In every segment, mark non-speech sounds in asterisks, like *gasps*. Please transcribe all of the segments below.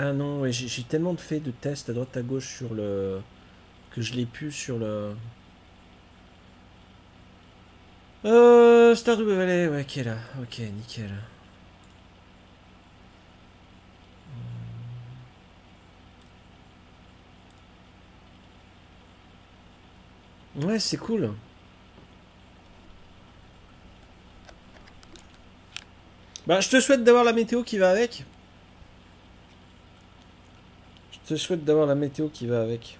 Ah non, j'ai tellement fait de tests à droite à gauche sur le... que je l'ai pu sur le... Euh... Stardew Valley, ouais, qui est là. Ok, nickel. Ouais, c'est cool. Bah, je te souhaite d'avoir la météo qui va avec. Je te souhaite d'avoir la météo qui va avec.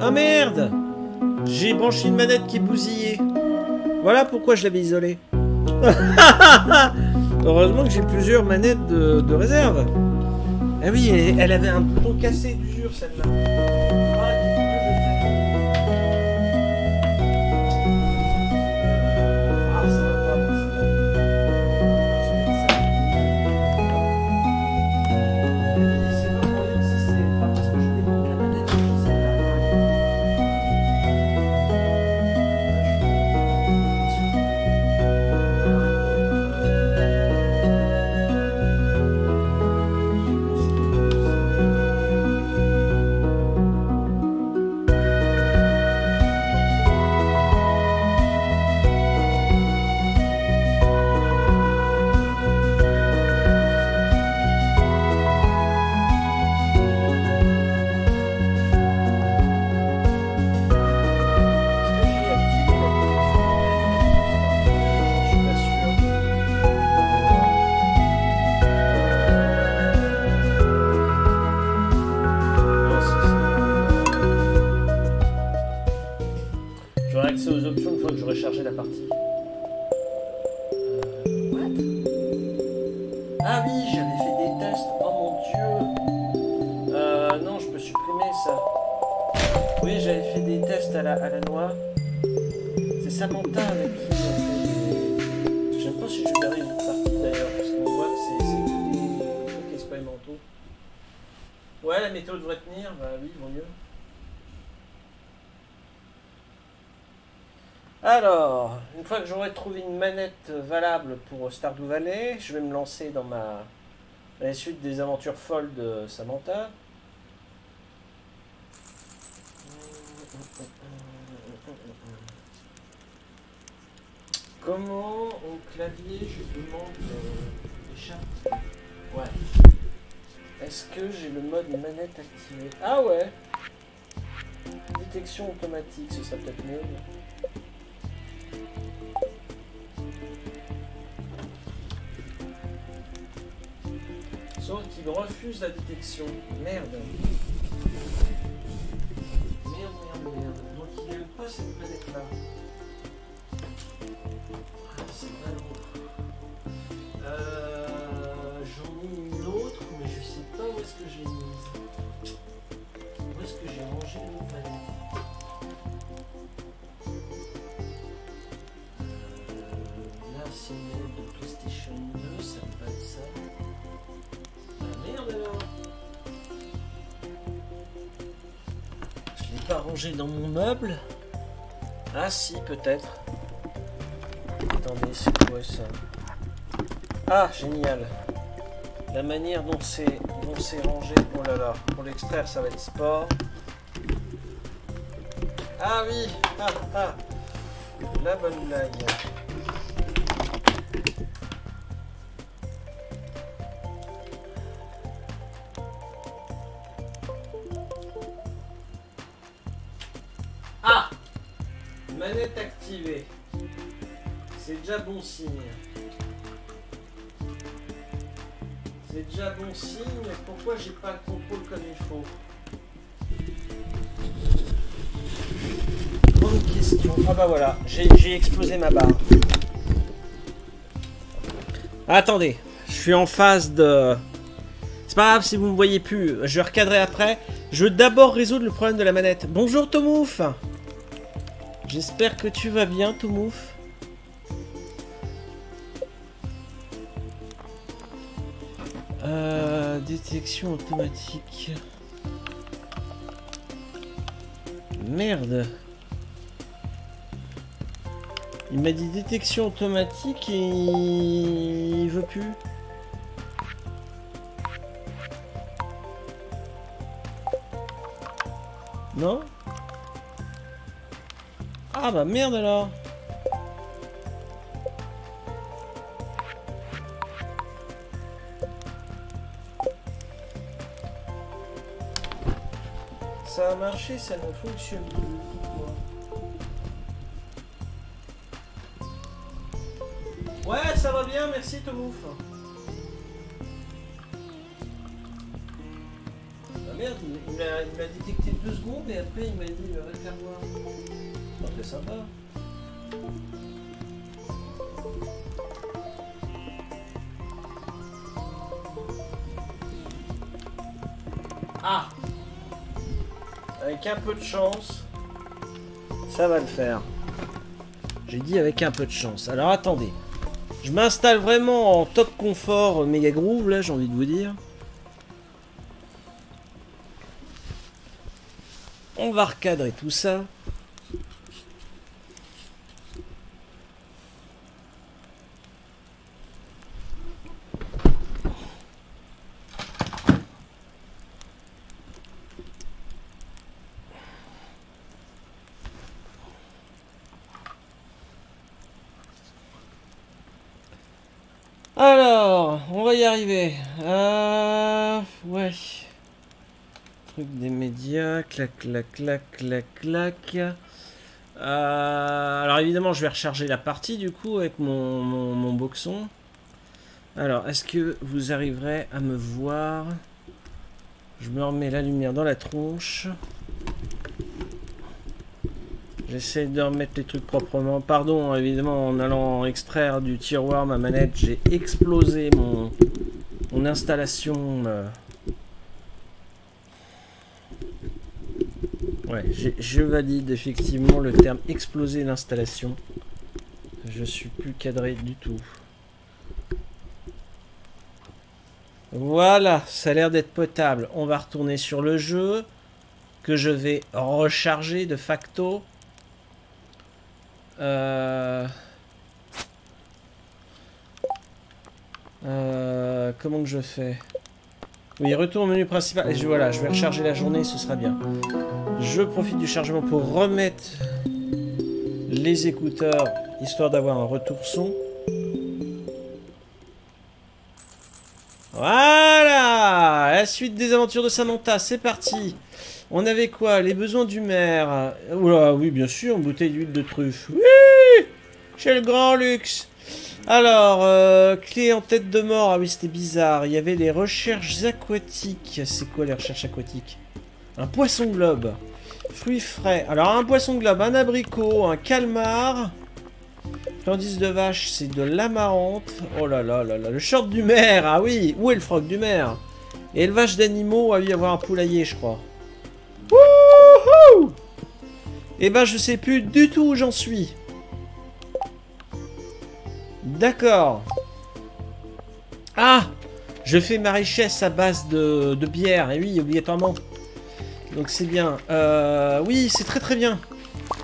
Ah merde J'ai branché une manette qui bousillait. Voilà pourquoi je l'avais isolée. *laughs* Heureusement que j'ai plusieurs manettes de réserve. Ah oui, elle, elle avait un bouton cassé d'usure celle-là. Pour Stardew Valley, je vais me lancer dans ma la suite des aventures folles de Samantha. Comment au clavier je demande euh, échappe Ouais. Est-ce que j'ai le mode manette activé Ah ouais Détection automatique, ce serait peut-être mieux. Sauf qu'il refuse la détection. Merde. Merde, merde, merde. Donc il n'aime pas cette manette-là. Ah, c'est vraiment. Euh, J'en ai une autre, mais je sais pas où est-ce que j'ai mise. Où est-ce que j'ai rangé l'autre manette Euh, Là, c'est une de PlayStation 2, ça peut pas être ça. Je l'ai pas rangé dans mon meuble Ah si, peut-être. Attendez, c'est quoi ça? Ah, génial La manière dont c'est dont c'est rangé, oh là là, pour l'extraire ça va être sport. Ah oui Ah ah La bonne. Manette activée. C'est déjà bon signe. C'est déjà bon signe, pourquoi j'ai pas le contrôle comme il faut? Bonne question. Ah bah voilà, j'ai j'ai explosé ma barre. Attendez, je suis en phase de... C'est pas grave si vous me voyez plus, je vais recadrer après. Je veux d'abord résoudre le problème de la manette. Bonjour Tomouf J'espère que tu vas bien Tomouf. Euh, détection automatique. Merde. Il m'a dit détection automatique et il veut plus. Non? Ah bah merde alors Ça a marché, ça ne fonctionne plus. Ouais, ça va bien, merci Tomouf. Ah merde, il m'a détecté deux secondes et après il m'a dit va te sympa. Ah Avec un peu de chance, ça va le faire. J'ai dit avec un peu de chance. Alors attendez. Je m'installe vraiment en top confort euh, méga groove là, j'ai envie de vous dire. On va recadrer tout ça. Alors, on va y arriver. Euh, ouais. Truc des médias, clac, clac, clac, clac, clac. Euh, alors évidemment, je vais recharger la partie du coup avec mon, boxon. Alors, est-ce que vous arriverez à me voir? Je me remets la lumière dans la tronche. J'essaie de remettre les trucs proprement. Pardon, évidemment, en allant extraire du tiroir ma manette, j'ai explosé mon, mon installation. euh. Ouais, je valide effectivement le terme exploser l'installation. Je suis plus cadré du tout. Voilà, ça a l'air d'être potable. On va retourner sur le jeu que je vais recharger de facto. Euh... Euh, comment que je fais? Oui, retour au menu principal. Et je, voilà, je vais recharger la journée, ce sera bien. Je profite du chargement pour remettre les écouteurs, histoire d'avoir un retour son. Voilà La suite des aventures de Samantha, c'est parti On avait quoi? Les besoins du maire. Oula, oui, bien sûr, une bouteille d'huile de truffe. Oui Chez le grand luxe alors, euh, clé en tête de mort, ah oui c'était bizarre, il y avait les recherches aquatiques, c'est quoi les recherches aquatiques? Un poisson globe, fruits frais, alors un poisson globe, un abricot, un calmar, Candice de vache, c'est de l'amarante. Oh là là là là. Le short du maire. Ah oui. Où est le froc du maire? Élevage d'animaux. Ah oui, avoir un poulailler, je crois. Wouhou Eh ben, je sais plus du tout où j'en suis. D'accord. Ah Je fais ma richesse à base de, bière. Et oui, obligatoirement. Donc c'est bien. Euh, oui, c'est très très bien.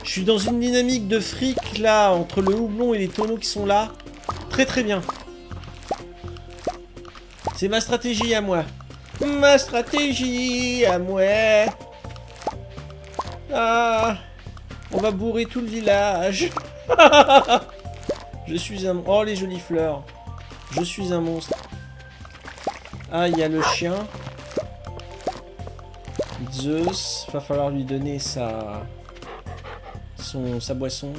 Je suis dans une dynamique de fric là, entre le houblon et les tonneaux qui sont là. Très très bien. C'est ma stratégie à moi. Ma stratégie à moi. Ah, on va bourrer tout le village. *laughs* Je suis un... Oh, les jolies fleurs. Je suis un monstre. Ah, il y a le chien. Zeus. Va falloir lui donner sa... Son, sa boisson.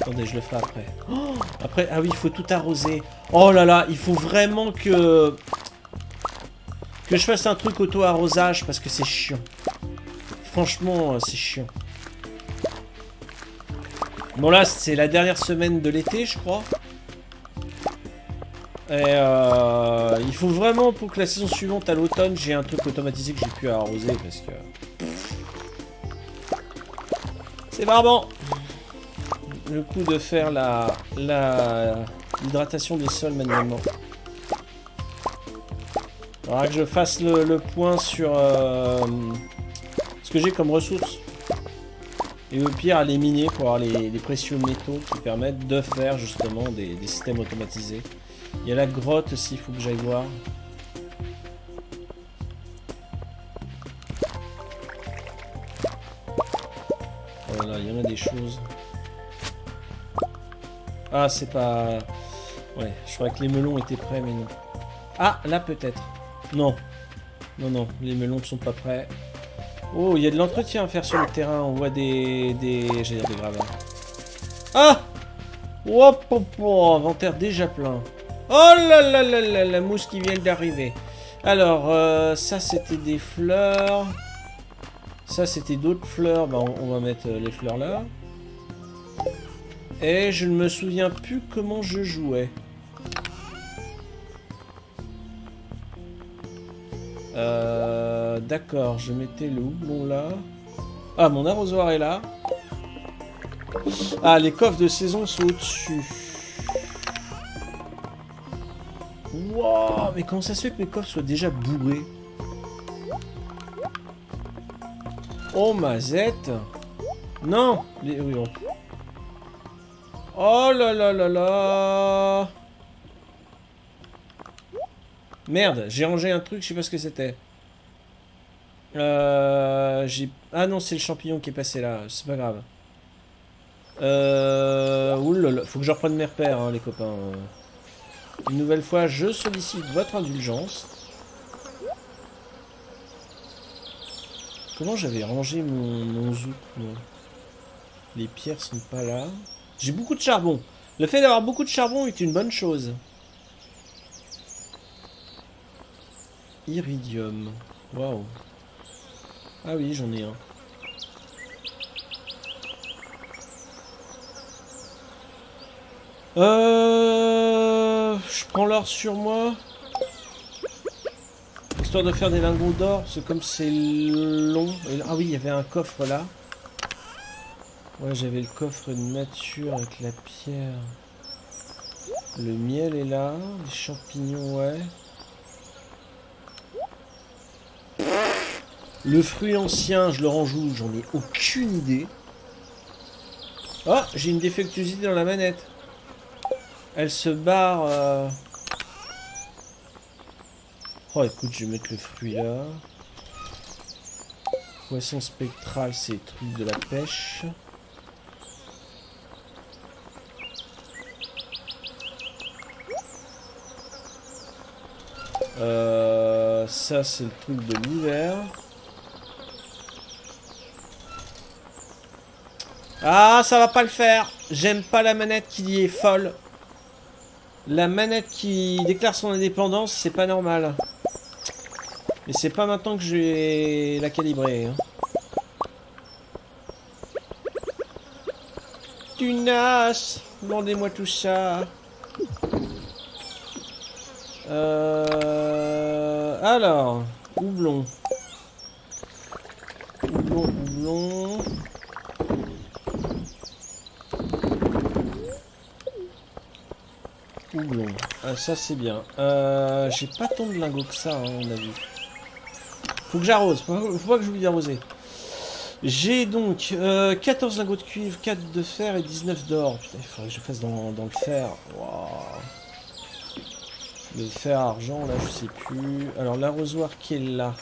Attendez, je le ferai après. Oh, après, ah oui, il faut tout arroser. Oh là là, il faut vraiment que... Que je fasse un truc auto-arrosage parce que c'est chiant. Franchement, euh, c'est chiant. Bon là, c'est la dernière semaine de l'été, je crois. Et euh, il faut vraiment pour que la saison suivante à l'automne, j'ai un truc automatisé que j'ai pu arroser parce que... C'est barbant Le coup de faire la... la... l'hydratation des sols manuellement. Faudra que je fasse le, point sur euh, ce que j'ai comme ressources. Et au pire, aller miner pour avoir les, précieux métaux qui permettent de faire justement des, systèmes automatisés. Il y a la grotte aussi, il faut que j'aille voir. Voilà, il y en a des choses. Ah, c'est pas... Ouais, je croyais que les melons étaient prêts, mais non. Ah, là peut-être. Non. Non, non, les melons ne sont pas prêts. Oh, il y a de l'entretien à faire sur le terrain. On voit des... des... J'allais dire des gravats. Ah Hop, hop, hop, inventaire déjà plein. Oh là là là là, la mousse qui vient d'arriver. Alors, euh, ça c'était des fleurs. Ça c'était d'autres fleurs. Bah, on, va mettre euh, les fleurs là. Et je ne me souviens plus comment je jouais. Euh, D'accord, je mettais le houblon là. Ah, mon arrosoir est là. Ah, les coffres de saison sont au-dessus. Mais comment ça se fait que mes coffres soient déjà bourrés? Oh, mazette Non les... Oh là là là là Merde, j'ai rangé un truc, je sais pas ce que c'était. Euh, j'ai... Ah non, c'est le champignon qui est passé là, c'est pas grave. Euh... Oulala, faut que je reprenne mes repères, hein, les copains. Une nouvelle fois, je sollicite votre indulgence. Comment j'avais rangé mon, mon zouk, Les pierres sont pas là. J'ai beaucoup de charbon. Le fait d'avoir beaucoup de charbon est une bonne chose. Iridium. Waouh. Ah oui, j'en ai un. Euh... Je prends l'or sur moi. Histoire de faire des lingots d'or, c'est comme c'est long. Ah oui, il y avait un coffre là. Ouais, j'avais le coffre de nature avec la pierre. Le miel est là. Les champignons, ouais. Le fruit ancien, je le range J'en ai aucune idée. Oh, j'ai une défectuosité dans la manette. Elle se barre... Euh. Oh, écoute, je vais mettre le fruit là. Poisson spectral, c'est truc de la pêche. Euh, ça, c'est le truc de l'hiver. Ah, ça va pas le faire. J'aime pas la manette qui est folle. La manette qui déclare son indépendance, c'est pas normal. Mais c'est pas maintenant que je vais la calibrer. Hein. Tunas Demandez-moi tout ça. Euh, alors, houblon. Houblon, houblon. Houblon. Ah, ça c'est bien. Euh, J'ai pas tant de lingots que ça, on a vu. Faut que j'arrose. Faut, pas que j'oublie d'arroser. J'ai donc 14 euh, lingots de cuivre, 4 de fer et 19 d'or. Putain, il faudrait que je fasse dans, le fer. Le fer argent, là, je sais plus. Alors, l'arrosoir qui est là.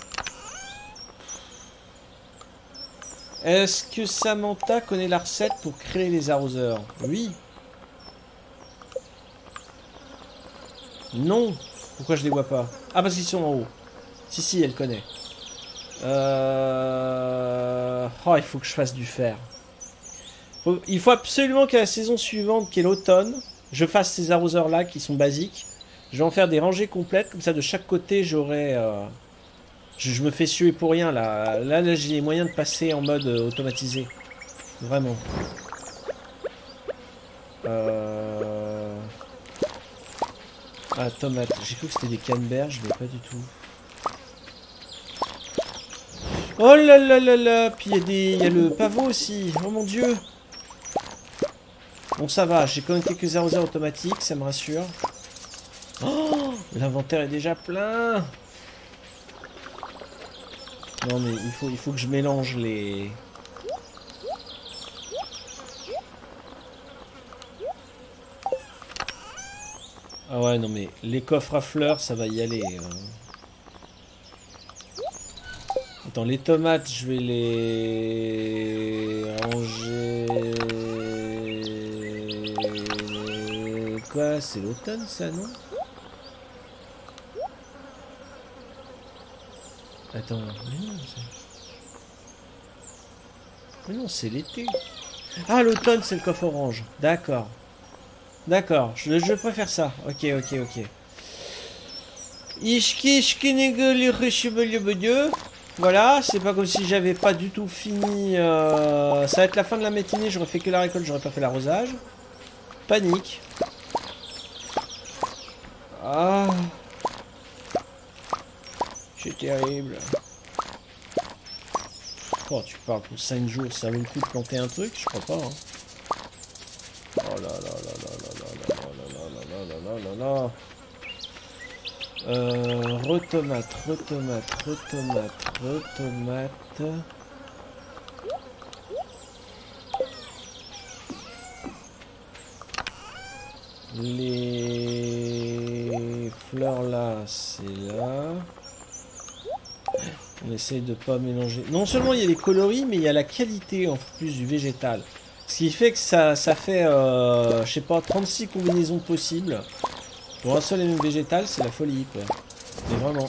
Est-ce que Samantha connaît la recette pour créer les arroseurs? Oui. Non. Pourquoi je les vois pas? Ah, parce qu'ils sont en haut. Si, si, elle connaît. Euh... Oh, il faut que je fasse du fer. Il faut absolument qu'à la saison suivante, qui est l'automne, je fasse ces arroseurs-là qui sont basiques. Je vais en faire des rangées complètes, comme ça de chaque côté j'aurai... Euh, je, me fais suer pour rien là. Là, j'ai les moyens de passer en mode euh, automatisé. Vraiment. Euh... Ah, tomate. J'ai cru que c'était des canneberges, mais pas du tout. Oh là là là là Puis il y, y, a le pavot aussi. Oh mon dieu Bon, ça va. J'ai quand même quelques arroseurs automatiques, ça me rassure. Oh L'inventaire est déjà plein Non mais il faut, il faut que je mélange les... Ah ouais, non mais les coffres à fleurs, ça va y aller. Hein. Attends, les tomates, je vais les ranger... Quoi C'est l'automne, ça, non? Attends, mais non, c'est l'été. Ah, l'automne, c'est le coffre orange. D'accord. D'accord, je, je préfère ça. Ok, ok, ok. Voilà, c'est pas comme si j'avais pas du tout fini. Euh, ça va être la fin de la matinée, j'aurais fait que la récolte, j'aurais pas fait l'arrosage. Panique. Ah. C'est terrible. Oh, tu parles pour 5 jours, ça vaut le coup de planter un truc Je crois pas. Hein. Oh là là là là là là là là là là là là là Euh, retomate, retomate, retomate, retomate. Les fleurs là, c'est là. On essaye de pas mélanger. Non seulement il y a les coloris, mais il y a la qualité en plus du végétal. Ce qui fait que ça, ça fait, euh, je sais pas, 36 combinaisons possibles. Pour un seul et même végétal, c'est la folie, quoi. Mais vraiment.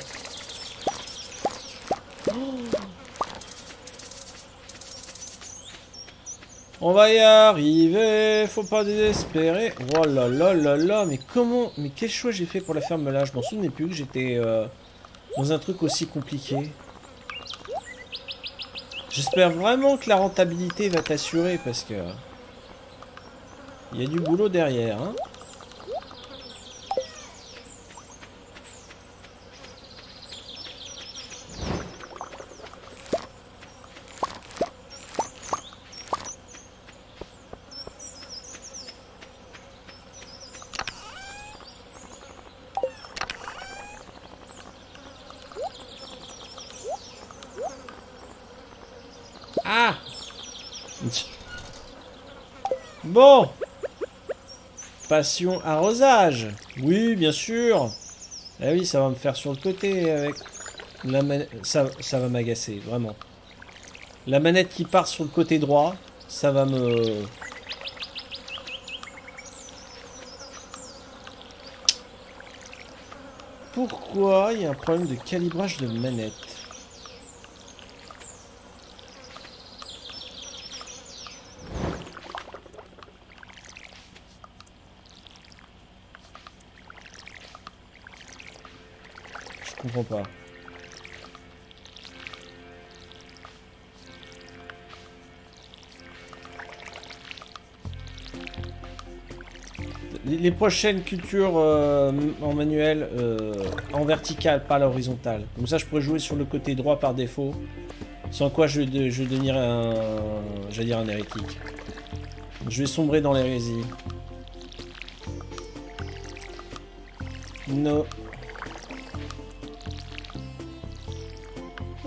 On va y arriver, faut pas désespérer. Oh là là là là, mais comment, mais quel choix j'ai fait pour la ferme là Je m'en souvenais plus que j'étais euh, dans un truc aussi compliqué. J'espère vraiment que la rentabilité va t'assurer parce que... Il y a du boulot derrière, hein. Bon Passion arrosage Oui, bien sûr Ah oui, ça va me faire sur le côté avec la manette. Ça, ça va m'agacer, vraiment. La manette qui part sur le côté droit, ça va me... Pourquoi il y a un problème de calibrage de manette? Pas. Les prochaines cultures euh, en manuel, euh, en vertical, pas à l'horizontale. Comme ça, je pourrais jouer sur le côté droit par défaut. Sans quoi, je, vais, je devenir un... J'allais dire un hérétique. Je vais sombrer dans l'hérésie. No.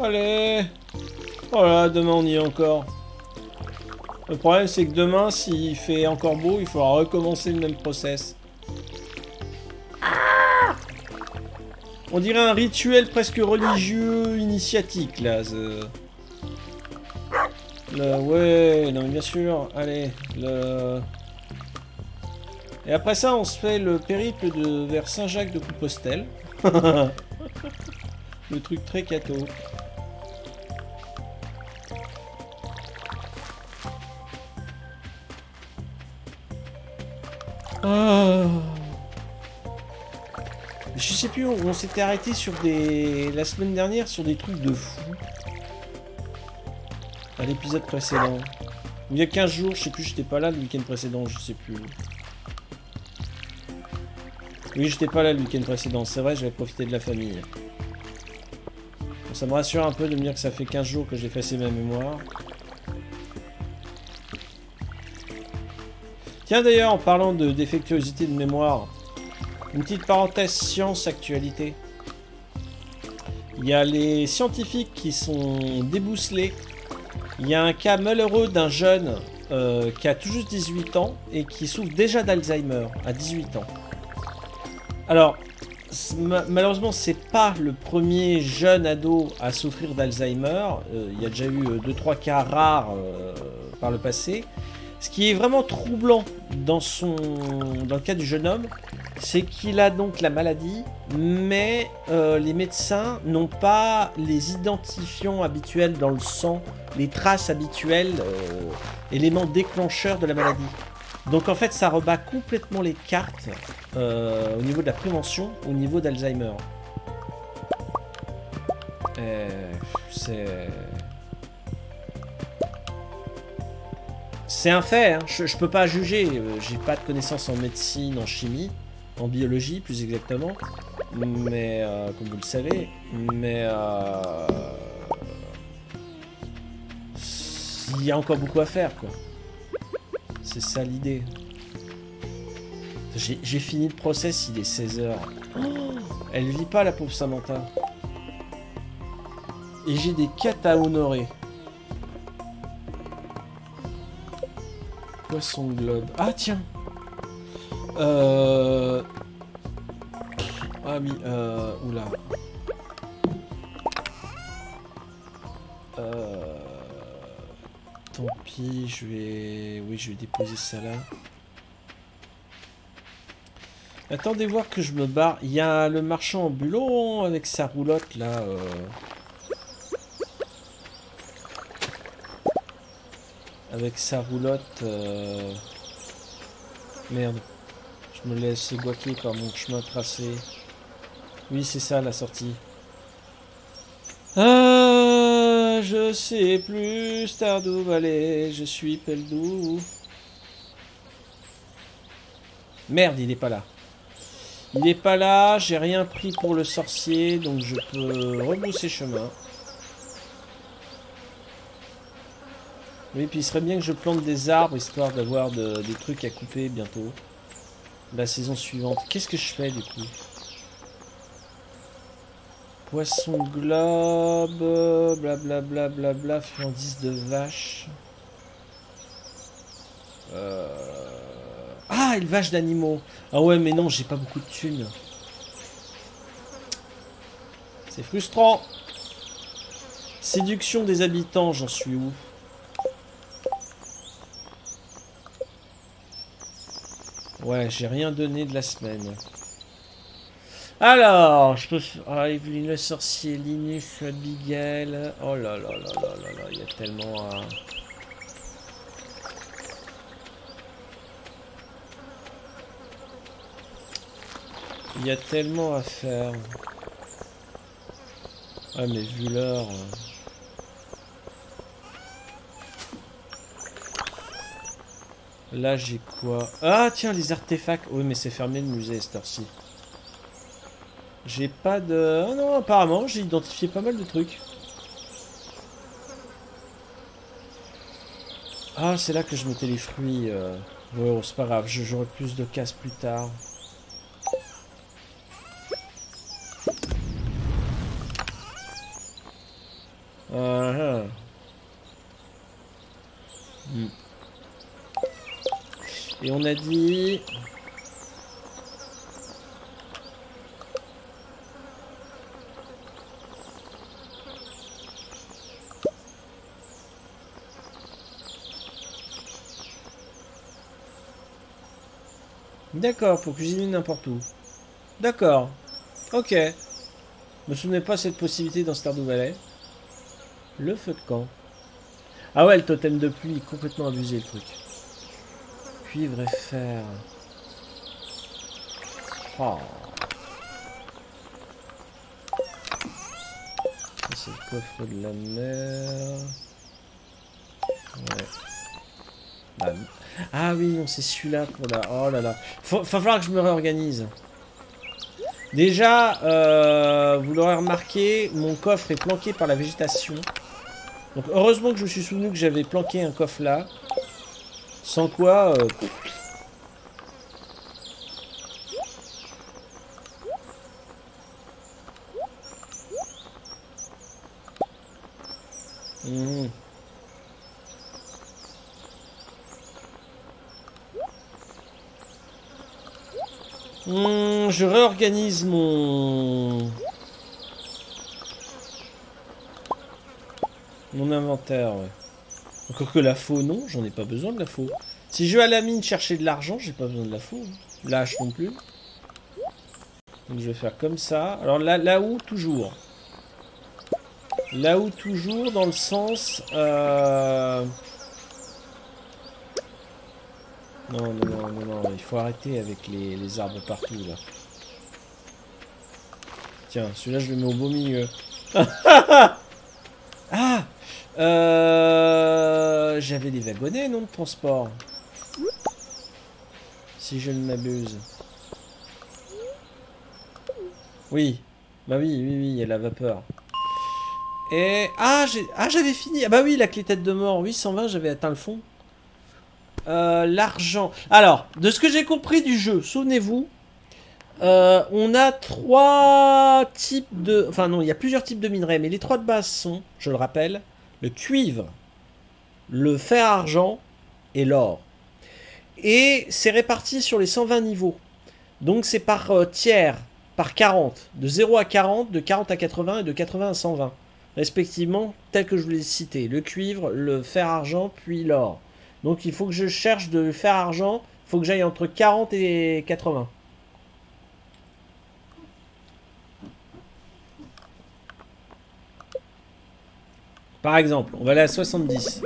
Allez Voilà, demain on y est encore. Le problème c'est que demain, s'il fait encore beau, il faudra recommencer le même process. Ah on dirait un rituel presque religieux initiatique là. Le... Ouais, non mais bien sûr, allez, le... Et après ça, on se fait le périple de vers Saint-Jacques de Compostelle. *laughs* le truc très cateau. Oh. Je sais plus, on, s'était arrêté sur des... La semaine dernière sur des trucs de fou. À l'épisode précédent. Il y a 15 jours, je sais plus, j'étais pas là le week-end précédent, je sais plus. Oui, j'étais pas là le week-end précédent, c'est vrai, j'avais profité de la famille. ça me rassure un peu de me dire que ça fait 15 jours que j'ai effacé ma mémoire. Tiens d'ailleurs, en parlant de défectuosité de mémoire, une petite parenthèse science-actualité. Il y a les scientifiques qui sont débousselés. Il y a un cas malheureux d'un jeune euh, qui a tout juste 18 ans et qui souffre déjà d'Alzheimer à 18 ans. Alors, malheureusement, c'est pas le premier jeune ado à souffrir d'Alzheimer. Euh, il y a déjà eu 2-3 cas rares par le passé. Ce qui est vraiment troublant dans, son, dans le cas du jeune homme, c'est qu'il a donc la maladie, mais euh, les médecins n'ont pas les identifiants habituels dans le sang, les traces habituelles, euh, éléments déclencheurs de la maladie. Donc en fait, ça rebat complètement les cartes euh, au niveau de la prévention, au niveau d'Alzheimer. C'est... C'est un fait, hein. je, peux pas juger, euh, j'ai pas de connaissances en médecine, en chimie, en biologie plus exactement, mais euh, comme vous le savez, mais euh, il y a encore beaucoup à faire quoi. C'est ça l'idée. J'ai fini le process, il est 16h. elle vit pas la pauvre Samantha. Et j'ai des quêtes à honorer. Poisson globe? Ah tiens Euh... Ah oui, euh... Oula. Euh... Tant pis, je vais... Oui, je vais déposer ça là. Attendez voir que je me barre. Il y a le marchand ambulant avec sa roulotte là. Euh... avec sa roulotte. Euh, merde. Je me laisse guaquer par mon chemin tracé. Oui, c'est ça la sortie. Ah, je sais plus, Stardew Valley, je suis Peldou. Merde, il est pas là. Il est pas là, j'ai rien pris pour le sorcier, donc je peux rebousser chemin. Oui, puis il serait bien que je plante des arbres, histoire d'avoir des trucs à couper bientôt. La saison suivante. Qu'est-ce que je fais, du coup? Poisson globe, blablabla, bla, de vache. Euh... Ah, vache d'animaux. Ah ouais, mais non, j'ai pas beaucoup de thunes. C'est frustrant. Séduction des habitants, j'en suis où? Ouais, j'ai rien donné de la semaine. Alors, je peux... Ah, Evelyne le sorcier, Linus, Abigail... Oh là là là là là là, il y a tellement à... Il y a tellement à faire. Ah mais vu l'heure... Là, j'ai quoi? Ah, tiens, les artefacts. Oui, mais c'est fermé le musée, cette heure-ci. J'ai pas de... Ah non, apparemment, j'ai identifié pas mal de trucs. Ah, c'est là que je mettais les fruits. Euh... Ouais, c'est pas grave, j'aurai plus de casse plus tard. Uh Et on a dit... D'accord, pour cuisiner n'importe où. D'accord. Ok. Me souvenais pas cette possibilité dans Stardew Valley. Le feu de camp. Ah ouais, le totem de pluie, complètement abusé le truc cuivre et fer. Oh. C'est le coffre de la mer. Ah oui, non, c'est celui-là pour la... Oh là là. Faut, falloir que je me réorganise. Déjà, euh, vous l'aurez remarqué, mon coffre est planqué par la végétation. Donc heureusement que je me suis souvenu que j'avais planqué un coffre là. Sans quoi... Euh, Hmm. Hmm, je réorganise mon... Mon inventaire, ouais. Encore que la faux, non, j'en ai pas besoin de la faux. Si je vais à la mine chercher de l'argent, j'ai pas besoin de la faux. Lâche non plus. Donc je vais faire comme ça. Alors là, là où? Toujours. Là où toujours, dans le sens... Euh... Non, non, non, non, non, il faut arrêter avec les, les arbres partout, là. Tiens, celui-là, je le mets au beau milieu. *laughs* ah euh... J'avais des wagonnets, non, de transport Si je ne m'abuse. Oui. Bah oui, oui, oui, il y a la vapeur. Et... Ah, ah j'avais fini. Ah bah oui, la clé tête de mort. Oui, 120, j'avais atteint le fond. Euh, L'argent. Alors, de ce que j'ai compris du jeu, souvenez-vous, euh, on a trois types de... Enfin non, il y a plusieurs types de minerais, mais les trois de base sont, je le rappelle, le cuivre, le fer-argent et l'or. Et c'est réparti sur les 120 niveaux. Donc c'est par euh, tiers, par 40. De 0 à 40, de 40 à 80 et de 80 à 120 respectivement, tels que je vous les ai cités. Le cuivre, le fer-argent, puis l'or. Donc il faut que je cherche de fer-argent, il faut que j'aille entre 40 et 80. Par exemple, on va aller à 70.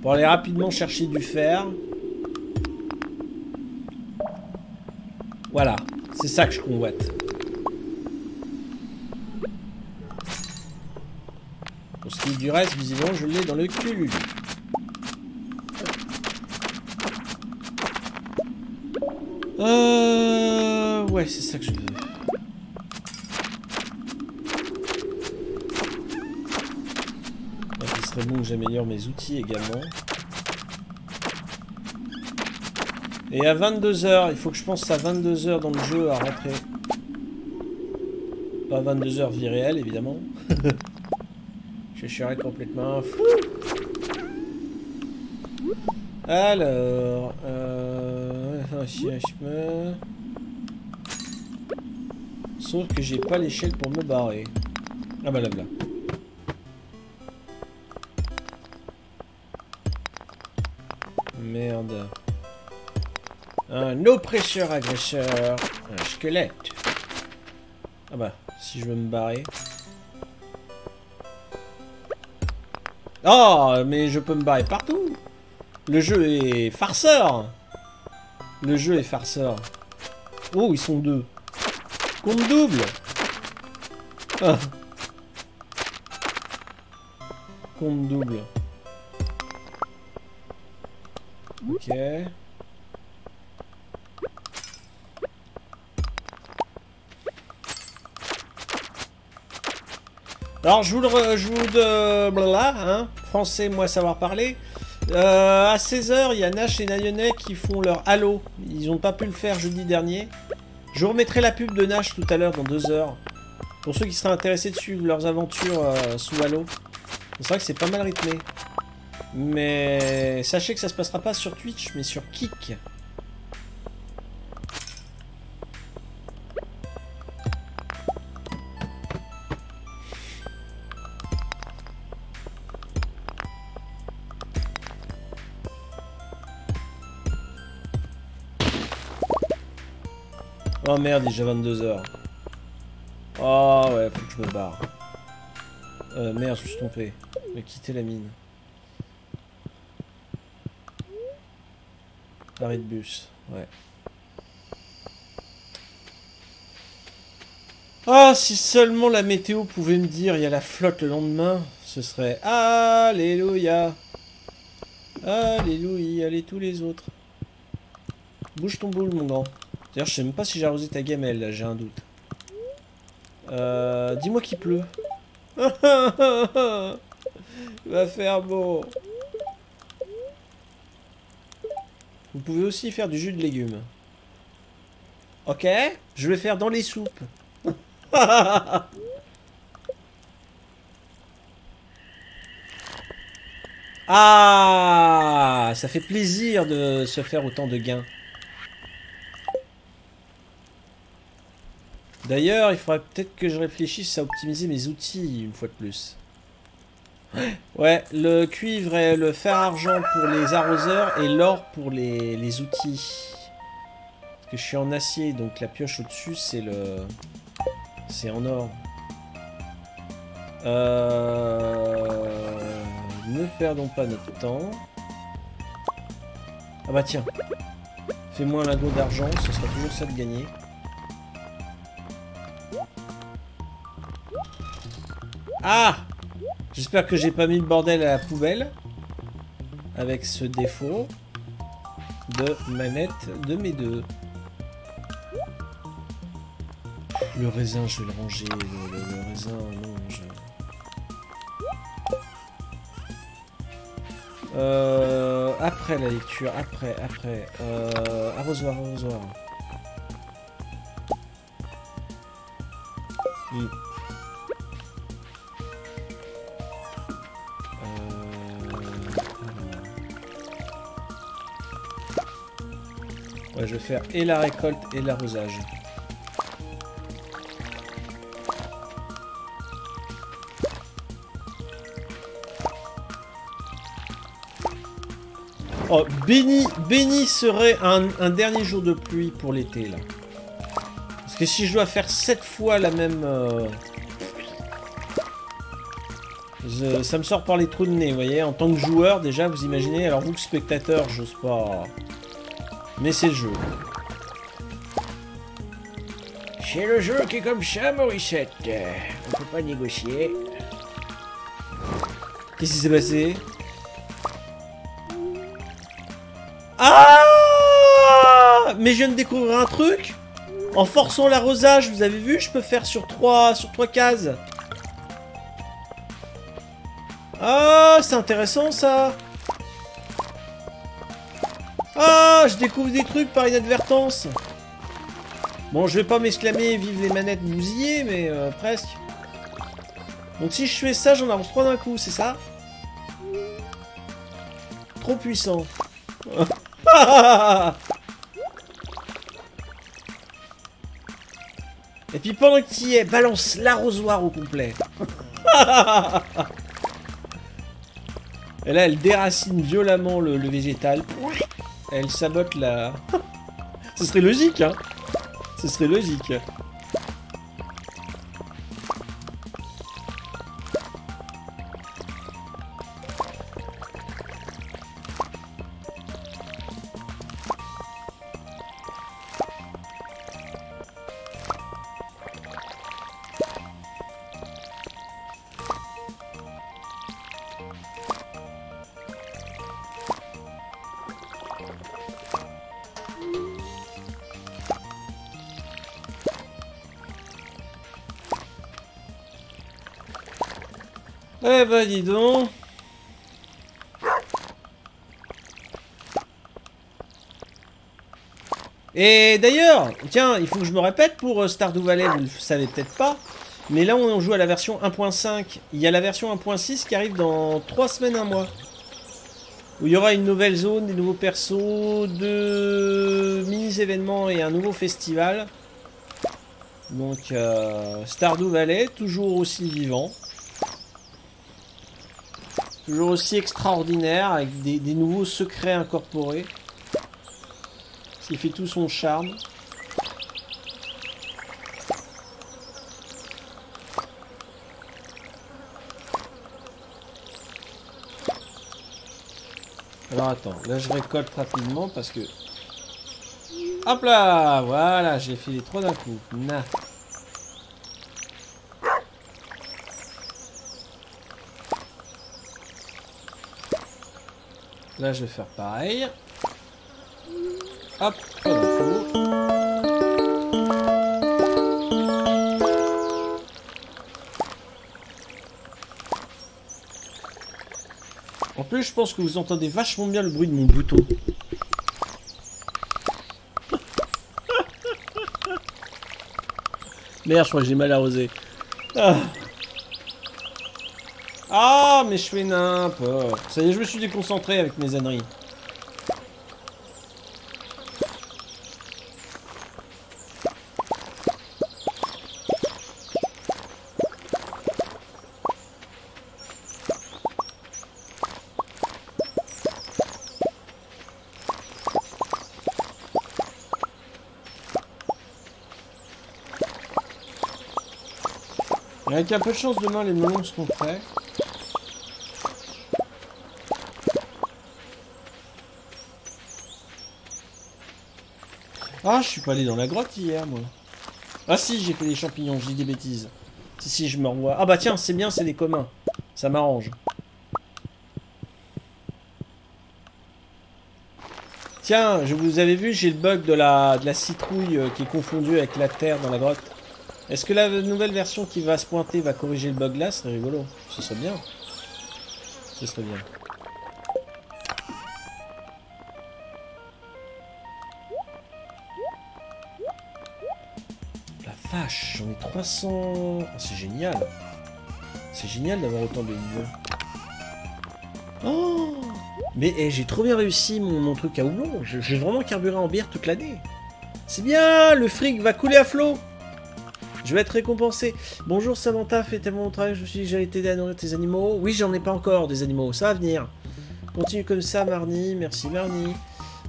Pour aller rapidement chercher du fer. Voilà, c'est ça que je convoite. Pour ce qui est du reste, visiblement, je l'ai dans le cul. Euh... Ouais, c'est ça que je veux. Serait bon que j'améliore mes outils également. Et à 22h, il faut que je pense à 22h dans le jeu à rentrer. Pas 22h vie réelle, évidemment. *laughs* Je serais complètement fou. Alors, euh, Sauf que j'ai pas l'échelle pour me barrer. Ah bah là là. Merde. Un oppresseur agresseur. Un squelette. Ah bah, si je veux me barrer. Oh, mais je peux me barrer partout. Le jeu est farceur. Le jeu est farceur. Oh, ils sont deux. Compte double. Ah. Compte double. Ok. Alors, je vous le... Je de... Blabla, hein Français, moi, savoir parler. Euh, à 16h, il y a Nash et Nayonnet qui font leur Halo. Ils n'ont pas pu le faire jeudi dernier. Je vous remettrai la pub de Nash tout à l'heure, dans 2 heures. Pour ceux qui seraient intéressés de suivre leurs aventures euh, sous Halo. C'est vrai que c'est pas mal rythmé. Mais sachez que ça se passera pas sur Twitch, mais sur Kik. Oh merde, il est déjà 22h. Oh ouais, faut que je me barre. Euh, merde, je suis trompé. Je vais quitter la mine. Arrêt de bus, ouais. Ah, si seulement la météo pouvait me dire il y a la flotte le lendemain, ce serait Alléluia. Alléluia, allez tous les autres. Bouge ton boule, mon grand. D'ailleurs, je sais même pas si j'ai arrosé ta gamelle, là, j'ai un doute. Euh, Dis-moi qu'il pleut. *laughs* Va faire beau. Vous pouvez aussi faire du jus de légumes. Ok Je vais faire dans les soupes. *laughs* Ah Ça fait plaisir de se faire autant de gains. D'ailleurs, il faudrait peut-être que je réfléchisse à optimiser mes outils une fois de plus. Ouais, le cuivre et le fer argent pour les arroseurs et l'or pour les, les outils. Parce que je suis en acier, donc la pioche au-dessus, c'est le... C'est en or. Euh... Ne perdons pas notre temps. Ah bah tiens. Fais-moi un lingot d'argent, ce sera toujours ça de gagner. Ah J'espère que j'ai pas mis le bordel à la poubelle. Avec ce défaut de manette de mes deux. Le raisin, je vais le ranger. Le, le- raisin, non, je... Euh, après la lecture, après, après. Euh, arrosoir, arrosoir. Hmm. Ouais, je vais faire et la récolte et l'arrosage. Oh, béni, béni serait un, dernier jour de pluie pour l'été, là. Parce que si je dois faire 7 fois la même... euh, ça me sort par les trous de nez, vous voyez. En tant que joueur, déjà, vous imaginez. Alors vous que spectateur, j'ose pas... Mais c'est le jeu. C'est le jeu qui est comme ça, Morissette. On peut pas négocier. Qu'est-ce qui s'est passé? Ah Mais je viens de découvrir un truc En forçant l'arrosage, vous avez vu, je peux faire sur trois, sur trois cases. Ah, c'est intéressant ça Ah, je découvre des trucs par inadvertance Bon, je vais pas m'exclamer vive les manettes bousillées, mais euh, presque. Donc si je fais ça, j'en avance trois d'un coup, c'est ça? Trop puissant. *laughs* Et puis pendant que y balance l'arrosoir au complet. *laughs* Et là, elle déracine violemment le, le végétal. Elle sabote la... *laughs* Ce serait logique, hein Ce serait logique. Dis donc. Et d'ailleurs, tiens, il faut que je me répète pour euh, Stardew Valley, vous le savez peut-être pas. Mais là, on joue à la version 1.5. Il y a la version 1.6 qui arrive dans 3 semaines, un mois. Où il y aura une nouvelle zone, des nouveaux persos, deux mini-événements et un nouveau festival. Donc, euh, Stardew Valley, toujours aussi vivant. Toujours aussi extraordinaire, avec des, nouveaux secrets incorporés. Ce qui fait tout son charme. Alors attends, là je récolte rapidement parce que... Hop là Voilà, j'ai fait les trois d'un coup. Na. Là, je vais faire pareil. Hop, coup. En plus, je pense que vous entendez vachement bien le bruit de mon bouton. *laughs* Merde, je crois que j'ai mal arrosé. Ah. Ah, mais je fais n'importe. Ça y est, je me suis déconcentré avec mes âneries. Avec un peu de chance, demain, les melons seront prêts. Ah, je suis pas allé dans la grotte hier, moi. Ah si, j'ai fait des champignons, je dis des bêtises. Si, si, je me revois. Ah bah tiens, c'est bien, c'est des communs. Ça m'arrange. Tiens, je vous avais vu, j'ai le bug de la, de la citrouille euh, qui est confondue avec la terre dans la grotte. Est-ce que la nouvelle version qui va se pointer va corriger le bug là? Ce serait rigolo. Ce serait bien. Ce serait bien. J'en ai 300... Ah, c'est génial. C'est génial d'avoir autant de niveaux. Oh Mais eh, j'ai trop bien réussi mon, truc à houblon. Je, vais vraiment carburer en bière toute l'année. C'est bien, le fric va couler à flot. Je vais être récompensé. Bonjour Samantha, fais tellement mon travail, je me suis dit que j'allais t'aider à nourrir tes animaux. Oui, j'en ai pas encore des animaux, ça va venir. Continue comme ça, Marnie. Merci, Marnie.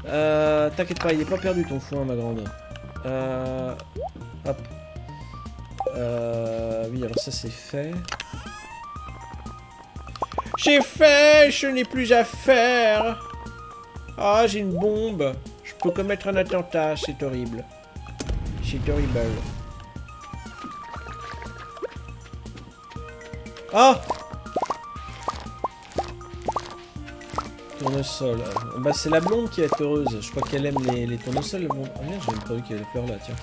Euh, T'inquiète pas, il est pas perdu ton foin, ma grande. Euh. Euh, oui, alors ça c'est fait. J'ai fait, je n'ai plus à faire. Ah, j'ai une bombe. Je peux commettre un attentat, c'est horrible. C'est horrible. Ah Tournesol. Bah c'est la blonde qui être heureuse. Je crois qu'elle aime les, les tournesols. Ah merde, pas vu qu'il y avait des fleurs là, tiens.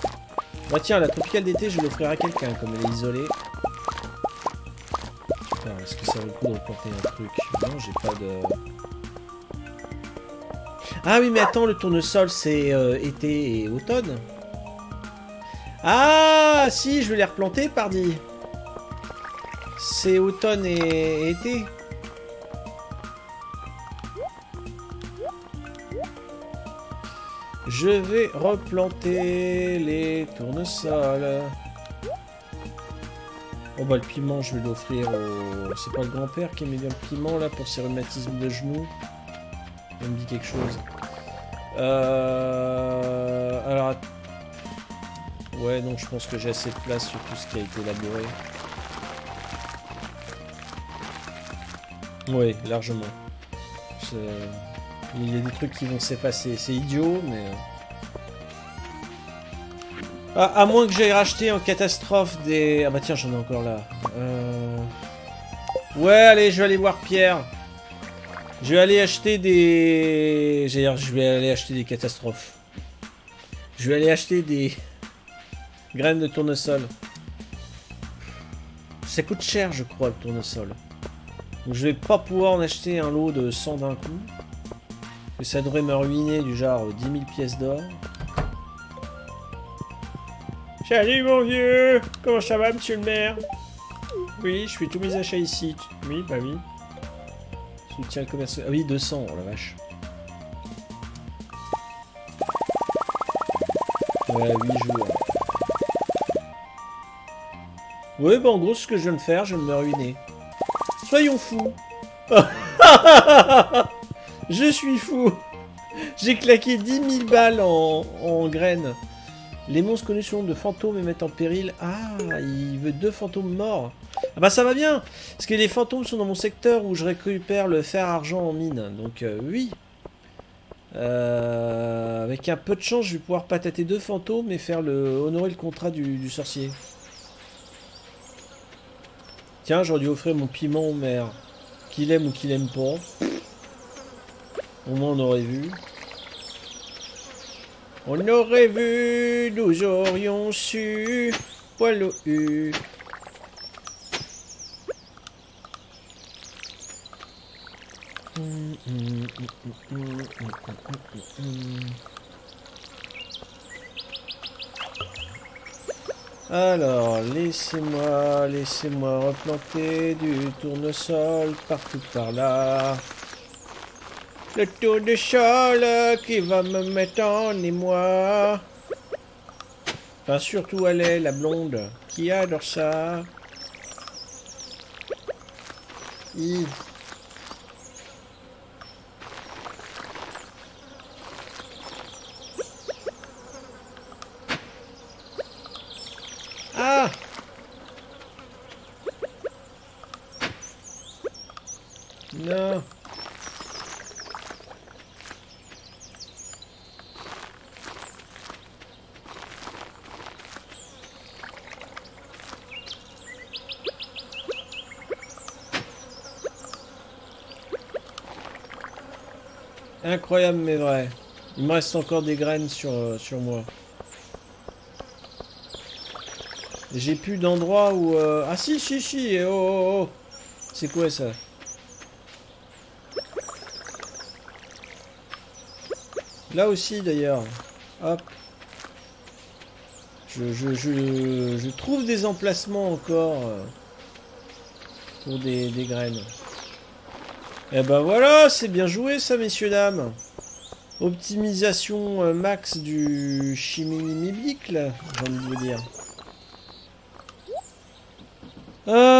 Tiens, la tropicale d'été, je vais l'offrir à quelqu'un, comme elle est isolée. Super, est-ce que ça vaut le coup de replanter un truc? Non, j'ai pas de... Ah oui, mais attends, le tournesol, c'est euh, été et automne. Ah, si, je vais les replanter, pardi. C'est automne et été. Je vais replanter les tournesols. Oh bah le piment, je vais l'offrir au... C'est pas le grand-père qui aimait bien le piment là pour ses rhumatismes de genoux Ça me dit quelque chose. Euh... Alors... Ouais, non, je pense que j'ai assez de place sur tout ce qui a été élaboré. Oui, largement. Il y a des trucs qui vont s'effacer. C'est idiot, mais... Ah, à moins que j'aille racheter en catastrophe des... Ah bah tiens, j'en ai encore là. Euh... Ouais, allez, je vais aller voir Pierre. Je vais aller acheter des... Je vais aller acheter des catastrophes. Je vais aller acheter des... *laughs* Graines de tournesol. Ça coûte cher, je crois, le tournesol. Donc je vais pas pouvoir en acheter un lot de 100 d'un coup. Et ça devrait me ruiner du genre 10 000 pièces d'or. Salut mon vieux Comment ça va monsieur le maire? Oui, je fais tous mes achats ici. Oui, bah oui. Soutien commercial. Ah oui, 200, oh la vache. Ouais, 8 jours. Ouais, bah en gros, ce que je viens de faire, je vais me ruiner. Soyons fous. *laughs* je suis fou. J'ai claqué 10 000 balles en, en graines. Les monstres connus de fantômes et mettent en péril. Ah, il veut deux fantômes morts. Ah bah ça va bien Parce que les fantômes sont dans mon secteur où je récupère le fer-argent en mine. Donc euh, oui. Euh, avec un peu de chance, je vais pouvoir patater deux fantômes et faire le honorer le contrat du, du sorcier. Tiens, j'aurais dû offrir mon piment au maire. Qu'il aime ou qu'il aime pas. Au moins on aurait vu. On aurait vu, nous aurions su. U. Alors, laissez-moi, laissez-moi replanter du tournesol partout par là. Le tournesol qui va me mettre en émoi. Enfin, surtout elle est la blonde, qui adore ça. Ah Non Incroyable mais vrai. Il me reste encore des graines sur, euh, sur moi. J'ai plus d'endroit où... euh, Ah si, si, si eh, Oh, oh, oh. C'est quoi ça? Là aussi d'ailleurs. Hop. Je, je, je, je trouve des emplacements encore euh, pour des, des graines. Et ben voilà, c'est bien joué ça, messieurs, dames. Optimisation euh, max du chimie-bicle, j'ai envie de vous dire. Euh,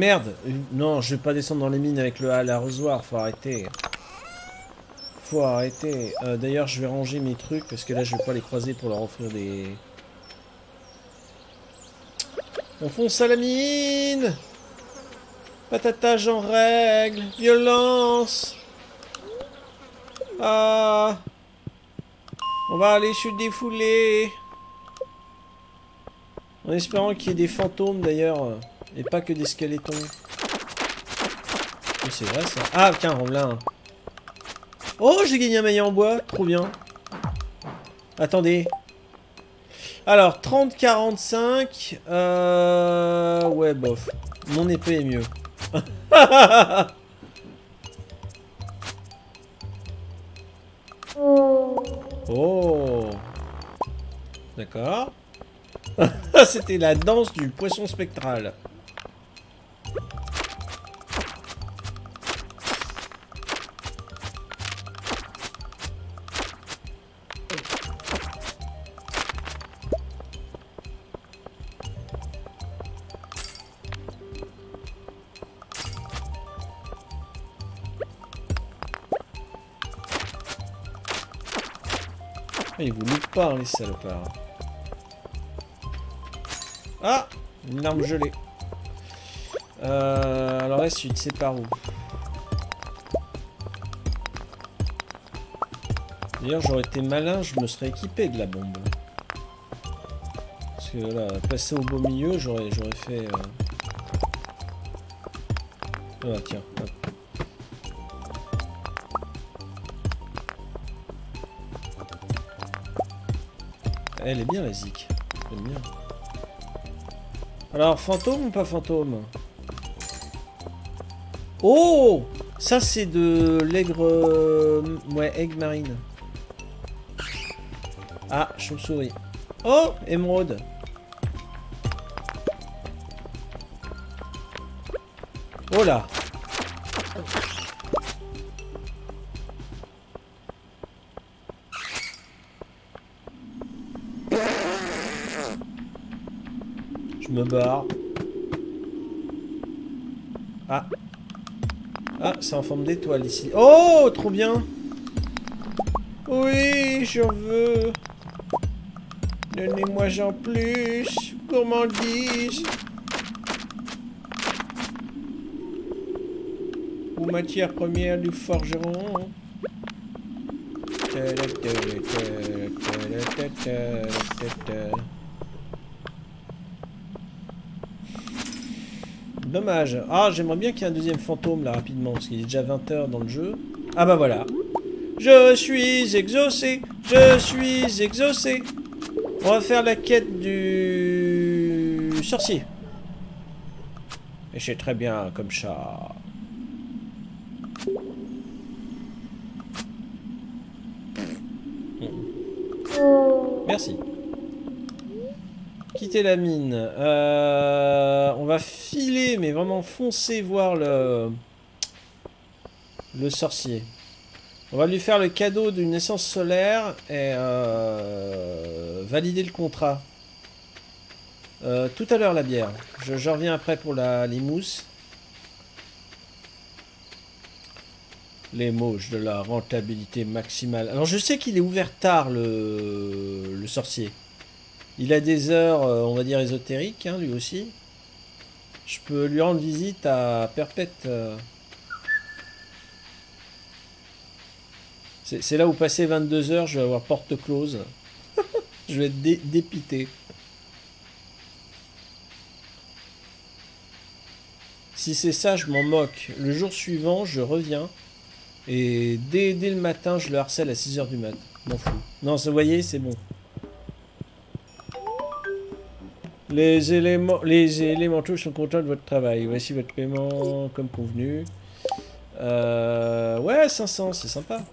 Merde. Non, je vais pas descendre dans les mines avec le hal arrosoir, faut arrêter. Faut arrêter. Euh, D'ailleurs, je vais ranger mes trucs, parce que là, je vais pas les croiser pour leur offrir des... On fonce à la mine. Patatage en règle. Violence. Ah. On va aller se défouler En espérant qu'il y ait des fantômes d'ailleurs, et pas que des squelettons. C'est vrai ça. Ah, tiens, on l'a un. Oh, j'ai gagné un maillet en bois, trop bien. Attendez. Alors, 30-45. Euh... Ouais, bof. Mon épée est mieux. *laughs* oh. D'accord. *laughs* C'était la danse du poisson spectral. Les salopards. Ah Une arme gelée. Euh, alors la suite, c'est par où D'ailleurs, j'aurais été malin, je me serais équipé de la bombe. Parce que là, passer au beau milieu, j'aurais j'aurais fait... euh, Ah tiens, Elle est bien la zik. Alors, fantôme ou pas fantôme? Oh Ça, c'est de l'aigre... euh, Ouais, aigle marine. Ah, chauve-souris. Oh Émeraude. Oh là Je me barre. Ah. Ah, c'est en forme d'étoile ici. Oh, trop bien. Oui, j'en veux. Donnez-moi-en plus. Gourmandise. Ou matière première du forgeron. Dommage. Ah, j'aimerais bien qu'il y ait un deuxième fantôme là rapidement, parce qu'il est déjà 20h dans le jeu. Ah bah voilà. Je suis exaucé. Je suis exaucé. On va faire la quête du sorcier. Et c'est très bien comme ça. Merci. La mine. Euh, on va filer, mais vraiment foncer voir le, sorcier. On va lui faire le cadeau d'une essence solaire et euh, valider le contrat. Euh, tout à l'heure la bière. Je, reviens après pour la, les mousses. Les moches de la rentabilité maximale. Alors je sais qu'il est ouvert tard le sorcier. Il a des heures, euh, on va dire, ésotériques, hein, lui aussi. Je peux lui rendre visite à Perpète. euh. C'est là où passer 22 heures, je vais avoir porte close. *laughs* je vais être dé- dépité. Si c'est ça, je m'en moque. Le jour suivant, je reviens. Et dès, dès le matin, je le harcèle à 6h du mat. M'en fous. Non, vous voyez, c'est bon. Les éléments, les élémentaux sont contents de votre travail. Voici votre paiement comme convenu. Euh, ouais, 500, c'est sympa.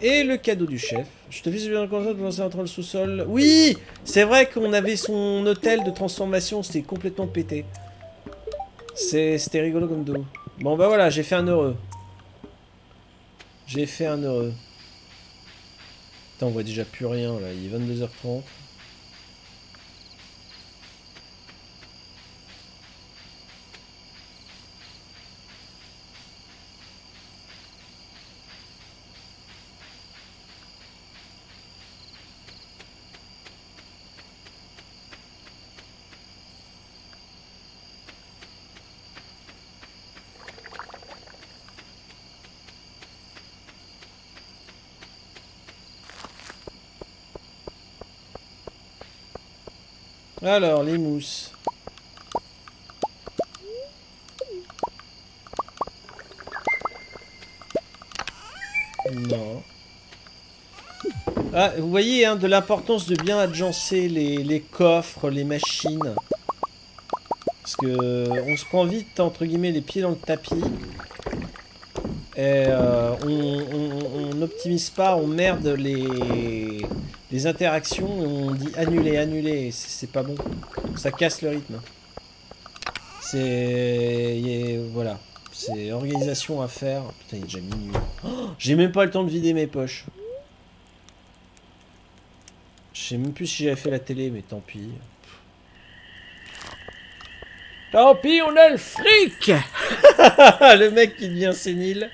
Et le cadeau du chef. Je te fais bien content de lancer entre le sous-sol. Oui, c'est vrai qu'on avait son hôtel de transformation, c'était complètement pété. C'était rigolo comme dos. Bon bah voilà, j'ai fait un heureux. J'ai fait un heureux. Putain, on voit déjà plus rien là, il est 22h30. Alors, les mousses. Non. Ah, vous voyez, hein, de l'importance de bien agencer les, les coffres, les machines. Parce que on se prend vite, entre guillemets, les pieds dans le tapis. Et euh, on n'optimise pas, on merde les, les interactions on dit annuler, annuler. C'est pas bon. Ça casse le rythme. C'est. Voilà. C'est organisation à faire. Putain, il est déjà minuit. Oh, J'ai même pas le temps de vider mes poches. Je sais même plus si j'avais fait la télé, mais tant pis. Tant pis, on a le fric *laughs* le mec qui devient sénile.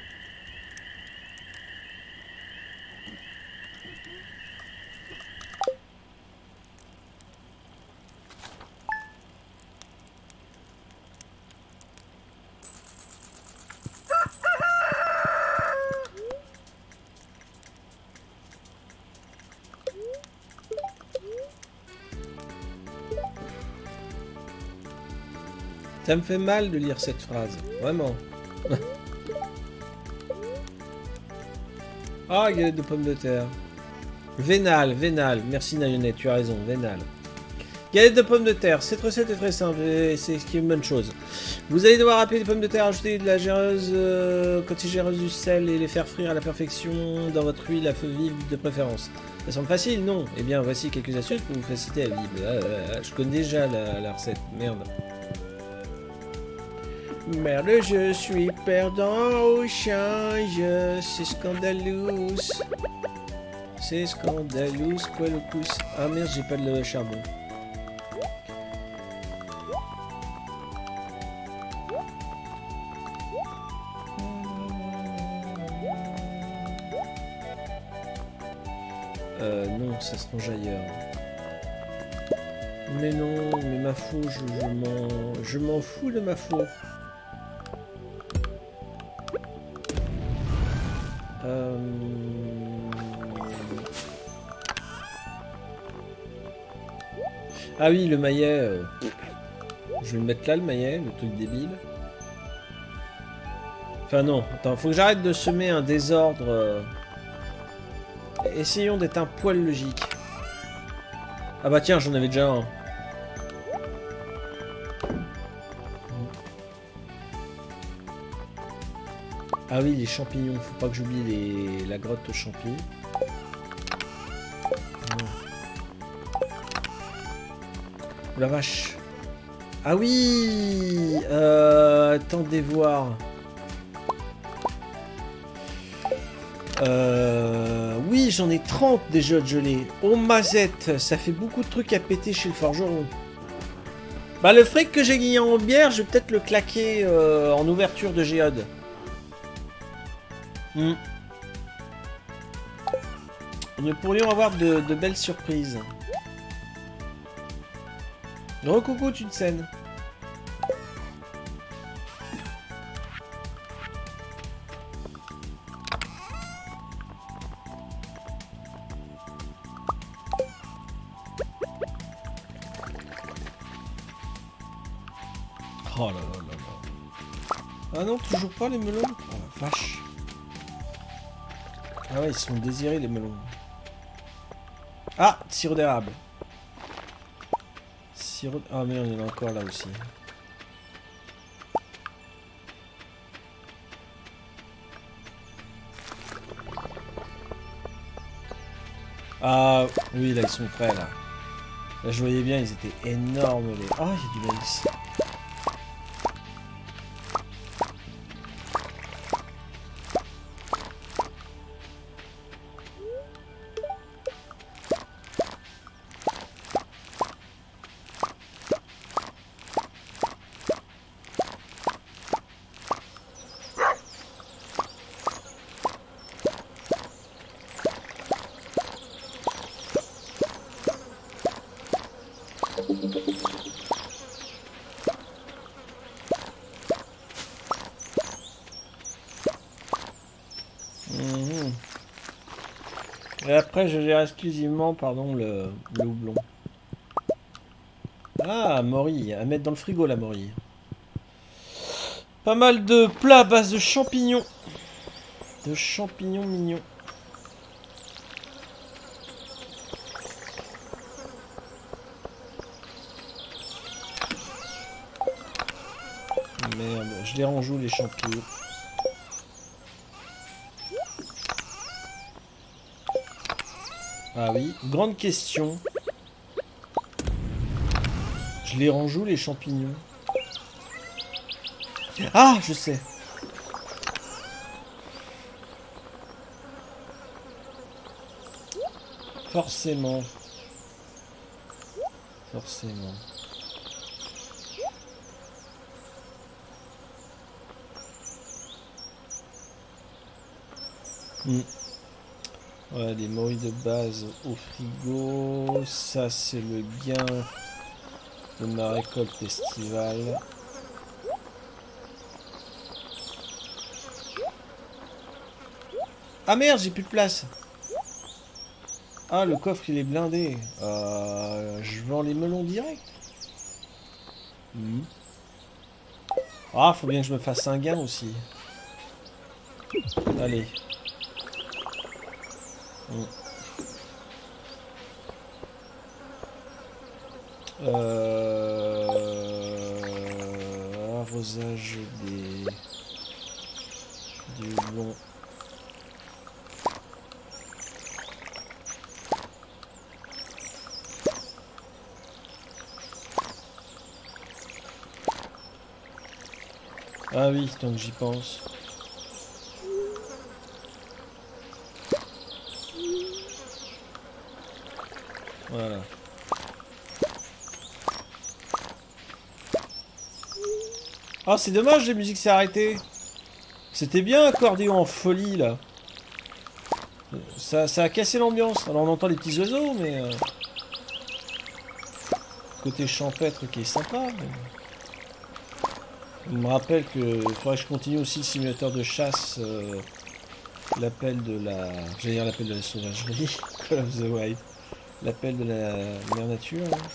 Ça me fait mal de lire cette phrase, vraiment. Ah, galette de pommes de terre. Vénal, vénal. Merci Nayonette, tu as raison, vénal. Galette de pommes de terre. Cette recette est très simple et c'est ce qui est une bonne chose. Vous allez devoir râper des pommes de terre, ajouter de la géreuse, euh, géreuse du sel et les faire frire à la perfection dans votre huile à feu vif de préférence. Ça semble facile, non? Eh bien, voici quelques astuces pour vous faciliter la vie. Je connais déjà la recette, merde. Merde, je suis perdant au change, c'est scandaleux. C'est scandaleux, quoi le pouce Ah merde, j'ai pas de charbon. Euh, non, ça se range ailleurs. Mais non, mais ma faux, je, je m'en... Fous de ma faux. Ah oui, le maillet. euh, Je vais le mettre là, le maillet, le truc débile. Enfin non, attends, faut que j'arrête de semer un désordre. euh. Essayons d'être un poil logique. Ah bah tiens, j'en avais déjà un. Ah oui, les champignons, faut pas que j'oublie les... la grotte aux champignons. La vache. Ah oui euh, Attendez voir. Euh, oui, j'en ai 30 déjà de gelés. Oh mazette, ça fait beaucoup de trucs à péter chez le forgeron. Bah le fric que j'ai gagné en bière, je vais peut-être le claquer euh, en ouverture de géode. Hmm. Nous pourrions avoir de, de belles surprises. Recoucou, tu te scènes. Oh là là là là. Ah non, toujours pas les melons Oh la vache. Ah ouais, ils sont désirés les melons. Ah, sirop d'érable. Ah merde, il a encore là aussi. Ah oui, là ils sont prêts là. Là je voyais bien, ils étaient énormes les... Ah, il y a du maïs. Exclusivement, pardon, le, le houblon. Ah, Mori, à mettre dans le frigo la Mori. Pas mal de plats à base de champignons. De champignons mignons. Merde, je les range où les champignons? Ah oui, grande question. Je les range où les champignons? Ah, je sais. Forcément. Forcément. Hmm. Ouais, des morilles de base au frigo. Ça, c'est le gain de ma récolte estivale. Ah merde, j'ai plus de place. Ah, le coffre, il est blindé. Euh, je vends les melons direct. Hmm. Ah, faut bien que je me fasse un gain aussi. Allez. Que j'y pense. Voilà. Ah, c'est dommage, la musique s'est arrêtée. C'était bien accordéon en folie, là. Ça, ça a cassé l'ambiance. Alors, on entend les petits oiseaux, mais... euh, Côté champêtre qui est sympa. Je me rappelle que faudrait que je continue aussi le simulateur de chasse. euh, L'appel de la... J'allais dire l'appel de la sauvagerie. *laughs* Call of the Wild. L'appel de la mère nature. hein.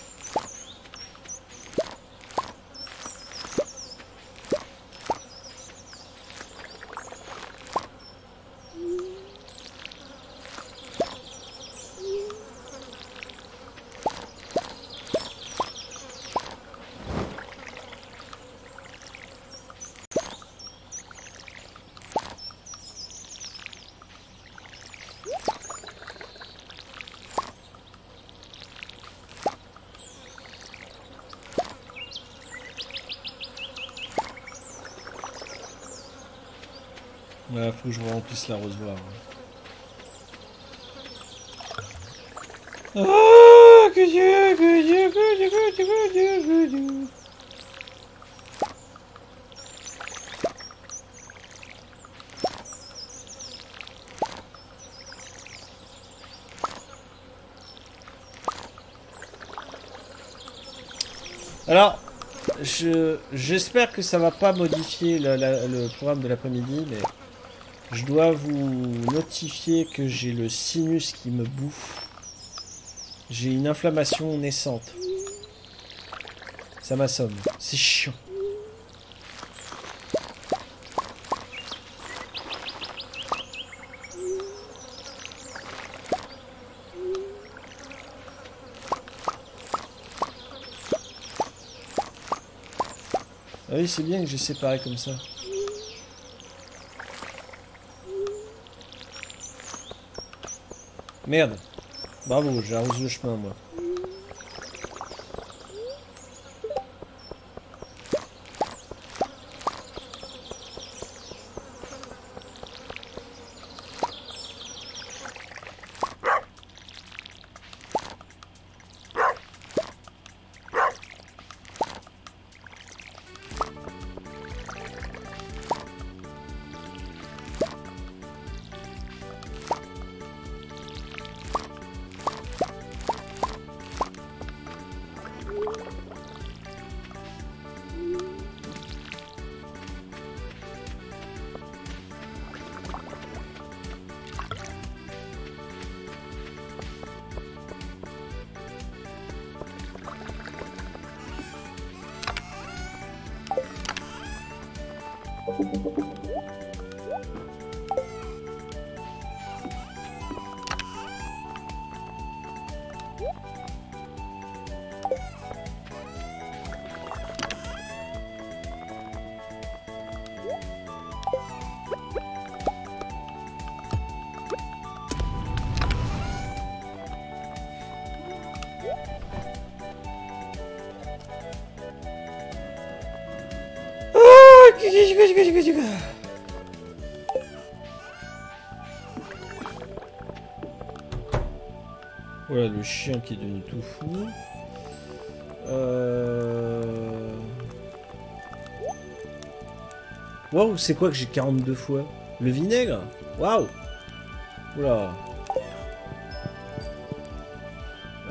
Je remplisse l'arrosoir. Ah. Alors, je j'espère que ça va pas modifier le, le programme de l'après-midi, mais je dois vous notifier que j'ai le sinus qui me bouffe. J'ai une inflammation naissante. Ça m'assomme. C'est chiant. Ah oui, c'est bien que j'ai séparé comme ça. Merde. Bravo, j'arrose le chemin, chien qui est devenu tout fou. Euh... Waouh, c'est quoi que j'ai 42 fois? Le vinaigre? Waouh Oula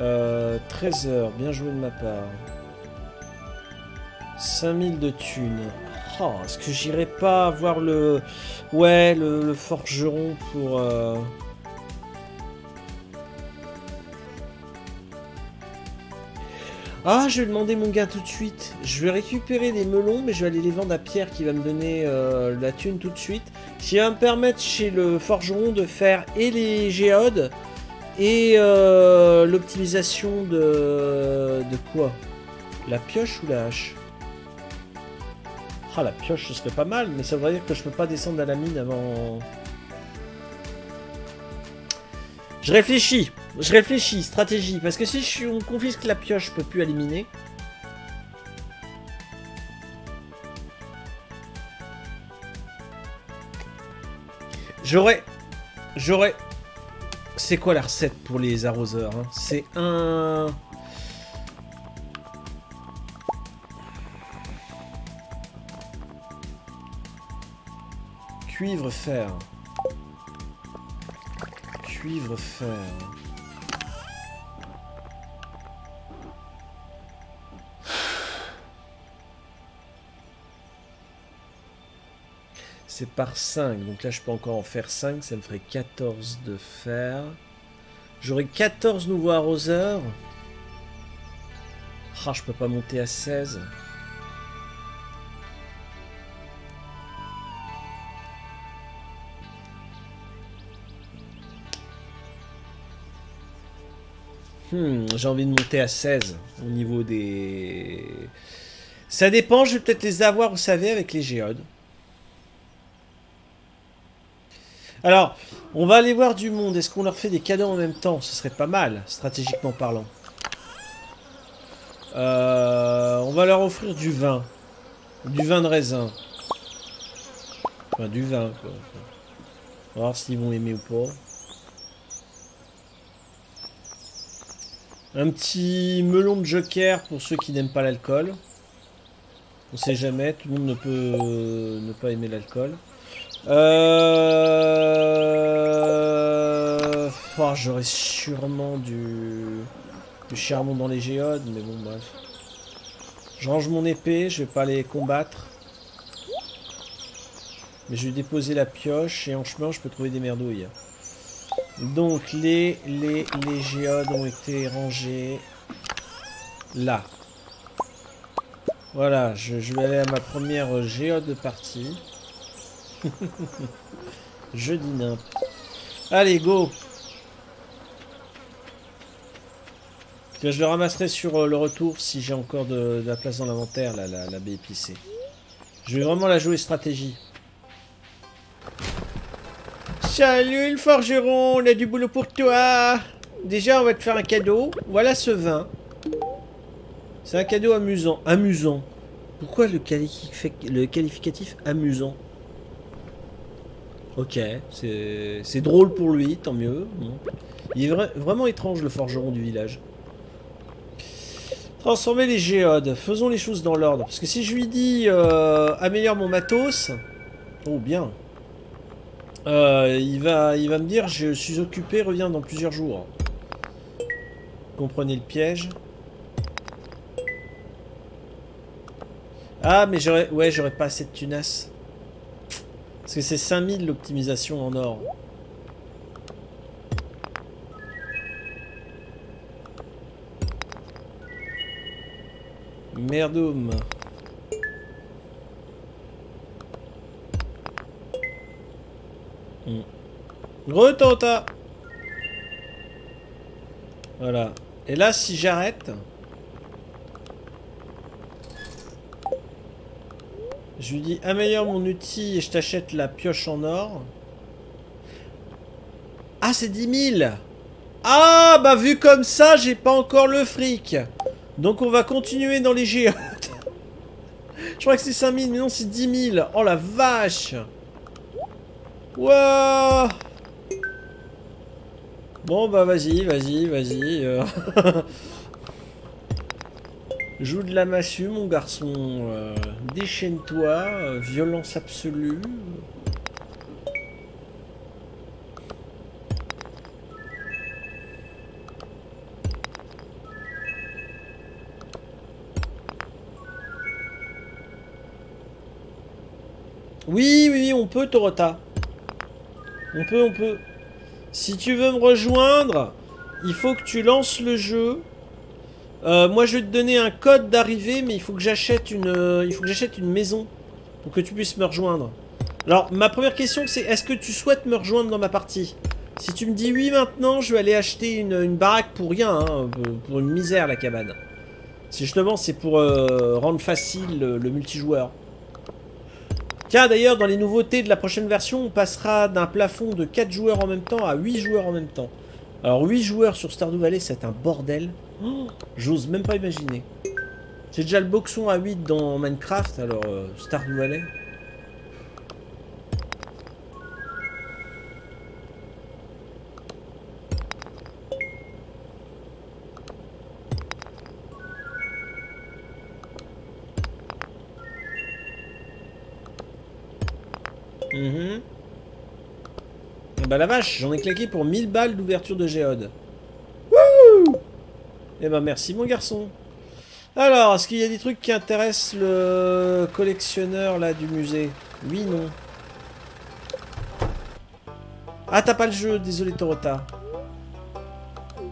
euh, 13 heures, bien joué de ma part. 5000 de thunes. Oh, est-ce que j'irai pas voir le... Ouais, le, forgeron pour... euh, Ah, je vais demander mon gars tout de suite. Je vais récupérer les melons, mais je vais aller les vendre à Pierre qui va me donner euh, la thune tout de suite. Qui va me permettre chez le forgeron de faire et les géodes et euh, l'optimisation de... de quoi? La pioche ou la hache? Ah, la pioche, ce serait pas mal, mais ça voudrait dire que je peux pas descendre à la mine avant... Je réfléchis, je réfléchis, stratégie, parce que si je, on confisque la pioche, je peux plus éliminer. J'aurais... J'aurais... C'est quoi la recette pour les arroseurs hein? C'est un... Cuivre fer. Cuivre fer. C'est par 5, donc là je peux encore en faire 5, ça me ferait 14 de fer. J'aurai 14 nouveaux arroseurs. Ah, je peux pas monter à 16. Hmm, j'ai envie de monter à 16 au niveau des... Ça dépend, je vais peut-être les avoir, vous savez, avec les géodes. Alors, on va aller voir du monde. Est-ce qu'on leur fait des cadeaux en même temps? Ce serait pas mal, stratégiquement parlant. Euh, on va leur offrir du vin. Du vin de raisin. Enfin, du vin, quoi. On va voir s'ils vont aimer ou pas. Un petit melon de joker pour ceux qui n'aiment pas l'alcool. On sait jamais, tout le monde ne peut pas aimer l'alcool. Euh... oh, J'aurais sûrement du... du charbon dans les géodes, mais bon, bref. Je range mon épée, je vais pas les combattre. Mais je vais déposer la pioche et en chemin je peux trouver des merdouilles. Donc les, les, les géodes ont été rangés là. Voilà, je, je vais aller à ma première géode partie. *laughs* je dis nimp. Allez, go Je le ramasserai sur euh, le retour si j'ai encore de, la place dans l'inventaire, la, la, épicée. Je vais vraiment la jouer stratégie. Salut le forgeron, on a du boulot pour toi. Déjà, on va te faire un cadeau. Voilà ce vin. C'est un cadeau amusant. Amusant. Pourquoi le qualificatif amusant? Ok, c'est drôle pour lui, tant mieux. Il est vra vraiment étrange le forgeron du village. Transformer les géodes. Faisons les choses dans l'ordre. Parce que si je lui dis euh, améliore mon matos. Oh, bien. Euh, il, va, il va me dire je suis occupé, reviens dans plusieurs jours. Comprenez le piège. Ah, mais j'aurais. Ouais, j'aurais pas assez de tunas. Parce que c'est 5000 l'optimisation en or. Merdoum. Hmm. Retenta Voilà. Et là, si j'arrête... Je lui dis améliore mon outil et je t'achète la pioche en or. Ah, c'est 10 000 Ah, bah vu comme ça, j'ai pas encore le fric. Donc on va continuer dans les géodes. *laughs* Je crois que c'est 5000, mais non, c'est 10 000. Oh la vache Wouah Bon, bah vas-y, vas-y, vas-y. *laughs* Joue de la massue, mon garçon. euh, Déchaîne-toi. euh, Violence absolue. Oui, oui, oui, on peut, Torota. On peut, on peut. Si tu veux me rejoindre, il faut que tu lances le jeu. Euh, moi, je vais te donner un code d'arrivée, mais il faut que j'achète une, euh, il faut que j'achète une maison pour que tu puisses me rejoindre. Alors, ma première question, c'est est-ce que tu souhaites me rejoindre dans ma partie? Si tu me dis oui maintenant, je vais aller acheter une, baraque pour rien, hein, pour une misère la cabane. Si justement, c'est pour euh, rendre facile le, le multijoueur. Tiens, d'ailleurs, dans les nouveautés de la prochaine version, on passera d'un plafond de 4 joueurs en même temps à 8 joueurs en même temps. Alors, 8 joueurs sur Stardew Valley, c'est un bordel. Oh, J'ose même pas imaginer. J'ai déjà le boxon à 8 dans Minecraft, alors euh, Stardew Valley. Mhm. Eh Bah la vache, j'en ai claqué pour 1000 balles d'ouverture de géode. Eh bah merci mon garçon. Alors, est-ce qu'il y a des trucs qui intéressent le collectionneur là du musée? Oui, non. Ah, t'as pas le jeu, désolé Torota.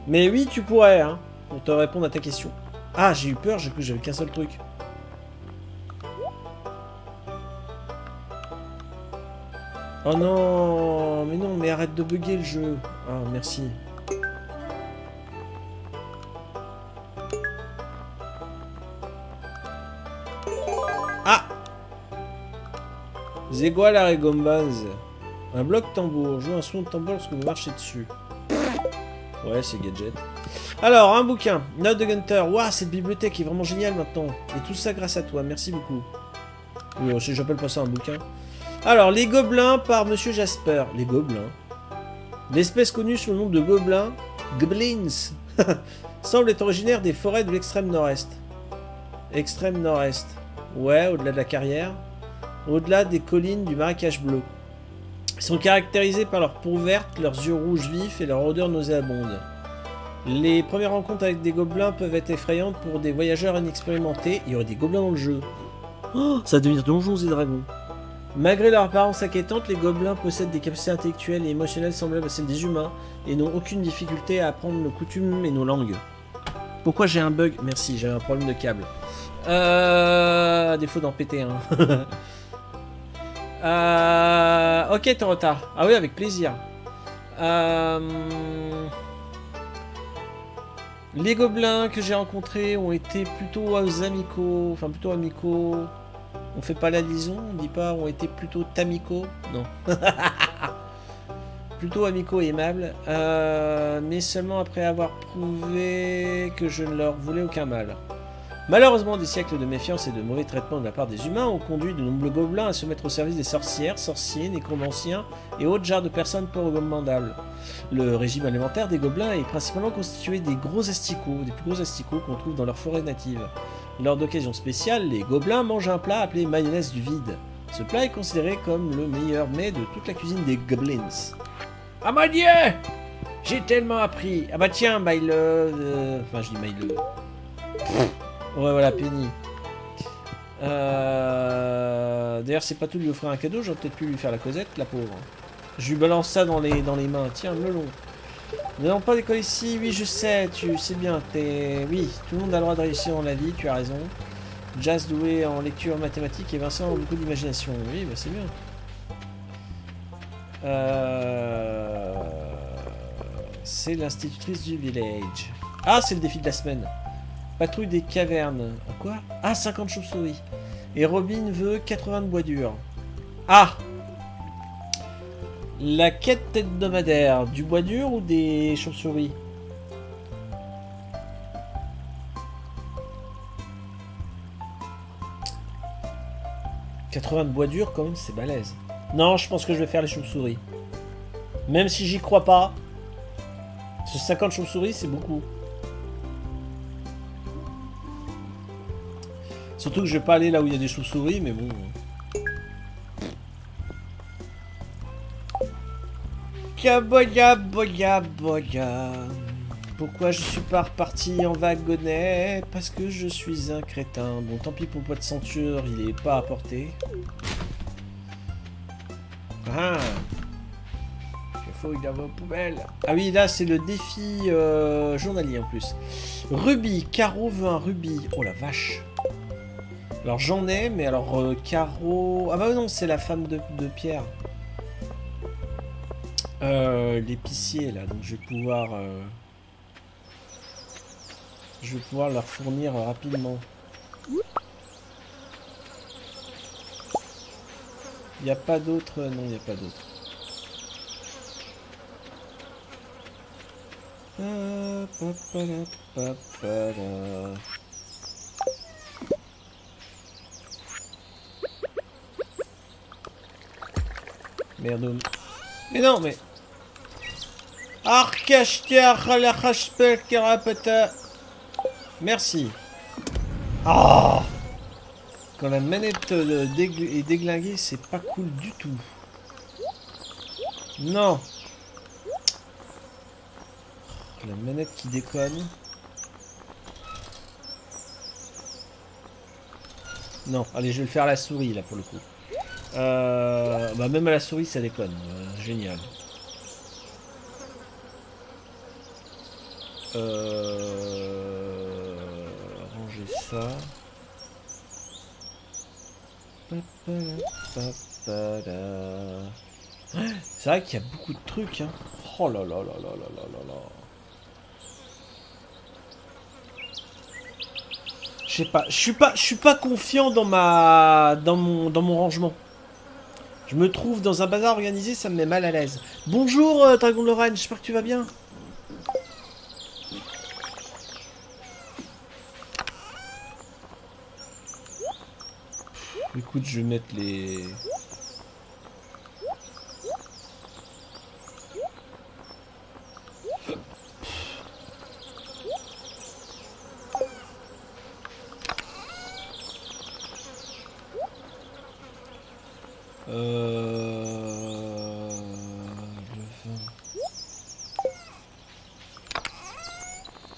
Mais oui, tu pourrais, hein, pour te répondre à ta question. Ah, j'ai eu peur, j'ai cru que j'avais qu'un seul truc. Oh non, mais non, mais arrête de bugger le jeu. Ah, merci. Zegua la Regombaz. Un bloc tambour. Joue un son de tambour lorsque vous marchez dessus. Ouais, c'est gadget. Alors, un bouquin. Note de Gunter. Waouh, cette bibliothèque est vraiment géniale maintenant. Et tout ça grâce à toi. Merci beaucoup. Oui, j'appelle pas ça un bouquin. Alors, les gobelins par Monsieur Jasper. Les gobelins. L'espèce connue sous le nom de gobelins, goblins, *laughs* semble être originaire des forêts de l'extrême nord-est. Extrême nord-est. Ouais, au-delà de la carrière. Au-delà des collines du marécage bleu. Ils sont caractérisés par leur peau verte, leurs yeux rouges vifs et leur odeur nauséabonde. Les premières rencontres avec des gobelins peuvent être effrayantes pour des voyageurs inexpérimentés. Il y aurait des gobelins dans le jeu. Oh, ça va devenir donjons et dragons. Malgré leur apparence inquiétante, les gobelins possèdent des capacités intellectuelles et émotionnelles semblables à celles des humains et n'ont aucune difficulté à apprendre nos coutumes et nos langues. Pourquoi j'ai un bug? Merci, j'avais un problème de câble. Euh... À défaut d'en péter un. *laughs* euh... Ok, t'es en retard. Ah oui, avec plaisir. Euh... Les gobelins que j'ai rencontrés ont été plutôt amicaux, enfin plutôt amicaux. On fait pas la liaison, on dit pas ont été plutôt tamicaux, non. *laughs* plutôt amicaux et aimables, euh, mais seulement après avoir prouvé que je ne leur voulais aucun mal. Malheureusement, des siècles de méfiance et de mauvais traitements de la part des humains ont conduit de nombreux gobelins à se mettre au service des sorcières, sorciers, nécromanciens et autres genres de personnes peu recommandables. Le régime alimentaire des gobelins est principalement constitué des gros asticots, des plus gros asticots qu'on trouve dans leur forêt native. Lors d'occasions spéciales, les gobelins mangent un plat appelé mayonnaise du vide. Ce plat est considéré comme le meilleur mets de toute la cuisine des goblins. Ah mon dieu J'ai tellement appris. Ah bah tiens, my love... euh, Enfin, je dis. Ouais, voilà, Penny. Euh... D'ailleurs, c'est pas tout de lui offrir un cadeau, j'aurais peut-être pu lui faire la causette, la pauvre. Je lui balance ça dans les, dans les mains. Tiens, melon. N'allons pas d'école ici, oui, je sais, tu sais bien, t'es... Oui, tout le monde a le droit de réussir dans la vie, tu as raison. Jazz doué en lecture mathématique et Vincent a beaucoup d'imagination. Oui, bah c'est bien. Euh... C'est l'institutrice du village. Ah, c'est le défi de la semaine. Patrouille des cavernes. Quoi? Ah, 50 chauves-souris. Et Robin veut 80 de bois dur. Ah La quête hebdomadaire. Du bois dur ou des chauves-souris « 80 de bois dur, quand même, c'est balèze. Non, je pense que je vais faire les chauves-souris. Même si j'y crois pas. Ce 50 chauves-souris, c'est beaucoup. Surtout que je vais pas aller là où il y a des chauves-souris, mais bon. Kaboya, boya, boya. Pourquoi je suis pas reparti en wagonnet? Parce que je suis un crétin. Bon, tant pis pour le poids de ceinture, il est pas à portée. Ah fouille dans vos poubelles. Ah oui, là c'est le défi euh, journalier en plus. Ruby, Caro veut un rubis. Oh la vache. Alors j'en ai, mais alors euh, Caro... Ah bah non, c'est la femme de, Pierre. Euh, L'épicier là, donc je vais pouvoir... euh, Je vais pouvoir leur fournir euh, rapidement. Il n'y a pas d'autre... Non, il n'y a pas d'autre. Pa, Mais non, mais. Merci. Ah Quand la manette est déglinguée, c'est pas cool du tout. Non. La manette qui déconne. Non, allez, je vais le faire à la souris là pour le coup. Euh, bah même à la souris ça déconne. Euh, génial. Euh... Ranger ça. C'est vrai qu'il y a beaucoup de trucs. Hein. Oh là là là là là là là Je sais pas, je suis pas, je suis pas confiant dans ma, dans mon, dans mon rangement. Je me trouve dans un bazar organisé, ça me met mal à l'aise. Bonjour euh, Dragon Lorraine, j'espère que tu vas bien. Écoute, je vais mettre les...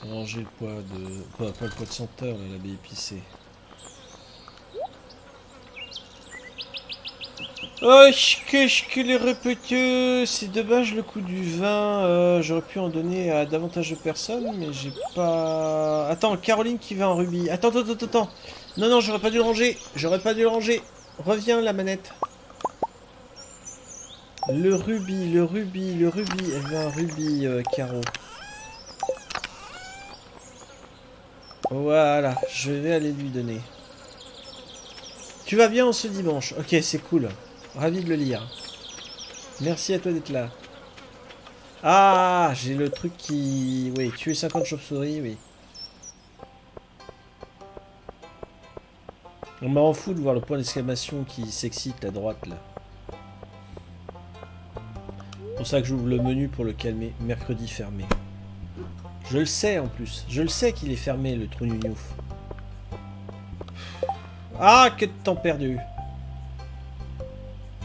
Ranger le poids de... Pas, pas le poids de senteur, mais la baie épicée. Oh, que, que les répéteux C'est dommage le coup du vin. euh, J'aurais pu en donner à davantage de personnes, mais j'ai pas... Attends, Caroline qui va en rubis. Attends, attends, attends, attends. Non, non, j'aurais pas dû ranger. J'aurais pas dû ranger. Reviens, la manette. Le rubis, le rubis, le rubis. Elle veut un rubis, euh, Caro. Voilà, je vais aller lui donner. Tu vas bien en ce dimanche Ok, c'est cool. Ravi de le lire. Merci à toi d'être là. Ah, j'ai le truc qui... Oui, tuer 50 chauves-souris, oui. On m'en fout de voir le point d'exclamation qui s'excite à droite, là. C'est pour ça que j'ouvre le menu pour le calmer. Mercredi fermé. Je le sais, en plus. Je le sais qu'il est fermé, le trou Nuniouf. Ah, que de temps perdu.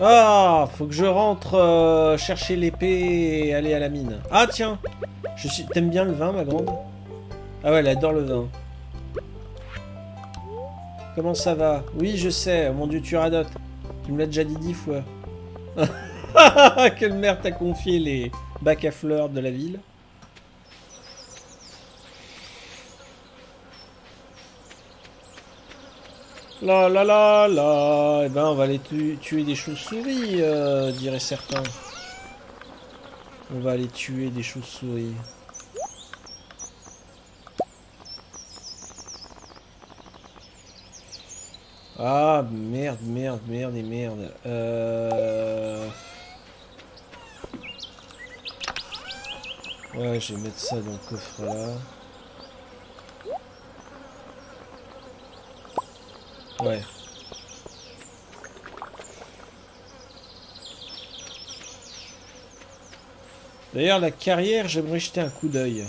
Ah, faut que je rentre euh, chercher l'épée et aller à la mine. Ah, tiens. Je suis... T'aimes bien le vin, ma grande? Ah ouais, elle adore le vin. Comment ça va? Oui, je sais. Mon dieu, tu radotes. Tu me l'as déjà dit dix fois. *laughs* Quelle mère t'a confié les bacs à fleurs de la ville La la la la Eh ben on va aller tu- tuer des chauves-souris, euh, diraient certains. On va aller tuer des chauves-souris. Ah merde, merde, merde et merde. Euh... Ouais, je vais mettre ça dans le coffre là. Ouais. D'ailleurs, la carrière, j'aimerais jeter un coup d'œil.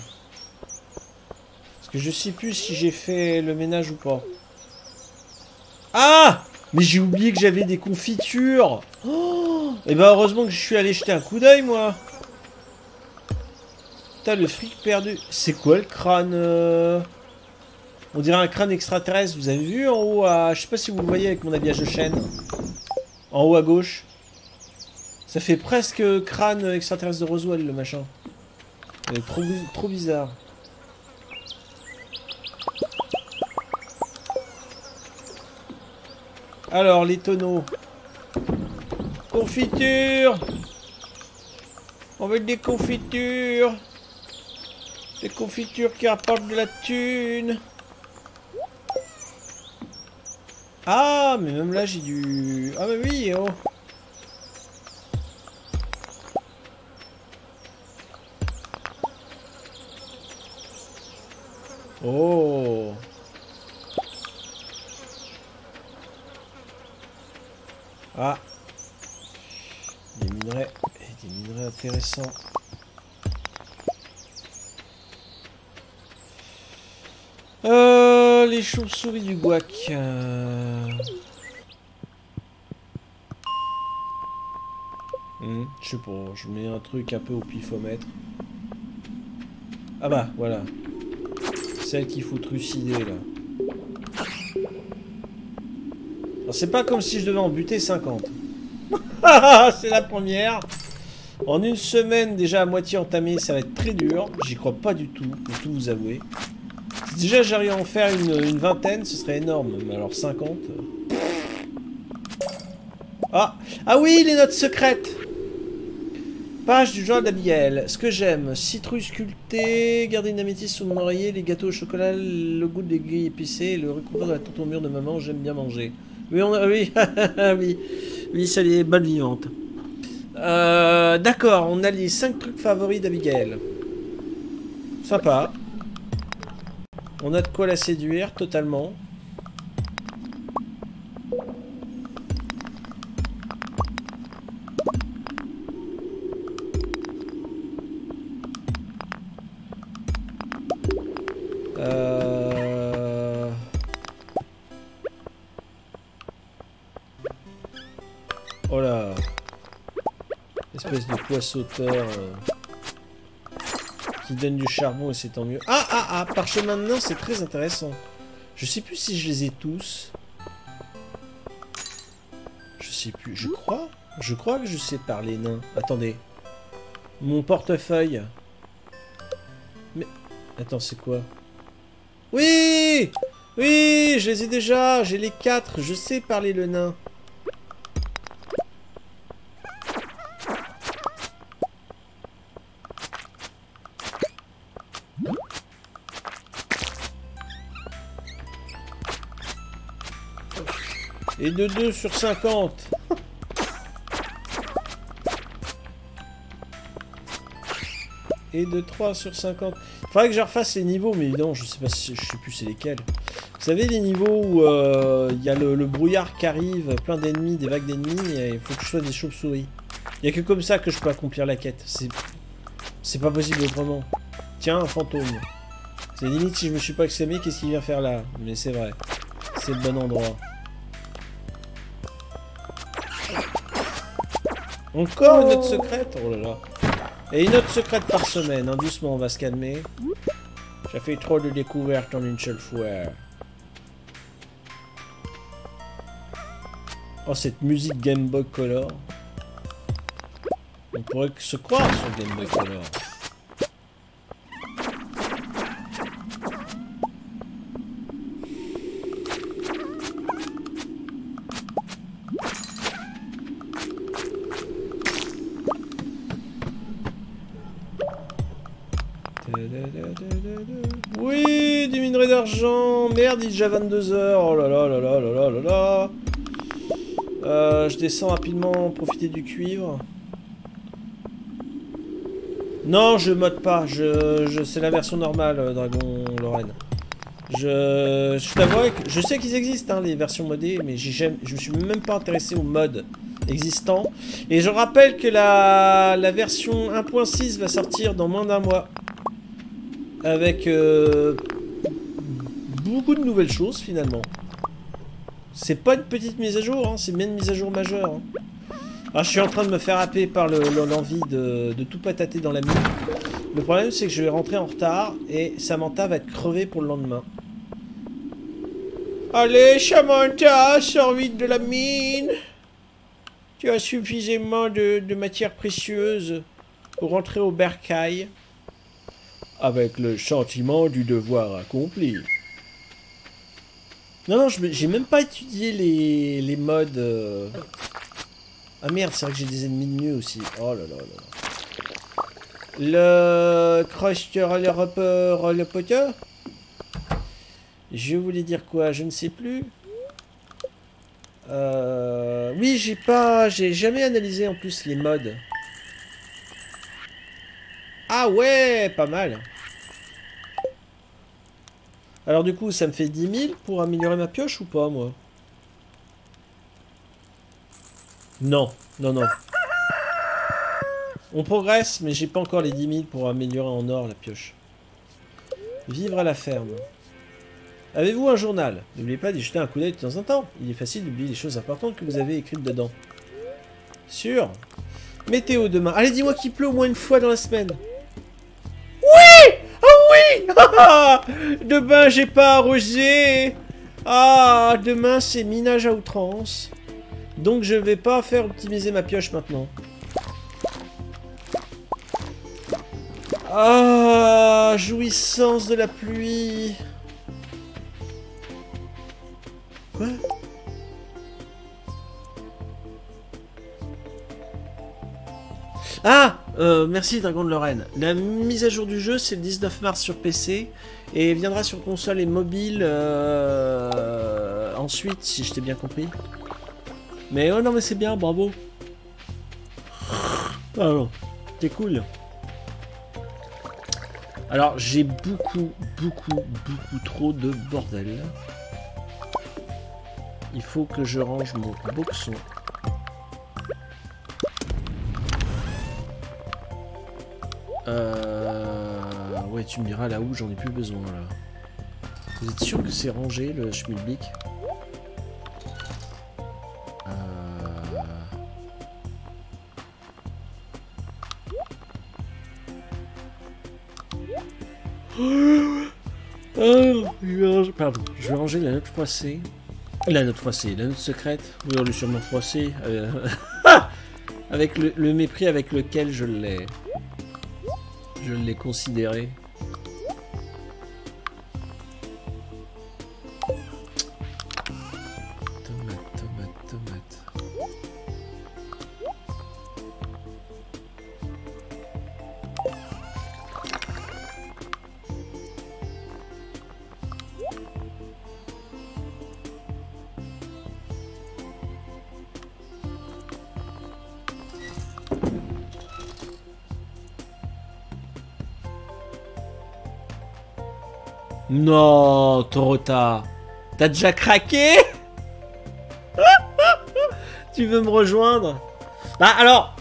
Parce que je sais plus si j'ai fait le ménage ou pas. Ah Mais j'ai oublié que j'avais des confitures oh Et ben heureusement que je suis allé jeter un coup d'œil, moi Putain, le fric perdu. C'est quoi le crâne euh? On dirait un crâne extraterrestre. Vous avez vu en haut à... Je sais pas si vous le voyez avec mon habillage de chaîne. En haut à gauche. Ça fait presque crâne extraterrestre de Roswell, le machin. Trop, bi- trop bizarre. Alors, les tonneaux. Confiture On veut des confitures Des confitures qui rapportent de la thune Ah, mais même là, j'ai du... Ah bah oui, oh. Oh. Ah. Des minerais, des minerais intéressants. Euh, les chauves-souris du guac. Hmm, je sais pas, je mets un truc un peu au pifomètre. Ah bah, voilà. Celle qu'il faut trucider, là. C'est pas comme si je devais en buter 50. *laughs* c'est la première. En une semaine, déjà à moitié entamée, ça va être très dur. J'y crois pas du tout, pour tout vous avouer. Déjà j'arrive à en faire une, vingtaine, ce serait énorme. Mais alors 50... euh. Ah Ah oui, les notes secrètes Page du journal d'Abigail. Ce que j'aime, citrouille sculptée, garder une améthyste sur mon oreiller, les gâteaux au chocolat, le goût des grilles épicées, le réconfort de la tarte au mur de maman, j'aime bien manger. Oui, on *laughs* oui, oui, ça les bonnes vivantes. Euh, D'accord, on a les 5 trucs favoris d'Abigail. Sympa. On a de quoi la séduire totalement. Euh... Oh là. Espèce de poissoteur euh, qui qui donne du charbon et c'est tant mieux. Ah, ah, ah, parchemin de c'est très intéressant. Je sais plus si je les ai tous. Je sais plus, je crois. Je crois que je sais parler nain. Attendez. Mon portefeuille. Mais... Attends, c'est quoi? Oui Oui Je les ai déjà J'ai les quatre. Je sais parler le nain. De 2 sur 50 Et de 3 sur 50 Faudrait que je refasse les niveaux, mais évidemment, je sais pas si, je sais plus c'est lesquels. Vous savez, les niveaux où euh, il y a le, brouillard qui arrive, plein d'ennemis, des vagues d'ennemis, et il faut que je sois des chauves-souris. Il y a que comme ça que je peux accomplir la quête. C'est pas possible autrement. Tiens, un fantôme. C'est limite si je me suis pas exclamé, qu'est-ce qu'il vient faire là? Mais c'est vrai. C'est le bon endroit. Encore une note secrète? Oh là là. Et une note secrète par semaine, hein. doucement, on va se calmer. Ça fait trop de découvertes en une seule fois. Oh, cette musique Game Boy Color. On pourrait se croire sur Game Boy Color. Déjà 22h. Oh là là là là là là là là. Euh, je descends rapidement, profiter du cuivre. Non, je mode pas. Je, je c'est la version normale, euh, Dragon Lorraine. Je, je t'avoue que je sais qu'ils existent, hein, les versions modées, mais je me suis même pas intéressé au mode existant. Et je rappelle que la, la version 1.6 va sortir dans moins d'un mois. Avec euh, de nouvelles choses finalement. C'est pas une petite mise à jour, hein, c'est bien une mise à jour majeure. hein. Alors, je suis en train de me faire happer par le- le- l'envie de, de tout patater dans la mine. Le problème c'est que je vais rentrer en retard et Samantha va être crevée pour le lendemain. Allez Samantha, sors vite de la mine Tu as suffisamment de, de matières précieuses pour rentrer au bercail. Avec le sentiment du devoir accompli. Non, non, j'ai même pas étudié les, les modes. euh. Ah merde, c'est vrai que j'ai des ennemis de mieux aussi. Oh là là là. Le Crusher Roller Upper Roller Potter? Je voulais dire quoi? Je ne sais plus. Euh... Oui, j'ai pas... J'ai jamais analysé en plus les modes. Ah ouais, pas mal. Alors du coup, ça me fait 10 000 pour améliorer ma pioche ou pas, moi? Non, non, non. On progresse, mais j'ai pas encore les 10 000 pour améliorer en or la pioche. Vivre à la ferme. Avez-vous un journal? N'oubliez pas d'y jeter un coup d'œil de temps en temps. Il est facile d'oublier les choses importantes que vous avez écrites dedans. Sûr? Météo demain. Allez, dis-moi qu'il pleut au moins une fois dans la semaine. *laughs* Demain, j'ai pas arrosé Ah, demain, c'est minage à outrance. Donc, je vais pas faire optimiser ma pioche maintenant. Ah, jouissance de la pluie. Quoi? Ah euh, Merci Dragon de Lorraine. La mise à jour du jeu, c'est le 19 mars sur PC et viendra sur console et mobile euh, ensuite, si je t'ai bien compris. Mais oh non, mais c'est bien, bravo. Ah non, c'est cool. Alors, j'ai beaucoup, beaucoup, beaucoup trop de bordel. Il faut que je range mon boxon. Euh... Ouais, tu me diras là où j'en ai plus besoin, là. Vous êtes sûr que c'est rangé, le schmilblick? Euh... Ranger... Pardon, je vais ranger la note froissée. La note froissée, la note secrète. Oui, on est sûrement froissée. euh, *laughs* avec le, le mépris avec lequel je l'ai... Je l'ai considéré. Non, Torota. T'as déjà craqué *laughs* Tu veux me rejoindre Bah alors,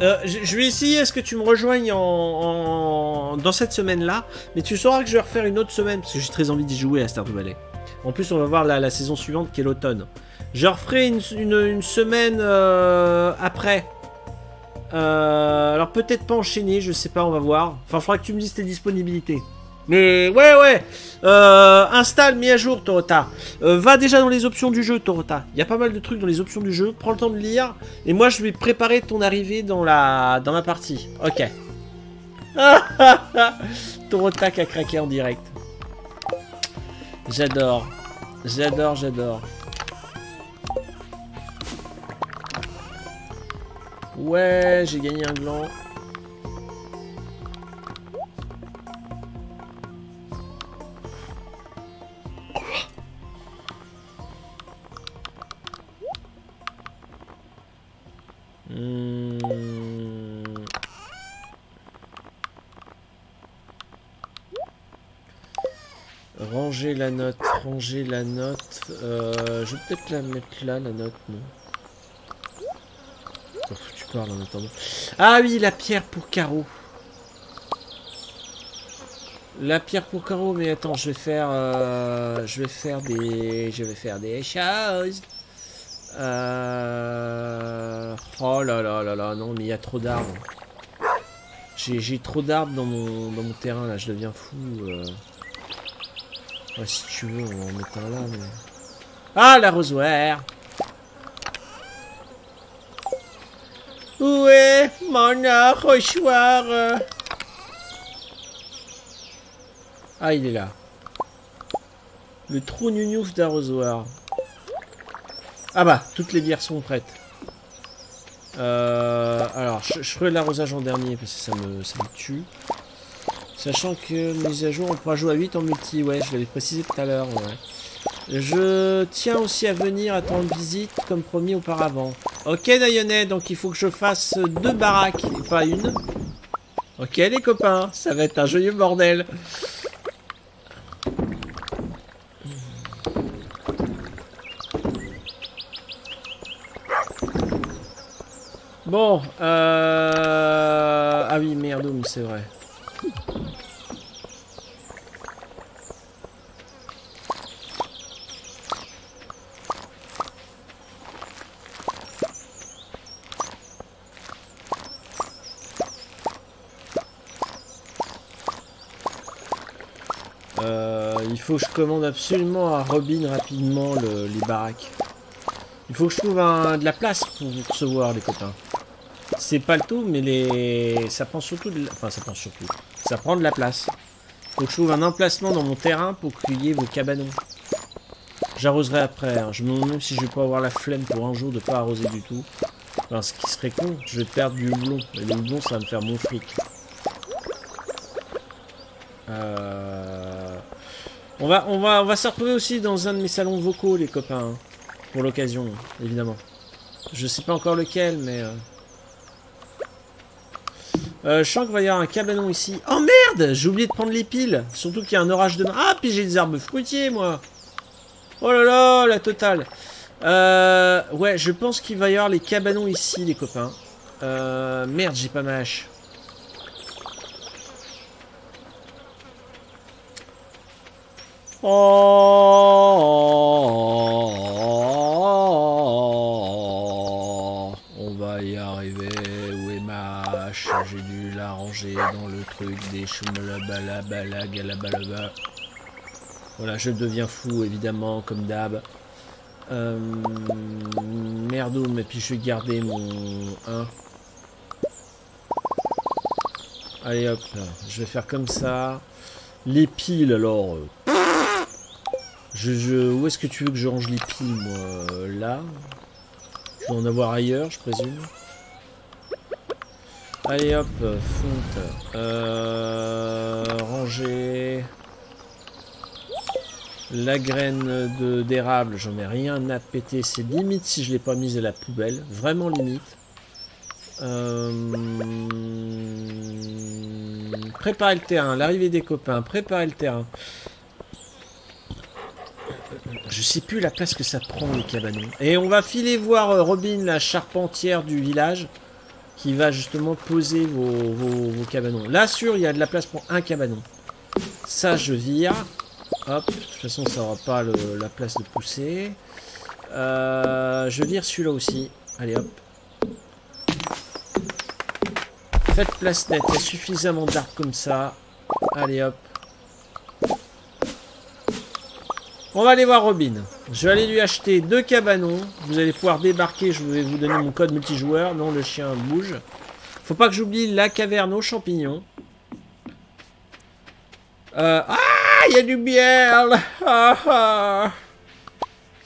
euh, je, vais essayer à ce que tu me rejoignes en, en- dans cette semaine-là, mais tu sauras que je vais refaire une autre semaine parce que j'ai très envie d'y jouer à Stardew Valley. En plus, on va voir la, saison suivante qui est l'automne. Je referai une, semaine euh, après. Euh, alors peut-être pas enchaîner, je sais pas, on va voir. Enfin, faudra que tu me dises tes disponibilités. Mais ouais, ouais. Euh, installe, mis à jour, Torota. Euh, va déjà dans les options du jeu, Torota. Il y a pas mal de trucs dans les options du jeu. Prends le temps de lire. Et moi, je vais préparer ton arrivée dans la, dans ma partie. Ok. *laughs* Torota qui a craqué en direct. J'adore. J'adore, j'adore. Ouais, j'ai gagné un gland. Hmm. Ranger la note, ranger la note. Euh, je vais peut-être la mettre là, la note, non Tu parles en attendant. Ah oui, la pierre pour carreau. La pierre pour carreau, mais attends, je vais faire, euh, je vais faire des, je vais faire des choses. Euh... Oh là là là là, non, mais il y a trop d'arbres. J'ai trop d'arbres dans mon, dans mon terrain, là, je deviens fou. euh. Si tu veux, on va en mettre un là, mais... Ah, l'arrosoir Où est mon arrosoir? Ah, il est là. Le trou nuniouf d'arrosoir. Ah bah, toutes les bières sont prêtes. Euh, alors, je, je ferai l'arrosage en dernier parce que ça me, ça me tue. Sachant que mise à jour, on pourra jouer à 8 en multi. Ouais, je l'avais précisé tout à l'heure. Ouais. Je tiens aussi à venir à rendre visite comme promis auparavant. Ok, Nayonet, donc il faut que je fasse deux baraques et pas une. Ok, les copains, ça va être un joyeux bordel. Bon, euh... Ah oui, merde, c'est vrai. Euh, il faut que je commande absolument à Robin rapidement le- les baraques. Il faut que je trouve un- de la place pour vous recevoir les copains. C'est pas le tout, mais les... ça prend surtout de la... Enfin, ça prend surtout. Ça prend de la place. Faut que je trouve un emplacement dans mon terrain pour ait vos cabanons. J'arroserai après. hein. Je me demande même si je vais pas avoir la flemme pour un jour de pas arroser du tout. Enfin, ce qui serait con, je vais perdre du houblon. Et le houblon, ça va me faire mon fric. Euh... On va, on va, on va se retrouver aussi dans un de mes salons vocaux, les copains. hein. Pour l'occasion, évidemment. Je sais pas encore lequel, mais... Euh... Euh, je sens qu'il va y avoir un cabanon ici. Oh merde J'ai oublié de prendre les piles. Surtout qu'il y a un orage demain. Ah, puis j'ai des arbres fruitiers, moi. Oh là là, la totale. Euh, ouais, je pense qu'il va y avoir les cabanons ici, les copains. Euh, merde, j'ai pas ma hache. Oh, on va y arriver. J'ai dû la ranger dans le trucs, des choumalabalabalagalabalaba. Voilà, je deviens fou, évidemment, comme d'hab. Euh, merdoum, et puis je vais garder mon 1. Allez hop, je vais faire comme ça. Les piles alors. Je, je- où est-ce que tu veux que je range les piles moi? Là? Je vais en avoir ailleurs, je présume? Allez hop, fonte. Euh, ranger. La graine d'érable, j'en ai rien à péter. C'est limite si je l'ai pas mise à la poubelle. Vraiment limite. Euh, Préparer le terrain, l'arrivée des copains, préparer le terrain. Je sais plus la place que ça prend les cabanons. Et on va filer voir euh, Robin, la charpentière du village, qui va justement poser vos, vos- cabanons. Là, sûr, il y a de la place pour un cabanon. Ça, je vire. Hop, de toute façon, ça aura pas la place de pousser. Euh, je vire celui-là aussi. Allez, hop. Faites place nette, il y a suffisamment d'arbres comme ça. Allez, hop. On va aller voir Robin. Je vais aller lui acheter deux cabanons. Vous allez pouvoir débarquer. Je vais vous donner mon code multijoueur. Non, le chien bouge. Faut pas que j'oublie la caverne aux champignons. Euh, ah, il y a du miel. Ah, ah.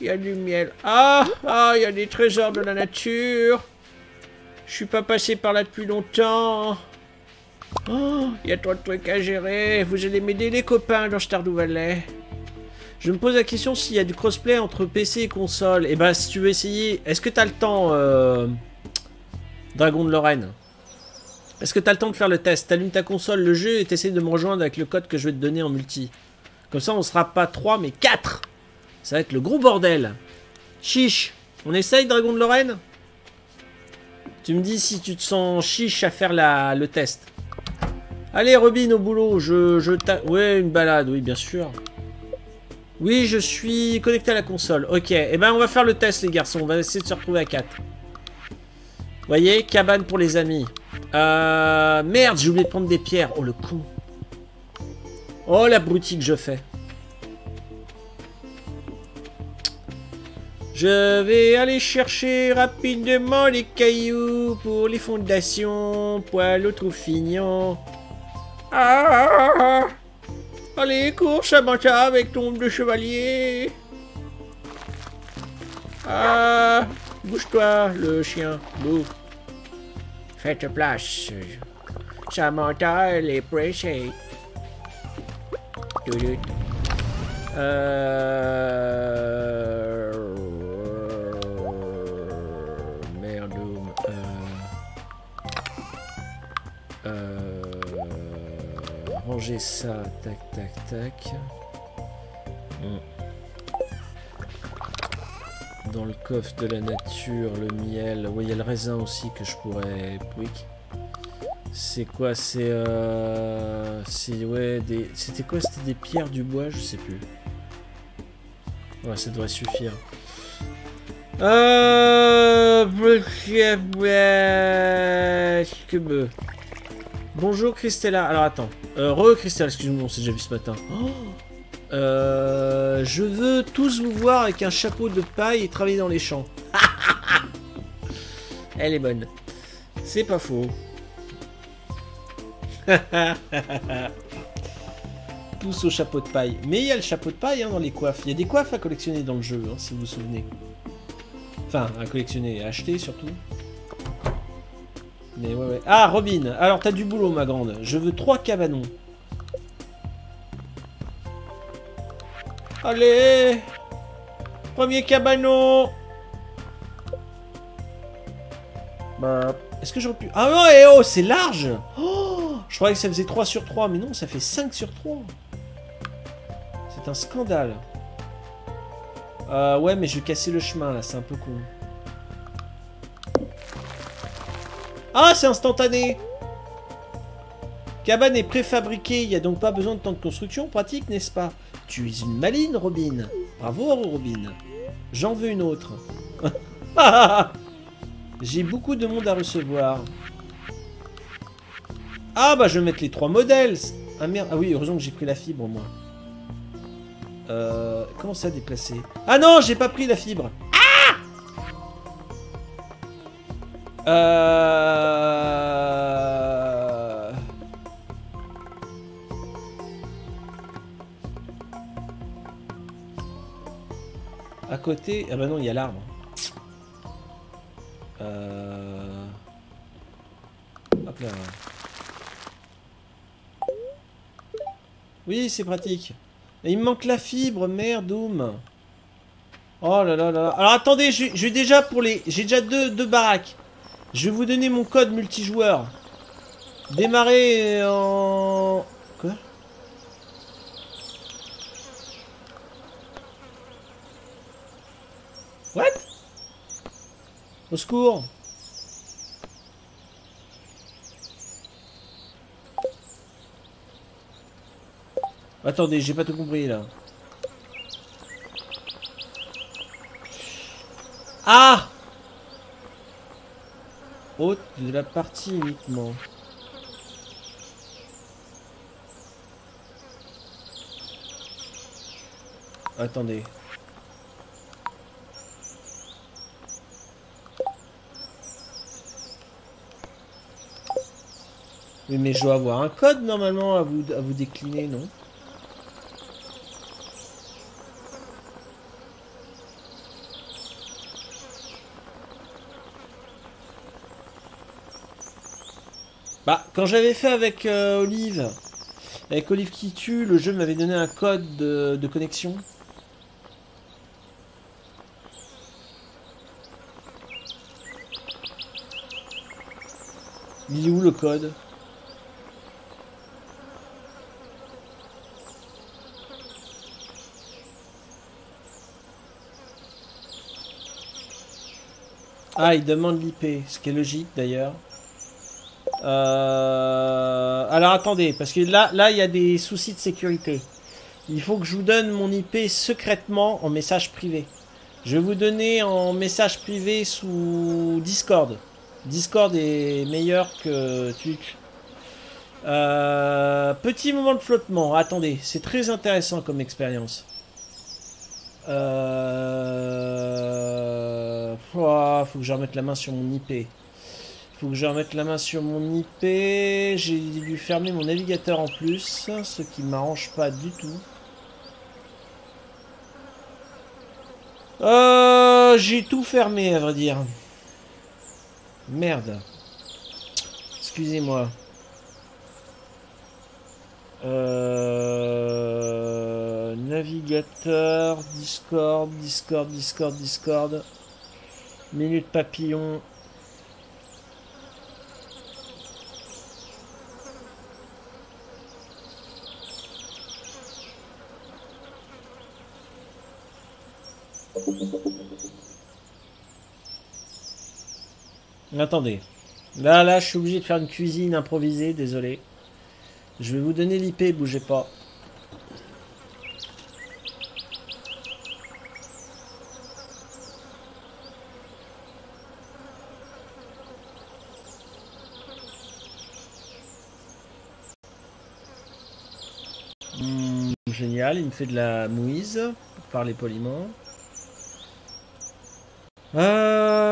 Il y a du miel. Ah, ah, il y a des trésors de la nature. Je suis pas passé par là depuis longtemps. Oh, il y a trop de trucs à gérer. Vous allez m'aider les copains dans Stardew Valley. Je me pose la question s'il y a du crossplay entre PC et console. Et bah si tu veux essayer, est-ce que t'as le temps, euh, Dragon de Lorraine? Est-ce que t'as le temps de faire le test? T'allumes ta console, le jeu, et t'essayes de me rejoindre avec le code que je vais te donner en multi. Comme ça, on sera pas 3 mais 4 Ça va être le gros bordel. Chiche On essaye, Dragon de Lorraine? Tu me dis si tu te sens chiche à faire le test. Allez, Robin, au boulot. Je, je Ouais, une balade, oui, bien sûr. Oui, je suis connecté à la console. Ok, et ben on va faire le test, les garçons. On va essayer de se retrouver à 4. Voyez, cabane pour les amis. Euh... Merde, j'ai oublié de prendre des pierres. Oh, le con. Oh, la broutique que je fais. Je vais aller chercher rapidement les cailloux pour les fondations, poil au fignon. Ah, ah, ah, ah. Allez, cours, Samantha, avec ton de chevalier. Ah, bouge-toi, le chien. Bouge. Faites place. Samantha, elle est pressée. Euh... Ça. Tac, tac, tac. Hmm. Dans le coffre de la nature, le miel. Oui, il y a le raisin aussi que je pourrais... Pouic. C'est quoi? C'est euh... Ouais des... C'était quoi? C'était des pierres du bois Je sais plus. Ouais, ça devrait suffire. Euh... que me- Bonjour Christella. Alors attends. Euh, re Christella, excuse-moi, on s'est déjà vu ce matin. Oh euh, je veux tous vous voir avec un chapeau de paille et travailler dans les champs. *laughs* Elle est bonne. C'est pas faux. *laughs* Tous au chapeau de paille. Mais il y a le chapeau de paille hein, dans les coiffes. Il y a des coiffes à collectionner dans le jeu, hein, si vous vous souvenez. Enfin, à collectionner, à acheter surtout. Mais ouais, ouais. Ah, Robin, alors t'as du boulot, ma grande. Je veux trois cabanons. Allez Premier cabanon Bah, Est-ce que j'aurais pu... Ah non, oh, c'est large oh, Je croyais que ça faisait 3 sur 3, mais non, ça fait 5 sur 3. C'est un scandale. Euh, ouais, mais je vais casser le chemin, là, c'est un peu con. Ah, c'est instantané Cabane est préfabriquée, il n'y a donc pas besoin de temps de construction, pratique, n'est-ce pas? Tu es une maline, Robin. Bravo, Robin. J'en veux une autre. *laughs* J'ai beaucoup de monde à recevoir. Ah bah je vais mettre les trois modèles. Ah merde. Ah oui, heureusement que j'ai pris la fibre moi. Euh, comment ça déplacer? Ah non, j'ai pas pris la fibre. Euh... À côté... Ah bah non, il y a l'arbre. Euh... Hop là. Oui, c'est pratique. Il me manque la fibre, merde, Doom. Oh là là là. Alors attendez, vais déjà pour les... J'ai déjà deux, deux baraques. Je vais vous donner mon code multijoueur. Démarrer en... Quoi What Au secours Attendez, j'ai pas tout compris là. Ah De la partie uniquement. Attendez. Oui, mais je dois avoir un code normalement à vous, à vous décliner, non? Bah, quand j'avais fait avec euh, Olive, avec Olive qui tue, le jeu m'avait donné un code de, de connexion. Il est où le code? Ah, il demande l'IP, ce qui est logique d'ailleurs. Euh, Alors attendez, parce que là, là, il y a des soucis de sécurité. Il faut que je vous donne mon IP secrètement en message privé. Je vais vous donner en message privé sous Discord. Discord est meilleur que Twitch. Euh, petit moment de flottement. Attendez, c'est très intéressant comme expérience. Euh... faut que je remette la main sur mon IP. Faut que je remette la main sur mon IP. J'ai dû fermer mon navigateur en plus, ce qui m'arrange pas du tout. Euh, j'ai tout fermé à vrai dire. Merde. Excusez-moi. Euh, navigateur, Discord, Discord, Discord, Discord. Minute papillon. Attendez. Là, là, je suis obligé de faire une cuisine improvisée, désolé. Je vais vous donner l'IP, bougez pas. Hmm, génial, il me fait de la mouise, pour parler poliment. Euh...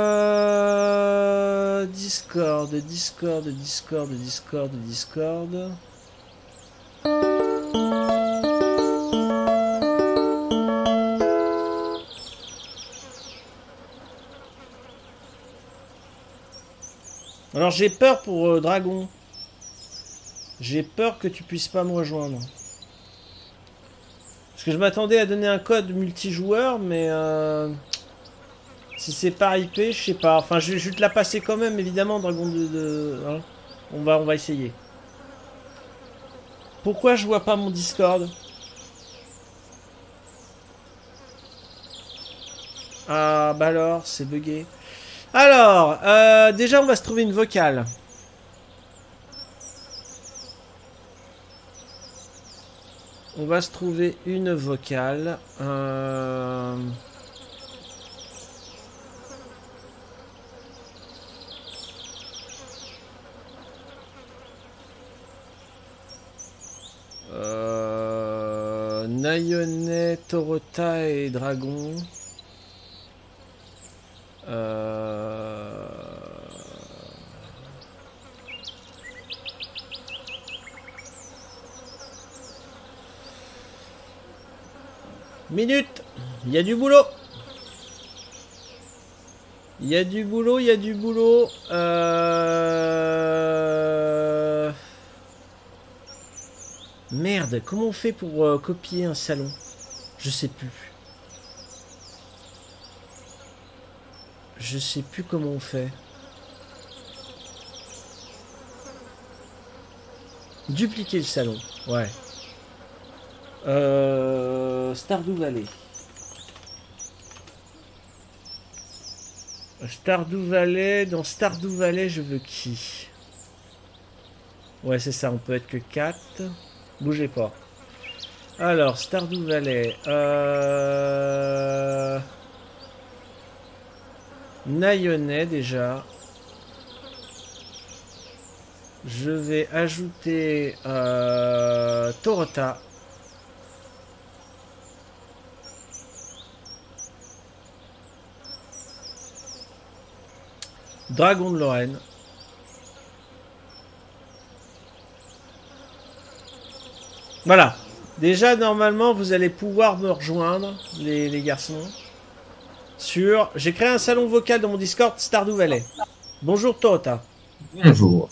Discord, Discord, Discord, Discord, Discord. Alors j'ai peur pour euh, Dragon. J'ai peur que tu puisses pas me rejoindre. Parce que je m'attendais à donner un code multijoueur, mais... Euh... Si c'est par IP, je sais pas. Enfin, je, vais te la passer quand même, évidemment, Dragon de... de- hein. on, va, on va essayer. Pourquoi je vois pas mon Discord? Ah, bah alors, c'est bugué. Alors, euh, déjà, on va se trouver une vocale. On va se trouver une vocale. Euh... Euh... Nayonet, Torota et Dragon. Euh... Minute Il y a du boulot Il y a du boulot, il y a du boulot. Euh... Merde, comment on fait pour euh, copier un salon? Je sais plus. Je sais plus comment on fait. Dupliquer le salon, ouais. Euh, Stardew Valley. Dans Stardew je veux qui? Ouais, c'est ça, on peut être que 4. Bougez pas. Alors, Stardew Valley. Euh... Déjà. Je vais ajouter euh, Torota. Dragon de Lorraine. Voilà. Déjà, normalement, vous allez pouvoir me rejoindre, les, les garçons. Sur. J'ai créé un salon vocal dans mon Discord Stardew Valley. Bonjour Torota. Bonjour.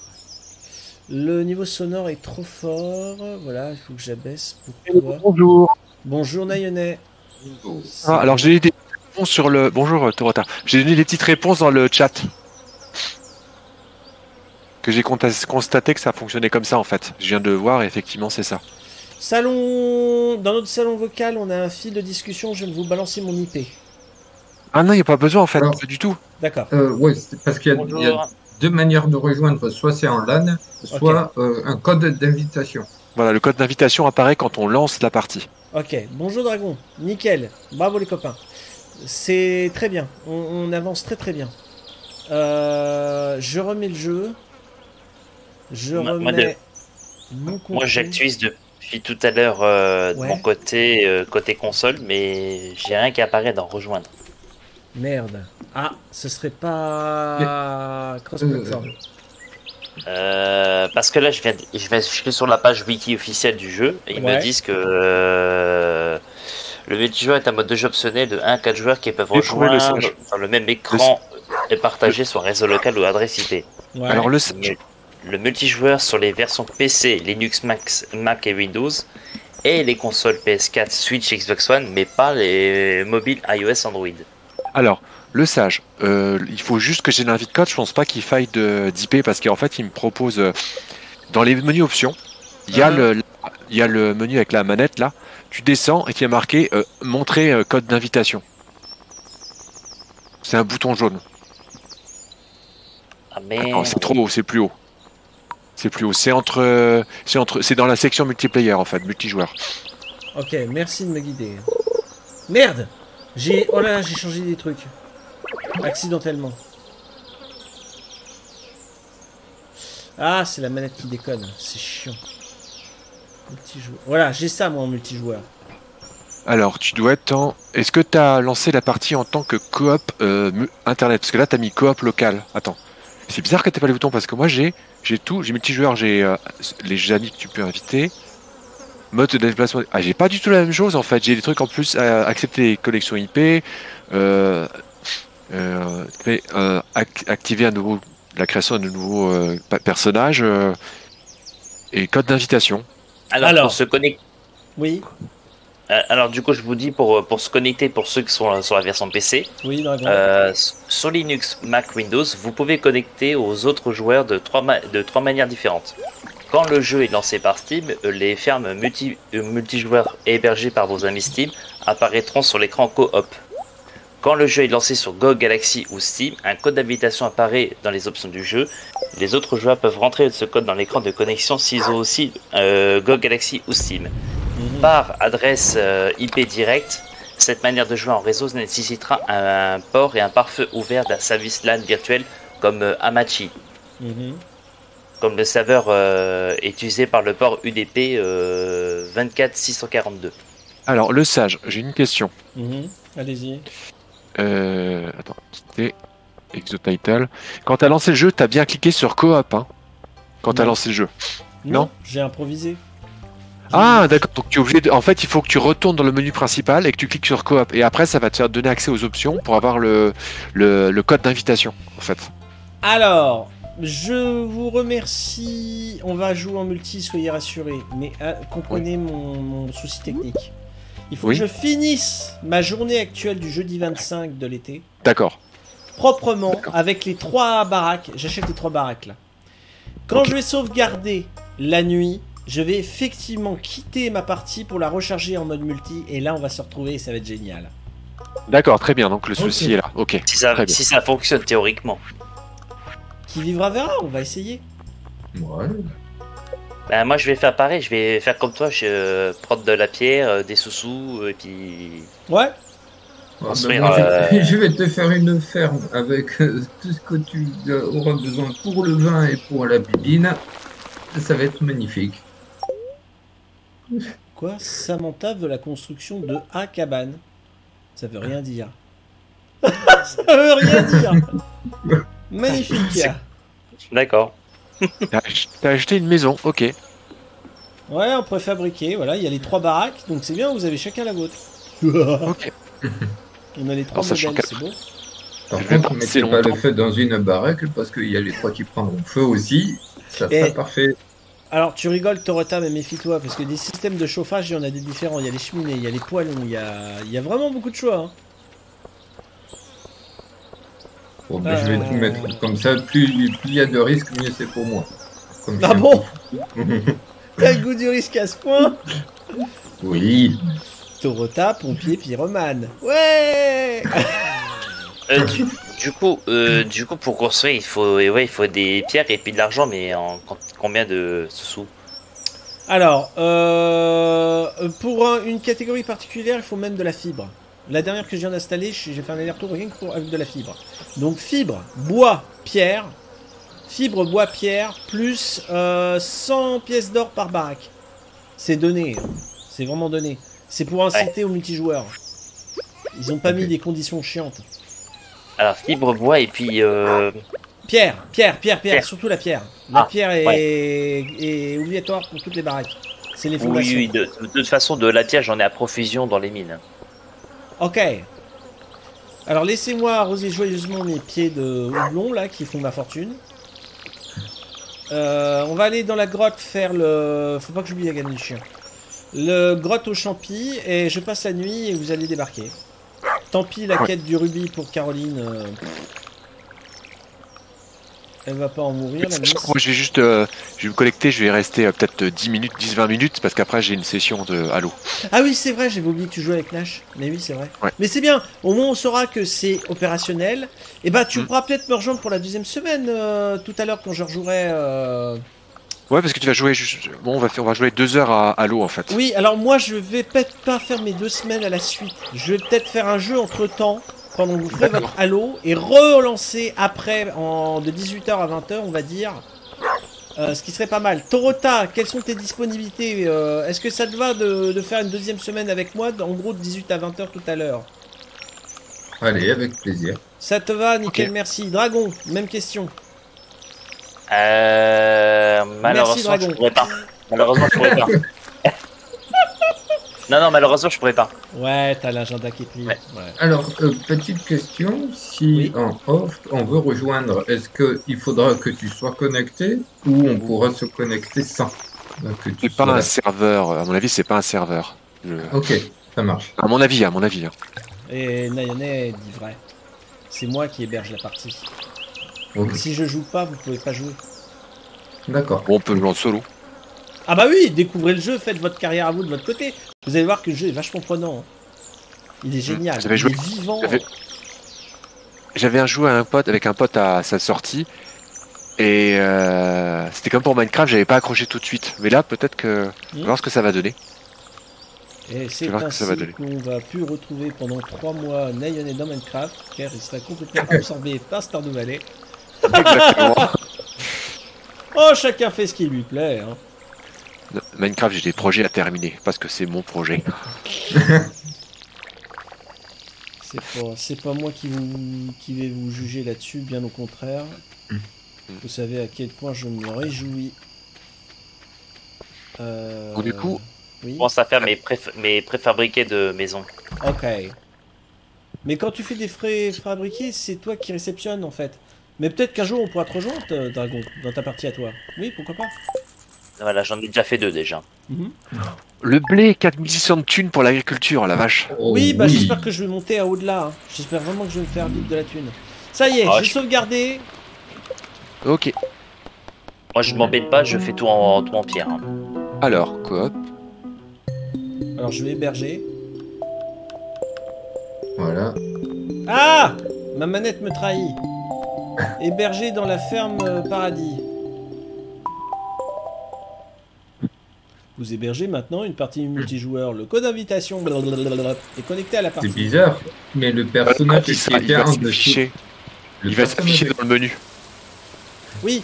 Le niveau sonore est trop fort. Voilà, il faut que j'abaisse. Pourquoi Bonjour. Bonjour Nayonet. Ah, alors j'ai des réponses sur le. Bonjour euh, Torota. J'ai donné des petites réponses dans le chat. Que j'ai constaté que ça fonctionnait comme ça en fait. Je viens de voir et effectivement c'est ça. Salon. Dans notre salon vocal, on a un fil de discussion. Je vais vous balancer mon IP. Ah non, il n'y a pas besoin en fait, Alors- pas du tout. D'accord. Euh, c'est parce qu'il y, a- y deux manières de rejoindre, soit c'est en LAN, soit euh, un code d'invitation. Voilà, le code d'invitation apparaît quand on lance la partie. Ok. Bonjour Dragon. Nickel. Bravo les copains. C'est très bien. On, on avance très très bien. Euh, je remets le jeu. Je Moi- moi, remets mon Moi, j'actuise depuis tout à l'heure euh, de Ouais. mon côté, euh, côté console, mais j'ai rien qui apparaît dans rejoindre. Merde. Ah, ce serait pas *laughs* cross-platform. Euh, parce que là, je viens, de- je vais je suis sur la page wiki officielle du jeu et ils Ouais. me disent que euh, le multijoueur est un mode de jeu optionnel de 1 à 4 joueurs qui peuvent le rejoindre sage. dans le même écran et partager sur réseau local ou adresse IP. Ouais. Alors le Mais le multijoueur sur les versions PC, Linux, Mac, Mac et Windows et les consoles PS4, Switch, Xbox One, mais pas les mobiles iOS, Android. Alors, le sage, euh, il faut juste que j'ai l'invite code. Je pense pas qu'il faille de- d'IP parce qu'en fait, il me propose euh, dans les menus options, il y, a Ah. le, il y a le menu avec la manette là. Tu descends et qui est marqué euh, montrer euh, code d'invitation. C'est un bouton jaune. Ah mais Non, c'est trop haut, c'est plus haut. C'est plus haut. C'est entre, c'est entre, c'est dans la section multiplayer en fait, multijoueur. Ok, merci de me guider. Merde J'ai... Oh là là, j'ai changé des trucs. Accidentellement. Ah, c'est la manette qui déconne. C'est chiant. Multijoueur. Voilà, j'ai ça moi en multijoueur. Alors, tu dois être en. Est-ce que tu as lancé la partie en tant que coop euh, internet? Parce que là, tu as mis coop local. Attends. C'est bizarre que tu pas les boutons parce que moi, j'ai j'ai tout. J'ai multijoueur, j'ai euh, les amis que tu peux inviter. Mode de déplacement. Ah, j'ai pas du tout la même chose en fait. J'ai des trucs en plus. euh, accepter les connexions IP. Euh, euh, mais, euh, ac- activer à nouveau la création de nouveaux euh, personnages. euh, et code d'invitation. alors, Alors. pour se connecter. Oui, Alors du coup, je vous dis pour, pour se connecter pour ceux qui sont sur la version PC, oui, euh, sur Linux, Mac, Windows, vous pouvez connecter aux autres joueurs de trois, ma- de trois manières différentes. Quand le jeu est lancé par Steam, euh, les fermes multi, euh, multijoueurs hébergées par vos amis Steam apparaîtront sur l'écran coop. Quand le jeu est lancé sur Go Galaxy ou Steam, un code d'invitation apparaît dans les options du jeu. Les autres joueurs peuvent rentrer ce code dans l'écran de connexion s'ils ont aussi euh, Go Galaxy ou Steam. Mhm. Par adresse euh, IP directe, cette manière de jouer en réseau nécessitera un port et un pare-feu ouvert d'un service LAN virtuel comme euh, Hamachi. Mhm. comme le serveur euh, est utilisé par le port UDP euh, 24642. Alors, le sage, j'ai une question. Mhm. Allez-y. Euh, attends, c'était Exotitle. Quand t'as lancé le jeu, t'as bien cliqué sur coop, hein Quand t'as lancé le jeu. Non, Non. j'ai improvisé. Ah, d'accord. Donc tu es obligé de... En fait, il faut que tu retournes dans le menu principal et que tu cliques sur coop. Et après, ça va te faire donner accès aux options pour avoir le, le, le code d'invitation, en fait. Alors, je vous remercie. On va jouer en multi, soyez rassurés. Mais euh, comprenez mon, mon souci technique. Il faut Oui. que je finisse ma journée actuelle du jeudi 25 de l'été D'accord. proprement avec les trois baraques. J'achète les trois baraques là. Quand je vais sauvegarder la nuit, je vais effectivement quitter ma partie pour la recharger en mode multi. Et là, on va se retrouver et ça va être génial. D'accord, très bien. Donc le souci est là. Ok. Si ça, Très bien. si ça fonctionne théoriquement. Qui vivra verra, on va essayer. Ouais. Ben, moi, je vais faire pareil. Je vais faire comme toi. Je euh, prendre de la pierre, euh, des sous-sous, et puis. Ouais, Ah, ben, Construire, moi, je- *laughs* Je vais te faire une ferme avec euh, tout ce que tu euh, auras besoin pour le vin et pour la bibine. Ça va être magnifique. Quoi? Samantha veut la construction de A cabane. Ça veut rien dire. *laughs* ça veut rien dire. *laughs* Magnifique. D'accord. *laughs* T'as ach- t'as acheté une maison. Ok. Ouais, on pourrait fabriquer. Voilà, il y a les trois baraques, donc c'est bien. Vous avez chacun la vôtre. *laughs* Ok. on a les trois modèles, c'est beau. Par contre, mettez pas le feu dans une baraque parce qu'il y a les trois qui prendront feu aussi. Ça Et- sera parfait. Alors, tu rigoles, Torota, mais méfie-toi, parce que des systèmes de chauffage, il y en a des différents. Il y a les cheminées, il y a les poêlons, il y a, il y a vraiment beaucoup de choix. hein. Bon, ben, Je vais tout Euh. mettre comme ça. Plus il y a de risques, mieux c'est pour moi. Comme Ah bon T'as *laughs* le goût du risque à ce point *laughs* Oui. Torota, pompier, pyromane. Ouais Euh, du, du coup, euh, du coup, pour construire, il faut, ouais, il faut des pierres et puis de l'argent, mais en com- combien de sous? Alors, euh, pour un- une catégorie particulière, il faut même de la fibre. La dernière que je viens d'installer, j'ai fait un aller-retour rien que pour, avec de la fibre. Donc fibre, bois, pierre, fibre, bois, pierre, plus euh, 100 pièces d'or par baraque. C'est donné, hein. c'est vraiment donné. C'est pour inciter aux multijoueurs. Ils ont pas mis des conditions chiantes. Alors, fibre, bois et puis. Euh... Pierre, pierre, pierre, pierre, Pierre. surtout la pierre. La Ah, pierre est, ouais. est obligatoire pour toutes les baraques. C'est les Oui, fondations. oui, de, de toute façon, de la pierre, j'en ai à profusion dans les mines. Ok. Alors laissez-moi arroser joyeusement mes pieds de houblon là qui font ma fortune. Euh, on va aller dans la grotte faire le. Faut pas que j'oublie la gamme du chien. Le grotte aux champis et je passe la nuit et vous allez débarquer. Tant pis la quête du rubis pour Caroline. euh, Elle va pas en mourir la miss. moi, je vais juste, euh, je vais me connecter, je vais rester euh, peut-être euh, 10 minutes, 10-20 minutes, parce qu'après j'ai une session de Halo. Ah oui, c'est vrai, j'avais oublié que tu jouais avec Nash. Mais oui, c'est vrai. Ouais. Mais c'est bien, au moins on saura que c'est opérationnel. Et bah, tu Mm. pourras peut-être me rejoindre pour la deuxième semaine euh, tout à l'heure quand je rejouerai. euh, Ouais, parce que tu vas jouer juste. Bon, on va, faire, on va jouer deux heures à Halo en fait. Oui, alors moi je vais peut-être pas faire mes deux semaines à la suite. Je vais peut-être faire un jeu entre temps pendant que vous ferez votre Halo et relancer après en, de 18h à 20h, on va dire. Euh, ce qui serait pas mal. Torota, quelles sont tes disponibilités euh, Est-ce que ça te va de, de faire une deuxième semaine avec moi En gros, de 18 à 20h tout à l'heure? Allez, avec plaisir. Ça te va, nickel, merci. Dragon, même question. Euh, malheureusement, Dragon. je pourrais pas. Malheureusement, je pourrais pas. *laughs* non, non, malheureusement, je pourrais pas. Ouais, t'as l'agenda qui est pris. Ouais. Ouais. Alors, euh, petite question, si Oui. en off on veut rejoindre, est-ce qu'il faudra que tu sois connecté ou on pourra se connecter sans? Que tu C'est pas un serveur, à mon avis, c'est pas un serveur. Je- Ok, ça marche. À mon avis, à mon avis. hein. Et Nayane dit vrai. C'est moi qui héberge la partie. Si je joue pas, vous pouvez pas jouer. D'accord. Bon, on peut jouer en solo. Ah bah oui, découvrez le jeu, faites votre carrière à vous de votre côté. Vous allez voir que le jeu est vachement prenant. hein. Il est génial, Vous avez il joué- est vivant. J'avais- J'avais un joué à un pote avec un pote à sa sortie. Et euh, c'était comme pour Minecraft, j'avais pas accroché tout de suite. Mais là, peut-être que. On va voir ce que ça va donner. Et c'est ainsi va donner. qu'on va plus retrouver pendant 3 mois Nayane dans Minecraft, car il sera complètement *laughs* absorbé par Stardew Valley. Exactement. *laughs* Oh, chacun fait ce qui lui plaît. hein. Minecraft, j'ai des projets à terminer parce que c'est mon projet. *laughs* C'est pas, c'est pas moi qui, vous, qui vais vous juger là-dessus, bien au contraire. Vous savez à quel point je me réjouis. Euh, Bon, du coup- oui. Je pense à faire mes, préf- mes préfabriqués de maison. Ok. Mais quand tu fais des frais fabriqués, c'est toi qui réceptionne en fait. Mais peut-être qu'un jour on pourra te rejoindre, euh, Dragon, dans ta partie à toi. Oui, pourquoi pas Voilà, j'en ai déjà fait deux déjà. Le blé, 4600 de thunes pour l'agriculture, la vache. Oh, Oui, bah j'espère que je vais monter à au-delà. hein. J'espère vraiment que je vais me faire vite de la thune. Ça y est, Ah, j'ai je- sauvegardé. Ok. Moi, je m'embête pas, je fais tout en, tout en pierre. hein. Alors, coop. Alors je vais héberger. Voilà. Ah Ma manette me trahit. Héberger dans la ferme euh, paradis. Vous hébergez maintenant une partie multijoueur. Le code d'invitation est connecté à la C'est partie. bizarre, mais le personnage il, qui sera- il était va en dessous. s'afficher. Il va s'afficher dans le menu. Oui,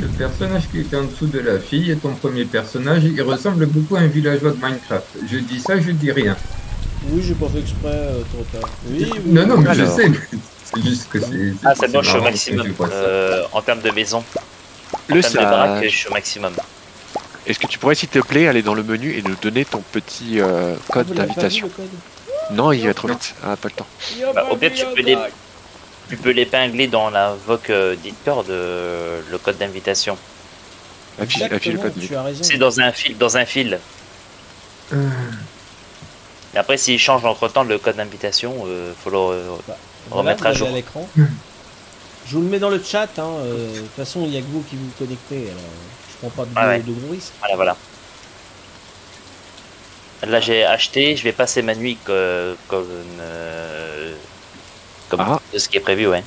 le personnage qui était en dessous de la fille est ton premier personnage. Il ressemble beaucoup à un villageois de Minecraft. Je dis ça, je dis rien. oui, j'ai pas fait exprès, euh, trop tard. Oui, oui. Non, non, mais Alors. je sais. C'est juste que c'est. Ah, c'est bon, je suis au maximum. ça. Euh, en termes de maison. En Le termes de baraque, je suis au maximum. Est-ce que tu pourrais, s'il te plaît, aller dans le menu et nous donner ton petit euh, code d'invitation Non, il va trop vite. Ah, pas le temps. Bah, au pire, tu peux les- Tu peux l'épingler dans la voc euh, Discord, euh, le code d'invitation. C'est dans un fil, dans un fil. Euh, après, s'il change entre temps le code d'invitation, euh, faut le. Bah, remettre à jour. l'écran. Je vous le mets dans le chat. hein, euh, De toute façon, il y a que vous qui vous connectez. Alors, prends pas de, Ah ouais. de gros risques. Voilà, voilà. Là, j'ai acheté, je vais passer ma nuit co- comme. euh, comme Ah. de ce qui est prévu, ouais.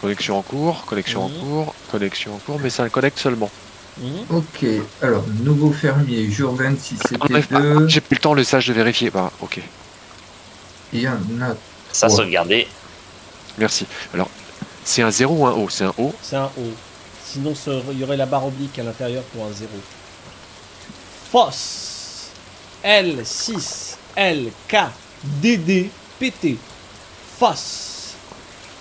Connexion en cours, connexion Mhm. en cours, connexion en cours, mais ça le connecte seulement. Mhm. Ok, alors, nouveau fermier, jour 26, On c'était deux. J'ai plus le temps, le sage, de vérifier. Bah, ok. Il y en a. Ça Ouais. sauvegardé. Merci. Alors, c'est un 0 ou un O? C'est un O. C'est un O. Sinon, il y aurait la barre oblique à l'intérieur pour un 0. FOS L6 LK DD PT FOS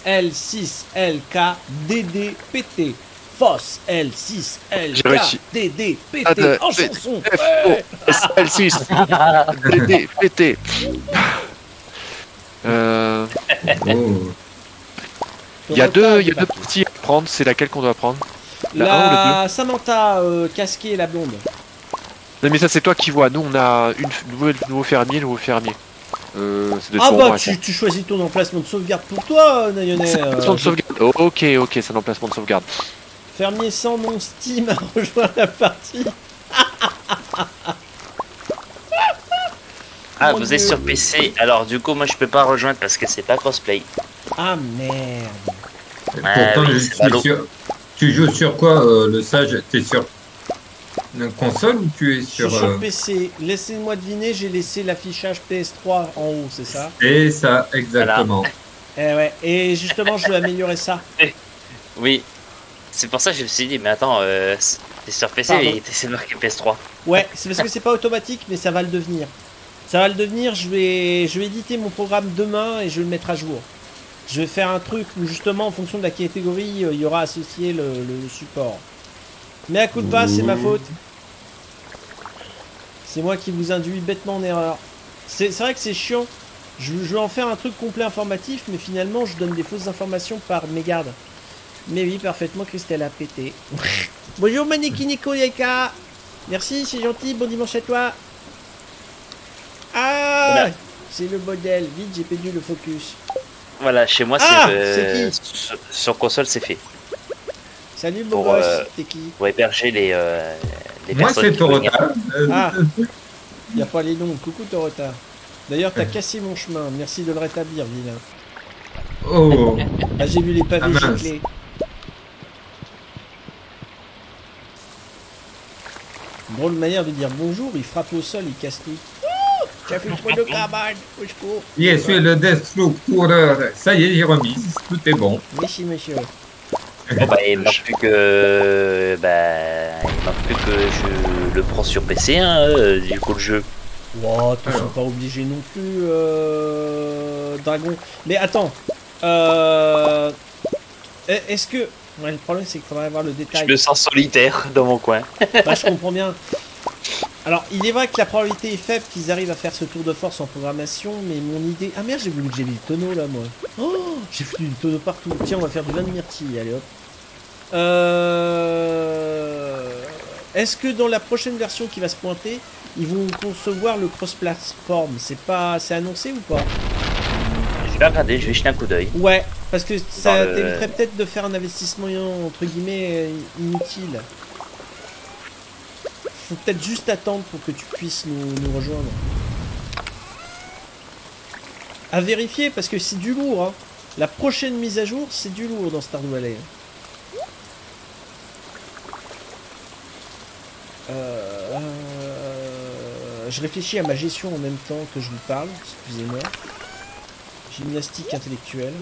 L6 LK DD PT FOS L6 J'ai LK. DD Ah, PT en de- chanson F, O, S, L, 6. DD, PT. Euh, Il y a deux, il y a deux parties à prendre. C'est laquelle qu'on doit prendre? La un La Samantha euh, casquée et la blonde. Non, mais ça, c'est toi qui vois. Nous, on a une nouvelle, nouveau fermier, nouveau fermier. Euh, Ah bah moi, tu, tu choisis ton emplacement de sauvegarde pour toi. C'est un euh, emplacement de sauvegarde. Oh, ok, ok, c'est un emplacement de sauvegarde. Fermier sans nom Steam a *laughs* rejoint la partie. Ah, Mon vous êtes sur PC. Alors, du coup, moi, je peux pas rejoindre parce que c'est pas crossplay. Ah merde. Pourtant, oui, je sur- Tu joues sur quoi, euh, le sage? T'es sur une console ou tu es Je suis sur. sur euh, PC. Laissez-moi deviner, j'ai laissé l'affichage PS3 en haut, c'est ça? C'est ça, exactement. Eh ouais. Et justement, je vais améliorer ça. *laughs* Oui. C'est pour ça que je me suis dit, mais attends, euh, t'es sur PC Pardon. et t'essaies de marquer PS3. Ouais, c'est parce que c'est pas automatique, mais ça va le devenir. Ça va le devenir. Je vais, je vais éditer mon programme demain et je vais le mettre à jour. Je vais faire un truc où justement, en fonction de la catégorie, euh, il y aura associé le, le support. Mais à coup de bas, c'est ma faute. C'est moi qui vous induis bêtement en erreur. C'est vrai que c'est chiant. Je, je veux en faire un truc complet informatif, mais finalement, je donne des fausses informations par mégarde. Mais oui, parfaitement, Christelle a pété. *laughs* Bonjour Maniki Nico Yaika Merci, c'est gentil, bon dimanche à toi Ah. C'est le modèle, vite j'ai perdu le focus. Voilà, chez moi, Ah, c'est. euh, c'est sur, sur console, c'est fait. Salut beau Pour, gosse, euh, t'es qui Pour héberger les, euh, les Moi, personnes c'est. Torota. Ah. Y a pas les noms, coucou Torota. D'ailleurs t'as cassé mon chemin, merci de le rétablir vilain. Oh, Ah j'ai vu les pavés Ah, giclés. Drôle de manière de dire bonjour, il frappe au sol, il casse tout. Oh, J'ai fait trop de cabane, au secours. je suis le Deathstroke coureur. Ça y est, j'ai remis. Tout est bon. Merci monsieur. Bon, bah, il manque plus que. Bah, il manque plus que je le prends sur PC, hein, euh, du coup, le jeu. Wow, ils sont pas obligés non plus, euh... Dragon. Mais attends, euh... est- Est-ce que... Ouais, le problème c'est qu'il faudrait avoir le Je détail. me sens solitaire dans mon coin. Bah, je comprends bien. Alors, il est vrai que la probabilité est faible qu'ils arrivent à faire ce tour de force en programmation, mais mon idée... Ah merde, j'ai voulu que j'ai le tonneau là, moi. Oh, j'ai foutu du tonneau partout. Tiens, on va faire du vin de myrtille, allez hop. Euh... Est-ce que dans la prochaine version qui va se pointer, ils vont concevoir le cross-platform? C'est pas... C'est annoncé ou pas? Je vais regarder, je vais jeter un coup d'œil. Ouais, parce que ça le- t'éviterait peut-être de faire un investissement entre guillemets inutile. Faut peut-être juste attendre pour que tu puisses nous, rejoindre. À vérifier parce que c'est du lourd. Hein. La prochaine mise à jour, c'est du lourd dans Stardew Valley. Euh, euh, je réfléchis à ma gestion en même temps que je vous parle. Excusez-moi. Gymnastique intellectuelle.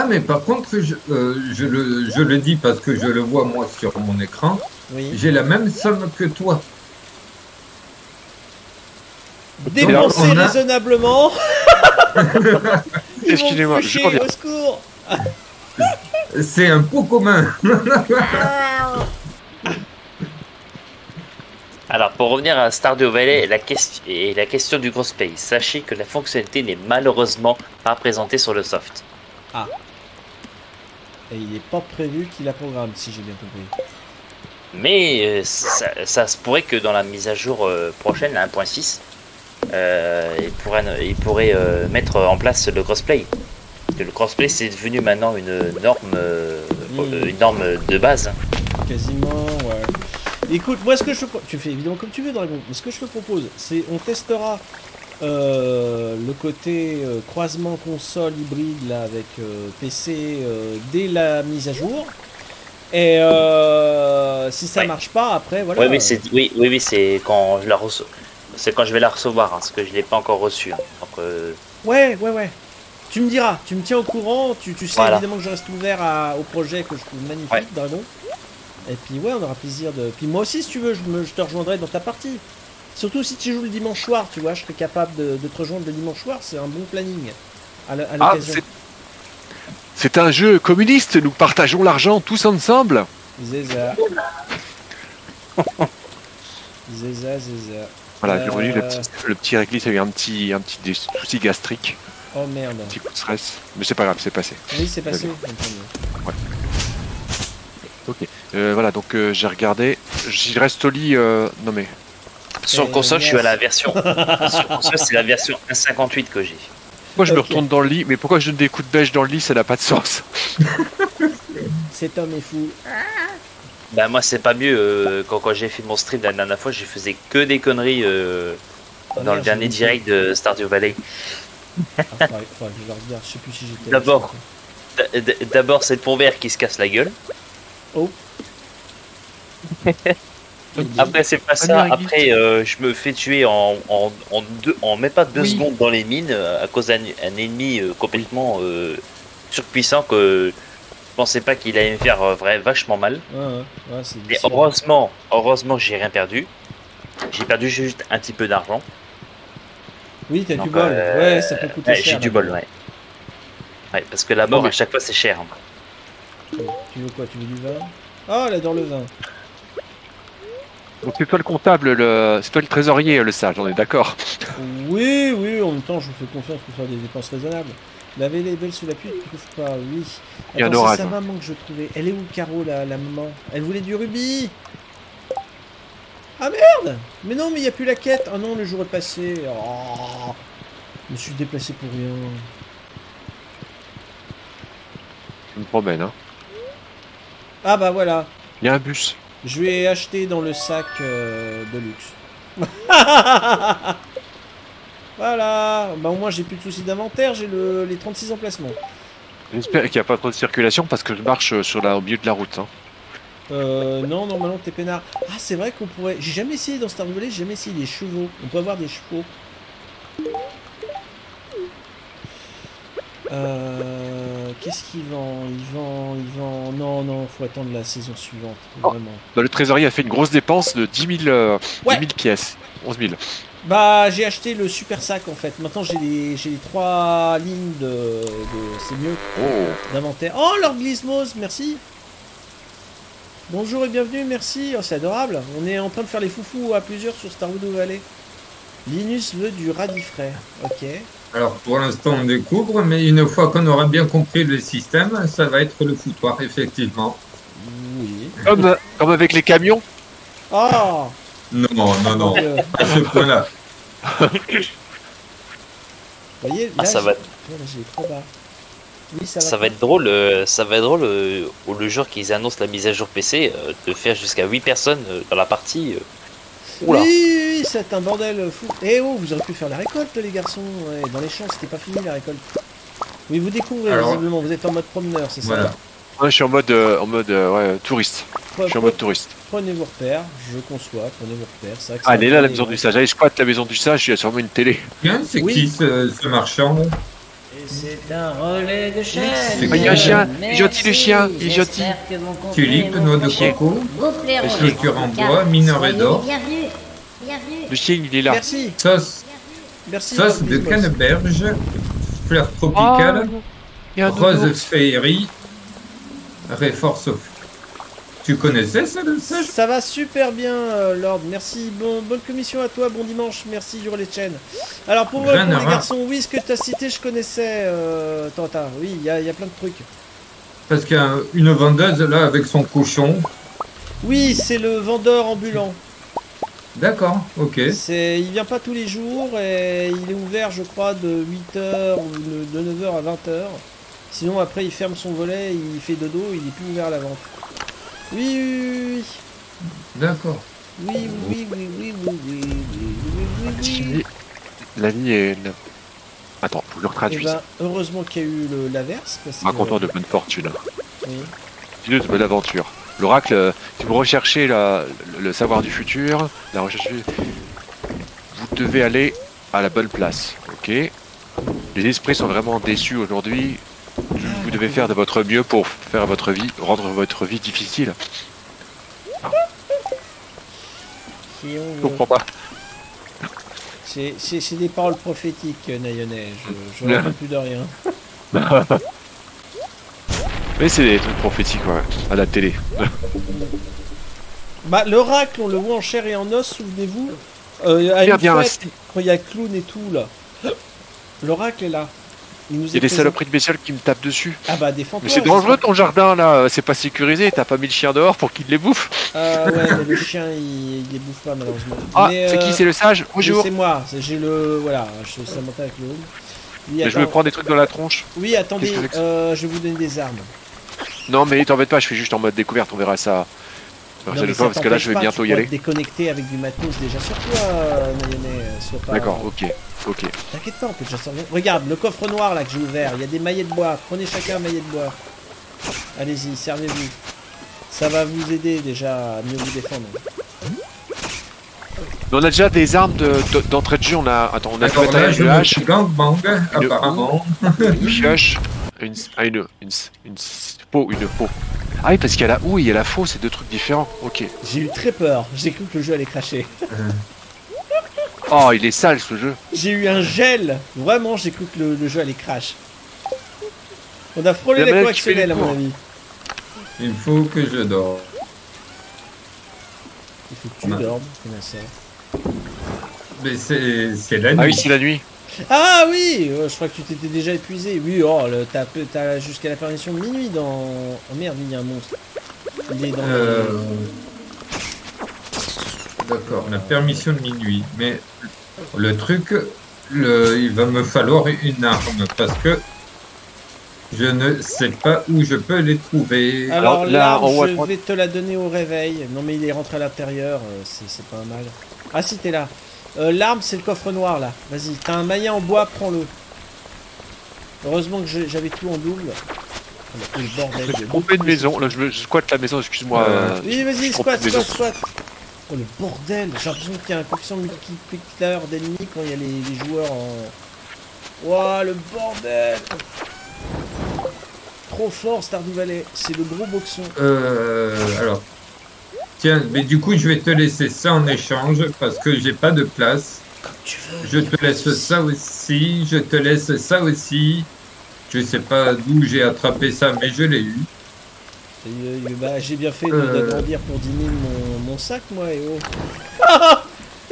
Ah, mais par contre, je, euh, je, le, je le dis parce que je le vois moi sur mon écran, Oui. j'ai la même somme que toi. Dépenser on a- raisonnablement. *laughs* Excusez-moi, je reviens. Au secours. C'est un pot commun. *laughs* Alors, pour revenir à Stardew Valley la question, et la question du crossplay, sachez que la fonctionnalité n'est malheureusement pas présentée sur le soft. Et il n'est pas prévu qu'il la programme, si j'ai bien compris. Mais euh, ça, ça se pourrait que dans la mise à jour euh, prochaine, la 1.6, euh, il pourrait, il pourrait mettre en place le crossplay. Parce que le crossplay, c'est devenu maintenant une norme, une norme de base. Quasiment, ouais. Écoute, moi ce que je tu fais évidemment comme tu veux, Dragon. Mais ce que je te propose, c'est on testera le côté euh, croisement console hybride là avec euh, PC euh, dès la mise à jour. Et euh, si ça Ouais. marche pas, après voilà. Oui, oui, c'est oui, oui, oui, c'est quand je la reçois. C'est quand je vais la recevoir, hein, parce que je l'ai pas encore reçue. hein. Donc, euh, Ouais, ouais, ouais. Tu me diras, tu me tiens au courant, tu, tu sais Voilà. évidemment que je reste ouvert à- au projet que je trouve magnifique, Ouais. Dragon. Et puis ouais, on aura plaisir de... Puis moi aussi, si tu veux, je, me- je te rejoindrai dans ta partie. Surtout si tu joues le dimanche soir, tu vois, je serai capable de, de te rejoindre le dimanche soir, c'est un bon planning. À Ah, c'est... un jeu communiste, nous partageons l'argent tous ensemble. Zéza. *laughs* Zéza, zéza. Voilà, j'ai Euh. le petit, le petit réglisse a eu un petit, un petit des soucis gastriques, Oh merde. un petit coup de stress. Mais c'est pas grave, c'est passé. Oui, c'est passé. Entendu. Euh, voilà, donc euh, j'ai regardé. J'y reste au lit. euh, Non mais. Sur Euh, console, je suis à la version. sur console, c'est la version 1.58 que j'ai. Moi je me retourne dans le lit, mais pourquoi je donne des coups de bêche dans le lit Ça n'a pas de sens. *laughs* Cet homme est fou. Bah moi c'est pas mieux euh, quand, quand j'ai fait mon stream la dernière fois je faisais que des conneries euh, Oh, dans le dernier direct de Stardew Valley. Ah, faudrait- faudrait que je le regarde, je sais plus si j'étais. D'abord. D'abord c'est le pont vert qui se casse la gueule. Oh. *laughs* Après c'est pas ça. Après euh, je me fais tuer en, en, en, deux, en même pas deux Oui. secondes dans les mines euh, à cause d'un un ennemi euh, complètement euh, surpuissant que je pensais pas qu'il allait me faire vrai, vachement mal. Ouais, ouais, ouais, c'est Et vicieux. heureusement, heureusement j'ai rien perdu. J'ai perdu juste un petit peu d'argent. Oui, t'as du bol. euh, Ouais, ça peut coûter cher. j'ai du là. bol, ouais. Ouais, parce que la mort, Non, mais- à chaque fois, c'est cher. Tu veux quoi? Tu veux du vin? Oh, elle adore le vin. Donc c'est toi le comptable, le... c'est toi le trésorier, le sage, on est d'accord. Oui, oui, en même temps, je vous fais confiance pour faire des dépenses raisonnables. Laver les belles sous la pluie, tu trouves pas Oui. Attends, c'est sa maman que je trouvais. Elle est où, Caro, la, la maman? Elle voulait du rubis Ah merde Mais non, mais il n'y a plus la quête. Ah non, le jour est passé. Oh. Je me suis déplacé pour rien. Je me promène, hein. Ah bah voilà. Il y a un bus. Je lui ai acheté dans le sac euh, de luxe. *laughs* voilà. Bah au moins j'ai plus de soucis d'inventaire, j'ai le, les 36 emplacements. J'espère qu'il n'y a pas trop de circulation parce que je marche euh, sur la... au milieu de la route. Hein. Euh, non, normalement t'es peinard. Ah, c'est vrai qu'on pourrait. J'ai jamais essayé dans Stardew Valley, j'ai jamais essayé les chevaux. On peut avoir des chevaux. Euh. qu'est-ce qu'il vend Il vend, il vend. Non, non, faut attendre la saison suivante. Vraiment. Bah, le trésorier a fait une grosse dépense de 10 000, euh, 10 Ouais. 000 pièces. 11 000. Bah, j'ai acheté le super sac en fait. Maintenant, j'ai les, j'ai les trois lignes de, de c'est mieux Oh. d'inventaire. Oh, Lord Glismos, merci. Bonjour et bienvenue, merci. Oh, c'est adorable. On est en train de faire les foufous à plusieurs sur Starwood Valley. Linus veut du radis frais. Ok. Alors pour l'instant on découvre, mais une fois qu'on aura bien compris le système, ça va être le foutoir, effectivement. Oui. Comme, euh, comme avec les camions. Oh Non, non, non, euh, à ce point-là. Vous voyez, là, Ah, ça j'ai- va. J'ai trop bas. Oui, ça va. Ça va être drôle, euh, ça va être drôle euh, au- le jour qu'ils annoncent la mise à jour PC euh, de faire jusqu'à 8 personnes euh, dans la partie. Oui, Oula. oui, oui, c'est un bordel fou. Eh oh, vous aurez pu faire la récolte, les garçons. Ouais, dans les champs, c'était pas fini la récolte. Oui, vous découvrez Alors- visiblement. Vous êtes en mode promeneur, c'est ça Voilà. Ouais, je suis en mode, euh, en mode euh, ouais, touriste. Pre- Je suis en mode touriste. Prenez vos repères, je conçois, prenez vos repères. Vrai que Ah, là, la maison du sage. Allez, je squatte la maison du sage, il y a sûrement une télé. Bien, c'est Oui. qui ce, ce marchand c'est un relais de chaîne. Ah, il y a un chien, il est gentil, le chien, il est gentil. Tulipe, noix de coco, clôture en bois, minerai d'or, Bienvenue. Bienvenue. Le chien, il est là. Merci, sauce, merci. sauce de canneberge, fleurs tropicales, il y a un rose féerie, réforce. Tu connaissais ça, le sage? Ça va super bien, euh, Lord. Merci. Bon, bonne commission à toi. Bon dimanche. Merci du relais de chaîne. Alors, pour à les garçons, oui, ce que tu as cité, je connaissais. Euh... Tanta. Oui, il y, a- il y a plein de trucs. Parce qu'il y a une vendeuse là avec son cochon. Oui, c'est le vendeur ambulant. D'accord, ok. C'est, il vient pas tous les jours et il est ouvert, je crois, de 8h ou de de 9h à 20h. Sinon, après, il ferme son volet, il fait dodo, il est plus ouvert à la vente. Oui, oui, oui. D'accord. Oui, oui, oui, oui, oui, oui, oui, oui, La vie est... Attends, faut que je le retraduise. Heureusement qu'il y a eu l'averse. Racontant que... de bonne fortune. Oui. Une de bonne aventure. L'oracle, si vous recherchez la, le savoir du futur, la recherche vous devez aller à la bonne place, ok Les esprits sont vraiment déçus aujourd'hui vous devez faire de votre mieux pour faire votre vie, rendre votre vie difficile. Je comprends pas. C'est, c'est- c'est des paroles prophétiques, Nayonais. Je, je *laughs* raconte plus de rien. *laughs* Mais c'est des trucs prophétiques, ouais, à la télé. *laughs* Bah, l'oracle, on le voit en chair et en os, souvenez-vous. Euh, à Bien, une bien, fête, quand il y a clown et tout, là. *gasps* L'oracle est là. Il nous y a des saloperies de bestioles qui me tapent dessus. Ah bah, défends-toi. Mais c'est dangereux ton jardin là, c'est pas sécurisé, t'as pas mis le chien dehors pour qu'il les bouffe. Ah ouais, mais le chien, il, il les bouffe pas, malheureusement. Ah, c'est euh, qui C'est le sage? Bonjour C'est moi. J'ai le... Voilà, je suis Samantha avec le home. Oui, Mais Je me prends des trucs dans la tronche. Oui, attendez, euh, je vais vous donner des armes. Non mais t'embête pas, je fais juste en mode découverte, on verra ça. Non, mais ça parce que là je vais pas, bientôt tu y aller. te déconnecter avec du matos déjà sur toi, euh, euh, sois pas- D'accord, ok, ok. T'inquiète pas, on peut déjà servir. Regarde, le coffre noir là que j'ai ouvert, il y a des maillets de bois. Prenez chacun un maillet de bois. Allez-y, servez-vous. Ça va vous aider déjà à mieux vous défendre. Mais on a déjà des armes de- de- d'entrée de, jeu, on a. Attends, on a je de me hache, gangbang, apparemment. une pioche, une, ah, une, une, *laughs* une, peau, une peau. Ah oui, parce qu'il y a la houe et il y a la faux, c'est deux trucs différents. Ok. J'ai eu très peur, j'ai cru que le jeu allait cracher. Oh, il est sale ce jeu. J'ai eu un gel, vraiment j'ai cru que le, le jeu allait crash. On a frôlé La les à mon avis. Il faut que je dors. Il faut que tu Ouais. dormes, Mais c'est c'est la nuit. Ah oui, c'est la nuit. Ah oui Je crois que tu t'étais déjà épuisé. Oui, oh, t'as jusqu'à l'apparition de minuit dans... Oh merde, il y a un monstre. Il est dans... Euh, D'accord, la permission de minuit. Mais le truc, le, il va me falloir une arme parce que je ne sais pas où je peux les trouver. Alors Alors, là, je vais te la donner au réveil. Non mais il est rentré à l'intérieur, euh, c'est pas mal. Ah si t'es là. Euh, L'arme c'est le coffre noir là. Vas-y, t'as un maillet en bois, prends-le. Heureusement que j'avais tout en double. Oh, bordel J'ai de trompé de beaucoup maison, là je, squatte la maison, excuse-moi. Euh, Oui vas-y, je trompe squat, Oh le bordel, j'ai l'impression qu'il y a un coefficient multiplicateur d'ennemis quand il y a les, les joueurs en... Ouah le bordel trop fort, Stardew Valley. C'est le gros boxon. Euh, alors. Tiens, mais du coup, je vais te laisser ça en échange parce que j'ai pas de place. Comme tu veux. Je te laisse ça aussi. Je te laisse ça aussi. Je sais pas d'où j'ai attrapé ça, mais je l'ai eu. Euh, bah, j'ai bien fait de- Euh. d'agrandir pour 10 000 mon, mon sac, moi, et oh.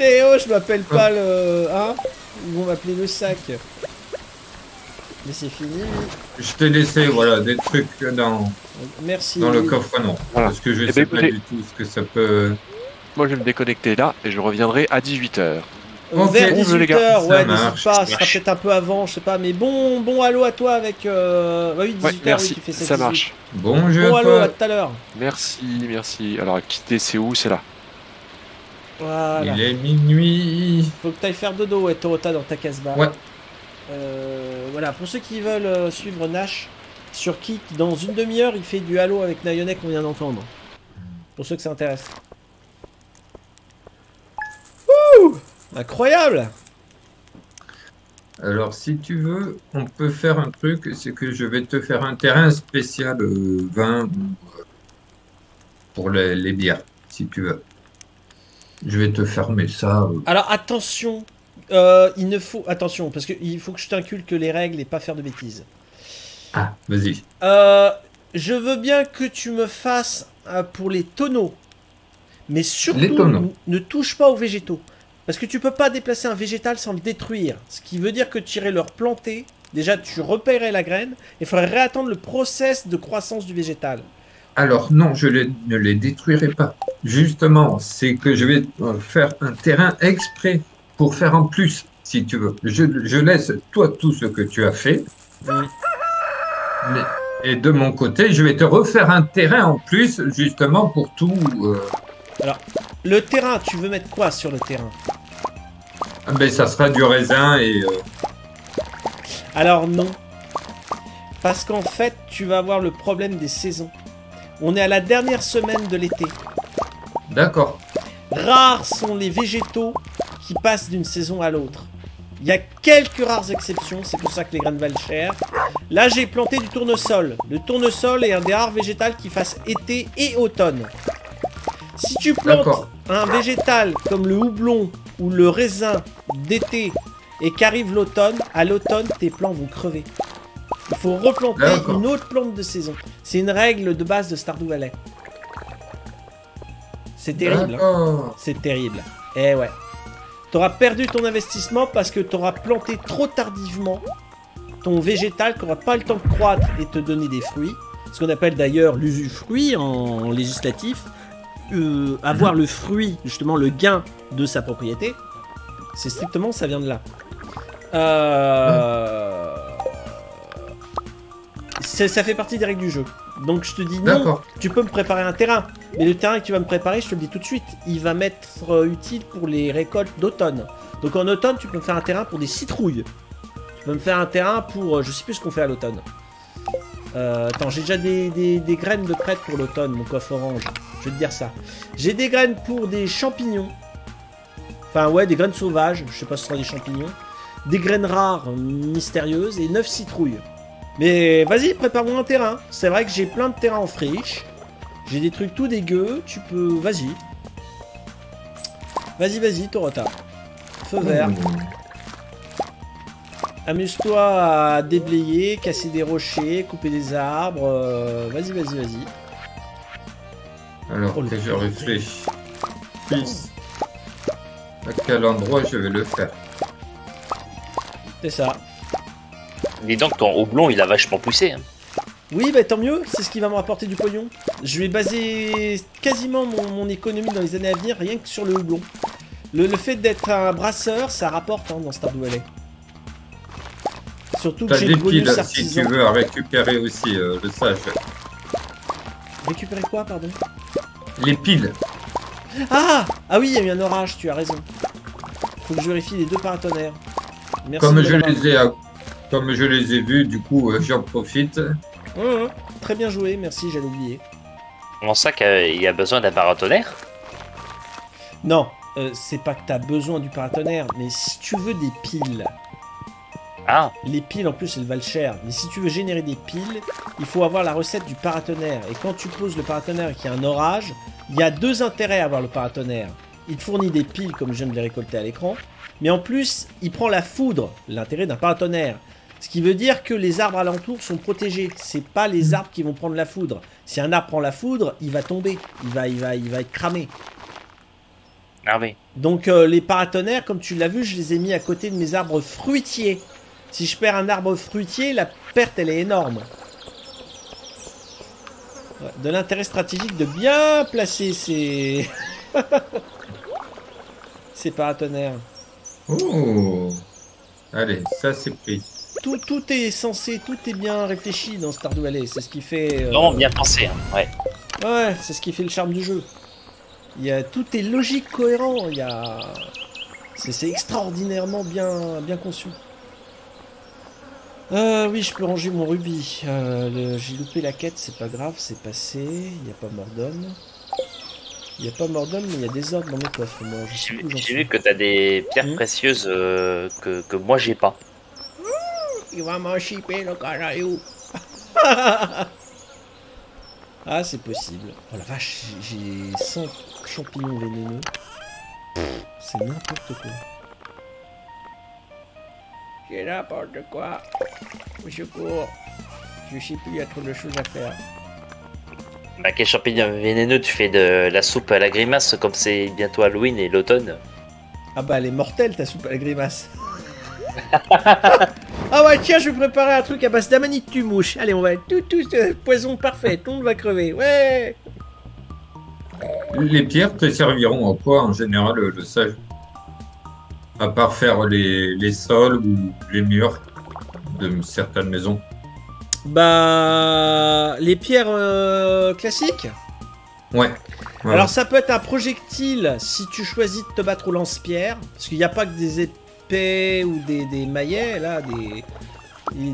et oh, je m'appelle pas le. Hein Ils vont m'appeler le sac. Mais c'est fini. Je t'ai laissé, voilà, des trucs dans, Merci. dans le coffre noir. Voilà. Parce que je Eh sais ben, pas du tout ce que ça peut. Moi, je vais me déconnecter là et je reviendrai à 18h. Euh, Ok, Vers on veut, les 18h, gars. ouais, n'hésite pas, ça ce sera peut-être un peu avant, je sais pas, mais bon, bon allô à toi avec. Euh... Bah oui, 18h, Ouais, oui, merci, tu fais ça 7, marche. Bon jeu. Bon à allô, à tout à l'heure. Merci, merci. Alors, quitter, c'est où? C'est là. Voilà. Il est minuit. Faut que tu ailles faire dodo, ouais, Torota, dans ta casse-bas. Ouais. Euh, voilà, pour ceux qui veulent euh, suivre Nash sur Kik, dans une demi-heure, il fait du halo avec Nayonet qu'on vient d'entendre. Pour ceux que ça intéresse. Ouh Incroyable Alors, si tu veux, on peut faire un truc, c'est que je vais te faire un terrain spécial euh, vin euh, pour les, les bières, si tu veux. Je vais te fermer ça. euh. Alors attention, euh, il ne faut... Attention, parce qu'il faut que je t'inculque les règles et pas faire de bêtises. Ah, vas-y. Je veux bien que tu me fasses pour les tonneaux. Mais surtout, Les tonneaux. n- ne touche pas aux végétaux. Parce que tu peux pas déplacer un végétal sans le détruire. Ce qui veut dire que tu irais le replanter. Déjà, tu repérerais la graine. Il faudrait réattendre le process de croissance du végétal. Alors, non, je les- ne les détruirai pas. Justement, c'est que je vais euh, faire un terrain exprès pour faire en plus, si tu veux. Je, je laisse toi tout ce que tu as fait. Mm. Mais, et de mon côté, je vais te refaire un terrain en plus, justement, pour tout. euh, Le terrain, tu veux mettre quoi sur le terrain ah ben, ça sera du raisin et. euh, Alors non. Parce qu'en fait, tu vas avoir le problème des saisons. On est à la dernière semaine de l'été. D'accord. Rares sont les végétaux qui passent d'une saison à l'autre. Il y a quelques rares exceptions, c'est pour ça que les graines valent cher. Là, j'ai planté du tournesol. Le tournesol est un des rares végétales qui fasse été et automne. Si tu plantes un végétal comme le houblon ou le raisin d'été et qu'arrive l'automne, à l'automne, tes plants vont crever. Il faut replanter une autre plante de saison. C'est une règle de base de Stardew Valley. C'est terrible. hein. C'est terrible. Eh ouais. T'auras perdu ton investissement parce que t'auras planté trop tardivement ton végétal qui n'aura pas le temps de croître et te donner des fruits. Ce qu'on appelle d'ailleurs l'usufruit en législatif. Euh, avoir le fruit, justement le gain de sa propriété. C'est strictement, ça vient de là. Euh... Ça fait partie des règles du jeu. Donc je te dis non, tu peux me préparer un terrain. Mais le terrain que tu vas me préparer, je te le dis tout de suite, il va m'être euh, utile pour les récoltes d'automne. Donc en automne, tu peux me faire un terrain pour des citrouilles. Tu peux me faire un terrain pour... euh, je sais plus ce qu'on fait à l'automne. Euh, attends, j'ai déjà des, graines de prête pour l'automne, mon coffre orange. Je vais te dire ça. J'ai des graines pour des champignons. Enfin ouais, des graines sauvages, je sais pas si ce sera des champignons. Des graines rares, mystérieuses, et 9 citrouilles. Mais vas-y, prépare-moi un terrain. C'est vrai que j'ai plein de terrains en friche. J'ai des trucs tout dégueux. Tu peux. Vas-y. Vas-y, vas-y, Torota. Feu vert. Amuse-toi à déblayer, casser des rochers, couper des arbres. euh, Vas-y, vas-y, vas-y. Alors Oh, que je réfléchis. À quel endroit je vais le faire C'est ça. Dis donc, ton houblon, il a vachement poussé. hein. Oui, bah tant mieux, c'est ce qui va me rapporter du pognon. Je vais baser quasiment mon, mon économie dans les années à venir rien que sur le houblon. Le, le fait d'être un brasseur, ça rapporte hein, dans Stardew Valley. Surtout que T'as j'ai des piles si tu veux à récupérer aussi euh, le sage. Récupérer quoi, pardon? Les piles. Ah Ah oui, il y a eu un orage, tu as raison. Faut que je vérifie les deux paratonnerres. Merci Comme de je les ai, comme je les ai vus, du coup euh, j'en profite. Très bien joué, merci, j'allais oublier. Comment ça qu'il y a besoin d'un paratonnerre? Non, euh, c'est pas que t'as besoin du paratonnerre, mais si tu veux des piles, Ah, Les piles, en plus, elles valent cher. Mais si tu veux générer des piles, il faut avoir la recette du paratonnerre. Et quand tu poses le paratonnerre et qu'il y a un orage, il y a deux intérêts à avoir le paratonnerre. Il te fournit des piles, comme je viens de les récolter à l'écran. Mais en plus, il prend la foudre, l'intérêt d'un paratonnerre. Ce qui veut dire que les arbres alentours sont protégés. C'est pas les arbres qui vont prendre la foudre. Si un arbre prend la foudre, il va tomber. Il va, il va, il va être cramé. ah oui. Donc euh, les paratonnerres, comme tu l'as vu, je les ai mis à côté de mes arbres fruitiers. Si je perds un arbre fruitier, la perte elle est énorme. De l'intérêt stratégique de bien placer ces... *laughs* ces paratonnerres. Oh Allez, ça c'est pris. Tout, tout est censé, tout est bien réfléchi dans Stardew Valley. C'est ce qui fait... euh, Non, bien pensé. hein, Ouais. Ouais, c'est ce qui fait le charme du jeu. Il y a, tout est logique, cohérent. Il y a, c'est, c'est extraordinairement bien, bien conçu. Euh, oui, je peux ranger mon rubis. Euh, le- j'ai loupé la quête, c'est pas grave, c'est passé. Il n'y a pas Mordom. Il n'y a pas Mordom, mais il y a des ordres dans mes coffres. J'ai vu que t'as des pierres Hmm. précieuses euh, que, que moi j'ai pas. Il va m'en chipper le canaillou. *laughs* Ah, c'est possible. Oh la vache, j'ai j'ai 100 champignons vénéneux. C'est n'importe quoi. C'est n'importe quoi? Au secours. Je sais plus, il y a trop de choses à faire. Bah, quel champignon vénéneux, tu fais de la soupe à la grimace comme c'est bientôt Halloween et l'automne. Ah bah elle est mortelle ta soupe à la grimace. *laughs* ah ouais tiens je vais préparer un truc à base d'amanite tu mouche. Allez on va tout tout euh, poison parfait, tout le monde va crever. Ouais. Les pierres te serviront à quoi en général, le, le sage? À part faire les, les sols ou les murs de certaines maisons. Bah les pierres euh, classiques? Ouais. ouais. Alors ça peut être un projectile si tu choisis de te battre au lance-pierre, parce qu'il n'y a pas que des épées ou des, des maillets là, des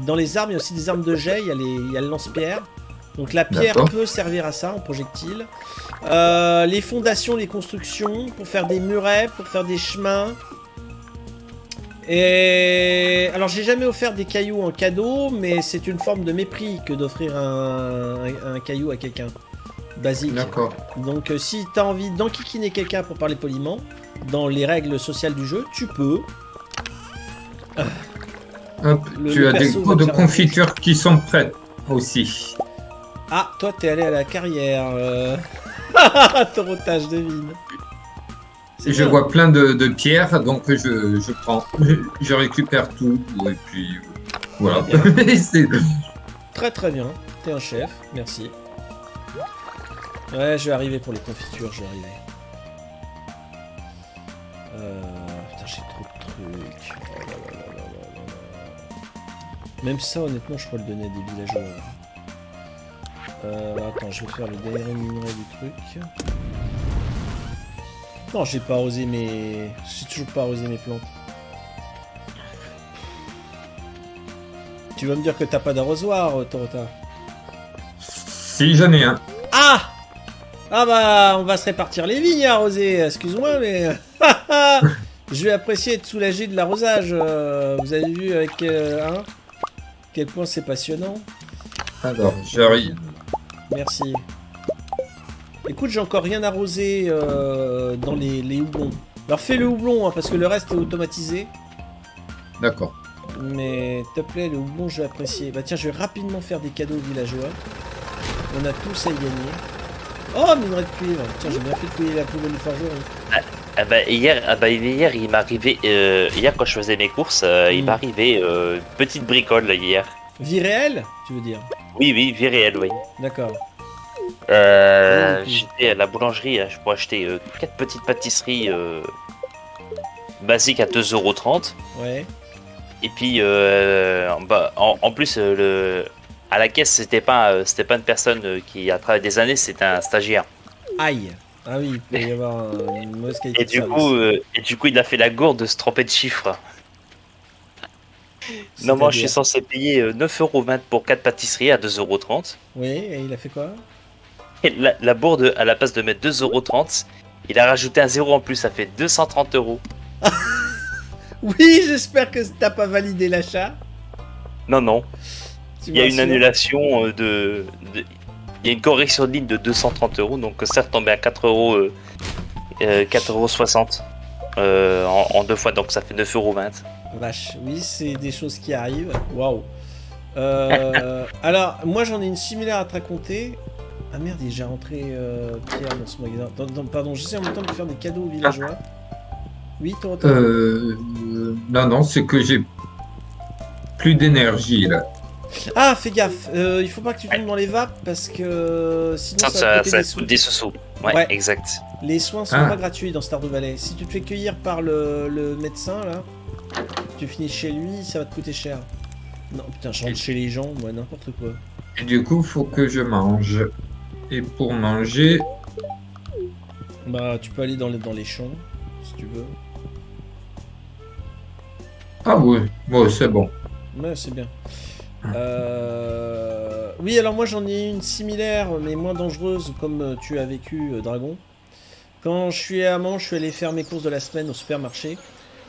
dans les armes il y a aussi des armes de jet, il y a, les, il y a le lance-pierre. Donc la pierre peut servir à ça en projectile. Euh, les fondations, les constructions, pour faire des murets, pour faire des chemins. Et alors j'ai jamais offert des cailloux en cadeau, mais c'est une forme de mépris que d'offrir un, caillou à quelqu'un. Basique. D'accord. Donc euh, si t'as envie d'enquiquiner quelqu'un pour parler poliment, dans les règles sociales du jeu, tu peux. Hop, Le- tu le as des pots de confiture qui sont prêts aussi. Ah, toi t'es allé à la carrière. Euh... *laughs* Torotage de devine. Je vois plein de, de pierres, donc je, je prends, je, *laughs* je récupère tout, et puis voilà. *laughs* Très très bien, t'es un chef, merci. Ouais, je vais arriver pour les confitures, je vais arriver. Euh... Putain, j'ai trop de trucs. Oh là là là. Même ça, honnêtement, je pourrais le donner à des villageois. Euh, attends, je vais faire le dernier minerai du truc. Non, j'ai pas arrosé mes... J'ai toujours pas arrosé mes plantes. Tu vas me dire que t'as pas d'arrosoir, Torota si j'en ai un. Ah Ah bah, on va se répartir les vignes à arroser, excuse-moi, mais... *laughs* Je vais apprécier être soulagé de l'arrosage. euh, vous avez vu avec... euh, hein Quel point c'est passionnant? Alors, j'arrive. Merci. Écoute, j'ai encore rien arrosé euh, dans les, les houblons. Alors fais le houblon, hein, parce que le reste est automatisé. D'accord. Mais s'il te plaît, le houblon, je vais apprécier. Bah tiens, je vais rapidement faire des cadeaux aux villageois. On a tous à y gagner. Oh, minerai de cuivre. Tiens, j'ai bien fait de payer la poubelle du forgeron. Ah bah, hier, ah bah, hier, il m'est arrivé, euh, hier quand je faisais mes courses, euh, il Mm. m'est arrivé euh, une petite bricole là, hier. Vie réelle, tu veux dire? Oui, oui, vie réelle, oui. D'accord. Euh, Oh, J'étais à la boulangerie euh, pour acheter euh, quatre petites pâtisseries euh, basiques à 2,30€. Ouais. Et puis, euh, bah, en, en plus, euh, le, à la caisse, c'était pas, euh, c'était pas une personne euh, qui a travaillé des années, c'était un stagiaire. Aïe. Ah oui, il peut y *laughs* avoir euh, une mauvaise qualité Et du service. coup, euh, et du coup, il a fait la gourde de se tromper de chiffre. Non, moi, je suis censé payer euh, 9,20€ pour 4 pâtisseries à 2,30€. Oui, et il a fait quoi? *laughs* la, la bourde, à la place de mettre 2,30€, il a rajouté un zéro en plus, ça fait 230 euros. *laughs* Oui, j'espère que t'as pas validé l'achat. Non, non. Tu Il y a une annulation euh, de, de- Il y a une correction de ligne de 230 euros, donc ça tombé à 4 euros. euh, euh, 4,60 euros euh, en, en deux fois, donc ça fait 9,20 euros. Vache, oui, c'est des choses qui arrivent. Waouh. Euh, *laughs* alors, moi j'en ai une similaire à te raconter. Ah merde, il est déjà rentré euh, Pierre dans ce magasin. Pardon, j'essaie en même temps de faire des cadeaux aux villageois. Oui, toi, toi Euh, non, non, c'est que j'ai plus d'énergie là. Ah, fais gaffe, euh, il faut pas que tu tombes dans les vapes parce que sinon Ça, ça, va ça, des sous. coûte des sous. Ouais, Ouais. exact. Les soins sont Ah. pas gratuits dans Stardew Valley. Si tu te fais cueillir par le, le médecin là, tu finis chez lui, ça va te coûter cher. Non, putain, je rentre chez les gens, moi, n'importe quoi. Et du coup, faut que je mange. Et pour manger, Bah, tu peux aller dans les, dans les champs, si tu veux. ah oui, bon, c'est bon. Ouais, c'est bien. Euh, Oui, alors moi j'en ai une similaire, mais moins dangereuse, comme euh, tu as vécu, euh, Dragon. Quand je suis à Mans, je suis allé faire mes courses de la semaine au supermarché.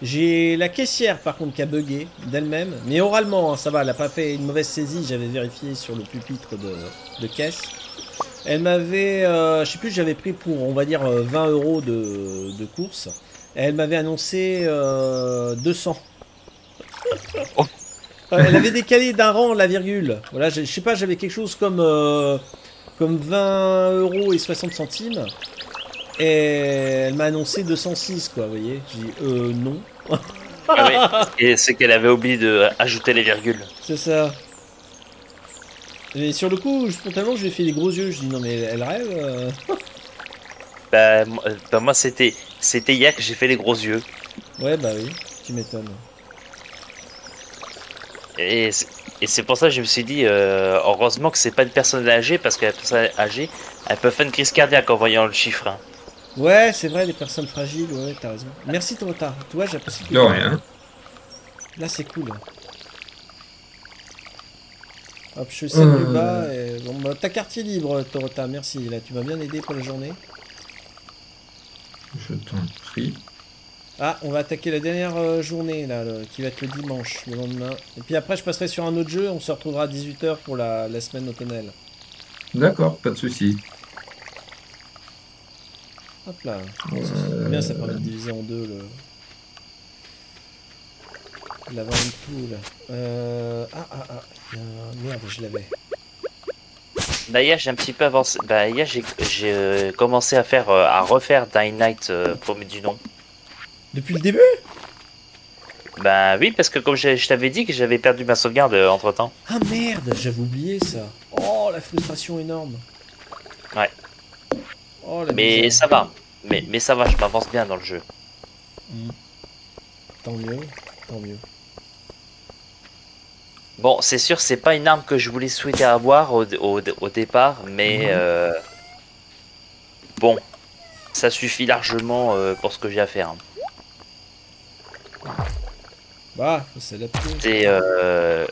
J'ai la caissière, par contre, qui a bugué d'elle-même, mais oralement, hein, ça va, elle a pas fait une mauvaise saisie, j'avais vérifié sur le pupitre de, de caisse. Elle m'avait, euh, je sais plus, j'avais pris pour, on va dire, euh, 20 euros de, de course. Elle m'avait annoncé euh, 200. Euh, elle avait décalé d'un rang la virgule. Voilà, je je sais pas, j'avais quelque chose comme, euh, comme 20 euros et 60 centimes. Et elle m'a annoncé 206, quoi, vous voyez. J'ai dit, euh, non. Ah oui. Et c'est qu'elle avait oublié de ajouter les virgules. C'est ça. Et sur le coup, spontanément, je lui ai fait des gros yeux. Je dis, non, mais elle, rêve. euh. *laughs* Bah, moi- euh, bah, moi, c'était c'était hier que j'ai fait les gros yeux. Ouais, bah oui, tu m'étonnes. Et c'est- et c'est pour ça que je me suis dit, euh, heureusement que c'est pas une personne âgée, parce que la personne âgée, elle peut faire une crise cardiaque en voyant le chiffre. hein. Ouais, c'est vrai, les personnes fragiles, ouais, t'as raison. Merci, Torota. Tu vois, j'apprécie. De rien. Là, c'est cool. Hop, je sais Euh. plus bas. Et... Bon, bah, ta quartier libre, Torota, merci. Là, tu m'as bien aidé pour la journée. Je t'en prie. Ah, on va attaquer la dernière euh, journée, là, le- qui va être le dimanche, le lendemain. Et puis après, je passerai sur un autre jeu. On se retrouvera à 18h pour la, la semaine automnale. D'accord, pas de souci. Hop là. C'est bien, ça permet de diviser en deux le. Vente pool. Euh... Ah, ah, ah. Merde, je l'avais. Bah, hier, j'ai un petit peu avancé. Bah, hier, j'ai euh, commencé à faire, euh, à refaire Dying euh, premier du nom. Depuis le début? Bah oui, parce que comme je, je t'avais dit que j'avais perdu ma sauvegarde entre temps. Ah merde, j'avais oublié ça. Oh, la frustration énorme. Ouais. Oh, la Mais ça va. Mais, mais ça va, je m'avance bien dans le jeu. Tant mieux, tant mieux. Bon, c'est sûr, c'est pas une arme que je voulais souhaiter avoir au, au, au départ, mais euh, bon, ça suffit largement euh, pour ce que j'ai à faire. hein. Bah. C'est euh,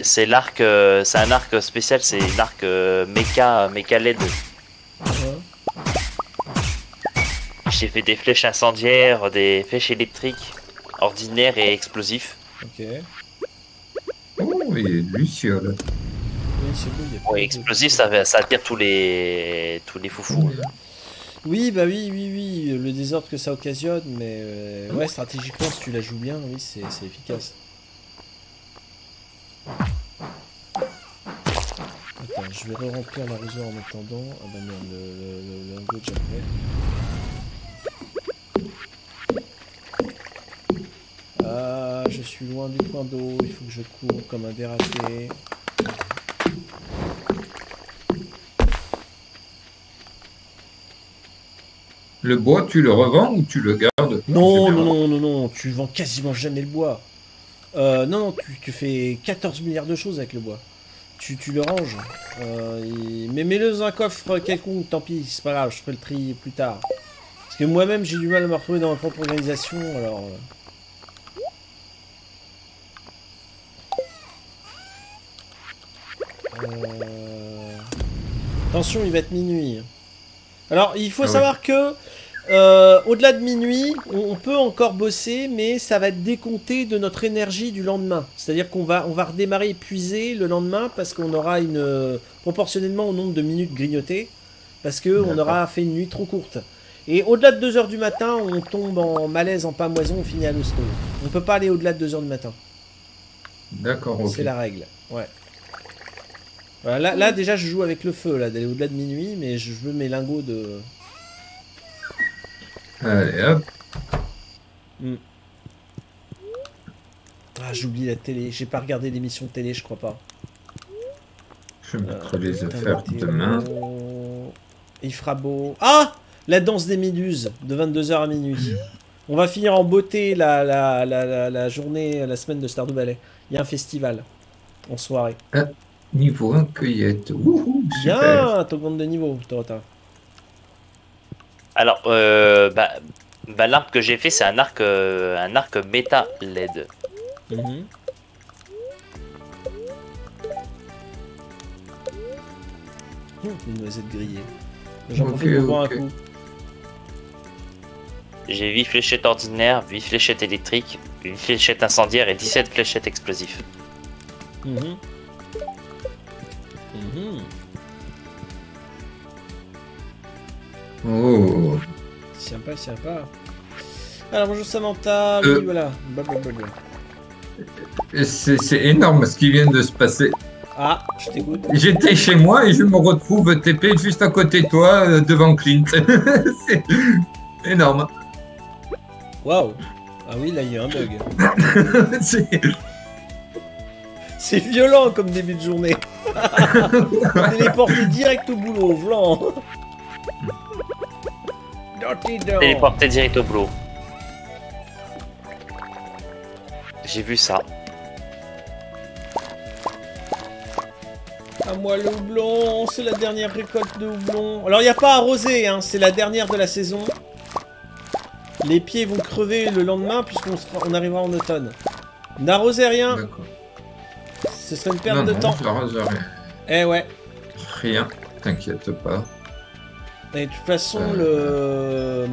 c'est l'arc, euh, c'est un arc spécial, c'est l'arc mecha, mecha LED. J'ai fait des flèches incendiaires, des flèches électriques, ordinaires et explosifs. Ok. Oh, et Luciole. Oui, c'est cool. y a de- explosif, ça, ça attire tous les tous les foufous. Oui, bah oui, oui, oui, le désordre que ça occasionne, mais euh, ouais, stratégiquement, si tu la joues bien, oui, c'est c'est efficace. Attends, je vais re-remplir l'arrosoir en attendant. Ah bah merde, le, le, le, le lingot est déjà prêt. Ah, je suis loin du point d'eau, il faut que je cours comme un dératé. Le bois, tu le revends ou tu le gardes Non, non, non, non, non, tu vends quasiment jamais le bois. Euh, non, non, tu, tu fais 14 milliards de choses avec le bois. Tu, tu le ranges. Euh, et- Mais mets-le dans un coffre quelconque, tant pis, c'est pas grave, je ferai le tri plus tard. Parce que moi-même, j'ai du mal à me retrouver dans ma propre organisation, alors... euh. Euh, Attention, il va être minuit. Alors, il faut Ah oui. savoir que euh, au-delà de minuit, on, on peut encore bosser, mais ça va être décompté de notre énergie du lendemain. C'est-à-dire qu'on va, on va redémarrer épuisé le lendemain parce qu'on aura une euh, proportionnellement au nombre de minutes grignotées, parce que on D'accord. aura fait une nuit trop courte. Et au-delà de 2h du matin, on tombe en malaise, en pamoison, on finit à l'hosto. On peut pas aller au-delà de 2h du matin. D'accord, ok. C'est la règle. Ouais. Voilà, là, là, déjà, je joue avec le feu, là, d'aller au-delà de minuit, mais je veux mes lingots de. Allez, hop. Ah, j'oublie la télé. J'ai pas regardé l'émission de télé, je crois pas. Je mettrai les Putain, affaires demain. Il fera beau. Ah La danse des méduses, de 22h à minuit. On va finir en beauté la, la, la, la, la journée, la semaine de Stardew Valley. Il y a un festival en soirée. Niveau 1, cueillette. Wouhou. Bien, t'augmentes de niveau, Torota. Alors, euh, bah, bah, l'arc que j'ai fait, c'est un arc, euh, un arc méta LED. Mhm. Hum, Une noisette grillée. J'en profite pour un coup. J'ai 8 fléchettes ordinaires, 8 fléchettes électriques, 8 fléchettes incendiaires et 17 fléchettes explosives. Mhm. Mhm. Oh. Sympa, sympa. Alors bonjour Samantha, Euh. oui voilà. Blablabla. C'est énorme ce qui vient de se passer. Ah, je t'écoute. J'étais chez moi et je me retrouve TP juste à côté de toi, euh, devant Clint. *laughs* c'est énorme. Waouh. Ah oui, là il y a un bug. *laughs* C'est violent comme début de journée. *laughs* Téléporté direct au boulot, vlan. Téléporté direct au boulot. J'ai vu ça. À moi le houblon, c'est la dernière récolte de houblon. Alors il n'y a pas arrosé, hein, c'est la dernière de la saison. Les pieds vont crever le lendemain puisqu'on on arrivera en automne. N'arrosez rien, D'accord. Ce serait une perte Non, de non, temps. Eh ouais. Rien, t'inquiète pas. Et de toute façon, le,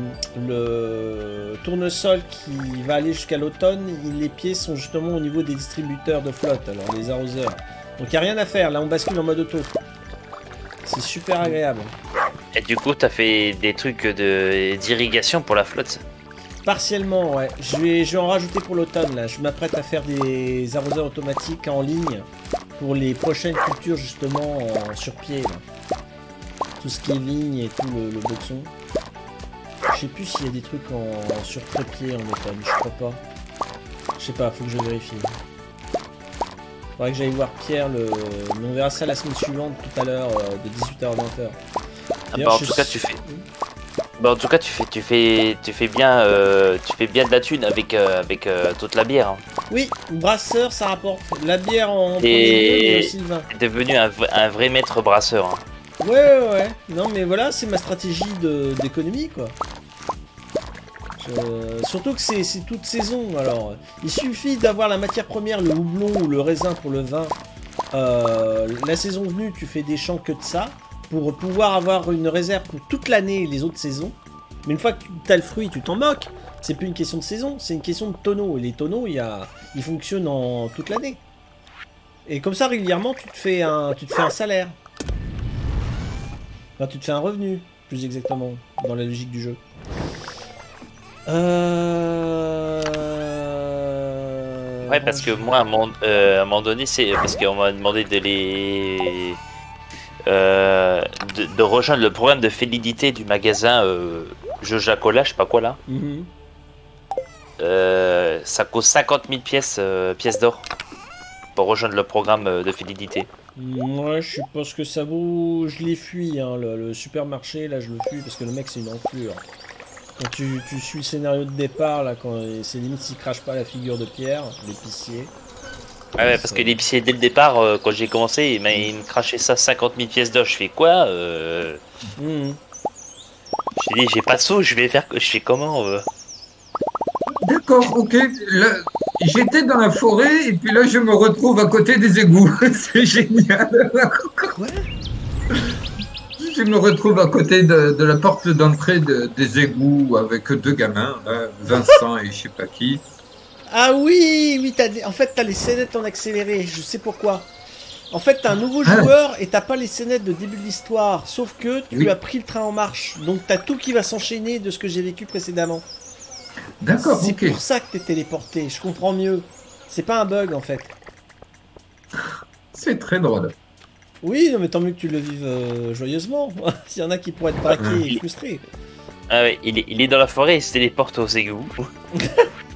le tournesol qui va aller jusqu'à l'automne, il- les pieds sont justement au niveau des distributeurs de flotte, alors les arroseurs. Donc il n'y a rien à faire, là on bascule en mode auto. C'est super agréable. Et du coup, t'as fait des trucs de d'irrigation pour la flotte. Partiellement, ouais. Je vais, je vais en rajouter pour l'automne, là. Je m'apprête à faire des arroseurs automatiques en ligne pour les prochaines cultures, justement, en sur pied, là. Tout ce qui est ligne et tout le, le boxon. Je sais plus s'il y a des trucs en, sur trépied en automne, je crois pas. Je sais pas, faut que je vérifie. Faudrait que j'aille voir Pierre, le... mais on verra ça la semaine suivante, tout à l'heure, euh, de 18h à 20h. Ah bah, en tout cas, tu fais. Bah, en tout cas, tu fais, tu fais, tu fais bien, euh, tu fais bien de la thune avec, euh, avec euh, toute la bière. hein. Oui, brasseur, ça rapporte. La bière en premier aussi le vin. T'es devenu un, vrai maître brasseur. hein. Ouais, ouais, ouais. Non, mais voilà, c'est ma stratégie d'économie, quoi. Je- Surtout que c'est toute saison, alors. Il suffit d'avoir la matière première, le houblon ou le raisin pour le vin. La saison venue, tu fais des champs que de ça. Pour pouvoir avoir une réserve pour toute l'année et les autres saisons. Mais une fois que tu as le fruit, tu t'en moques. C'est plus une question de saison, c'est une question de tonneaux. Et les tonneaux, il y a... ils fonctionnent en toute l'année. Et comme ça, régulièrement, tu te fais un, tu te fais un salaire. Enfin, tu te fais un revenu, plus exactement, dans la logique du jeu. Euh... Ouais, parce que moi, euh, à un moment donné, c'est parce qu'on m'a demandé de les. Euh, de, de rejoindre le programme de fidélité du magasin euh, Jojacola, je sais pas quoi là. Mhm. Euh, ça coûte 50 000 pièces, euh, pièces d'or pour rejoindre le programme de fidélité. Ouais, je ce que ça vaut. Je l'ai fui, hein, le, le supermarché, là, je le fuis parce que le mec, c'est une enflure. Quand tu, tu suis le scénario de départ, là, quand c'est limite s'il crache pas la figure de Pierre, l'épicier. Ah ouais, parce que l'épicier, dès le départ, euh, quand j'ai commencé, il m'a il me crachait ça 50 000 pièces d'or. Je fais quoi euh... Mhm. J'ai dit, j'ai pas de sous, je vais faire. Je fais comment euh? D'accord, ok. Là, J'étais dans la forêt et puis là je me retrouve à côté des égouts. *laughs* C'est génial. Quoi? Je me retrouve à côté de, de la porte d'entrée de- des égouts avec deux gamins, Vincent et je sais pas qui. Ah oui, oui, t'as des- en fait, t'as les scénettes en accéléré, je sais pourquoi. En fait, t'as un nouveau Ah. joueur et t'as pas les scénettes de début de l'histoire, sauf que tu Oui. as pris le train en marche. Donc t'as tout qui va s'enchaîner de ce que j'ai vécu précédemment. D'accord, C'est pour ça que t'es téléporté, je comprends mieux. C'est pas un bug en fait. C'est très drôle. Oui, non, mais tant mieux que tu le vives euh, joyeusement. *laughs* S'il y en a qui pourraient être braqués et frustrés. Ah ouais, il est, il est dans la forêt, il se téléporte aux égouts. *laughs*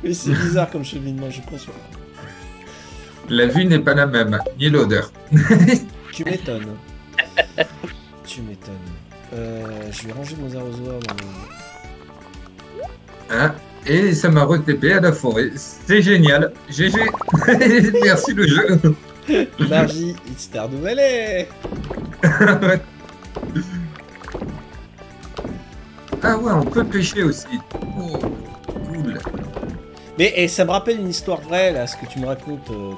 Mais c'est bizarre comme cheminement, je conçois. La vue n'est pas la même, ni l'odeur. *laughs* Tu m'étonnes. tu m'étonnes. Euh, je vais ranger mon arrosoir dans. Hein et ça m'a retépé à la forêt. C'est génial. GG. *laughs* Merci le jeu. *laughs* Margie, it's Stardew Valley ah ouais, on peut pêcher aussi. Oh, cool. Mais ça me rappelle une histoire vraie, là, ce que tu me racontes, euh.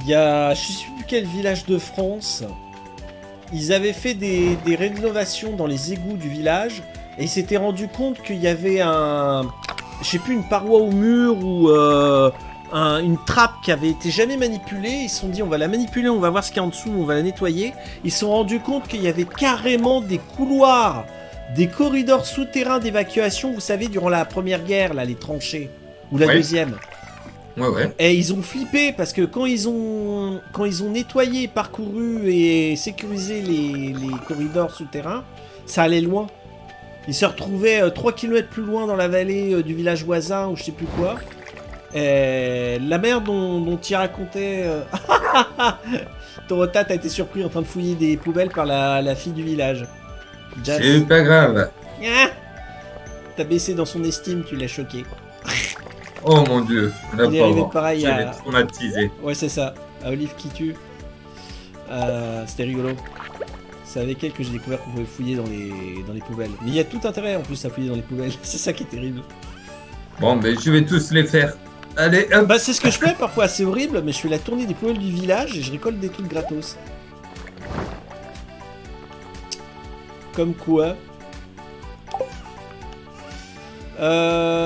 Il y a, je sais plus quel village de France, ils avaient fait des, rénovations dans les égouts du village, et ils s'étaient rendu compte qu'il y avait un, je sais plus, une paroi au mur ou euh, un- une trappe qui avait été jamais manipulée. Ils se sont dit, on va la manipuler, on va voir ce qu'il y a en dessous, on va la nettoyer. Ils se sont rendus compte qu'il y avait carrément des couloirs, des corridors souterrains d'évacuation, vous savez, durant la première guerre, là, les tranchées. Ou la Ouais. deuxième. Ouais, ouais. Et ils ont flippé parce que quand ils ont, quand ils ont nettoyé, parcouru et sécurisé les, les corridors souterrains, ça allait loin. Ils se retrouvaient 3 km plus loin dans la vallée euh, du village voisin ou je sais plus quoi. Et la mère dont, dont il racontait... euh, *laughs* Torota, t'as été surpris en train de fouiller des poubelles par la, la fille du village. C'est pas grave. Ah T'as baissé dans son estime, tu l'as choqué. *laughs* Oh mon dieu. La Il est arrivé pareil à- traumatisé. Ouais, c'est ça. À Olive qui tue. Euh, C'était rigolo. C'est avec elle que j'ai découvert qu'on pouvait fouiller dans les, dans les poubelles. Mais il y a tout intérêt en plus à fouiller dans les poubelles. *laughs* C'est ça qui est terrible. Bon, ben je vais tous les faire. Allez, hop. Bah, c'est ce que je fais parfois. C'est horrible, mais je fais la tournée des poubelles du village et je récolte des trucs gratos. Comme quoi. Euh,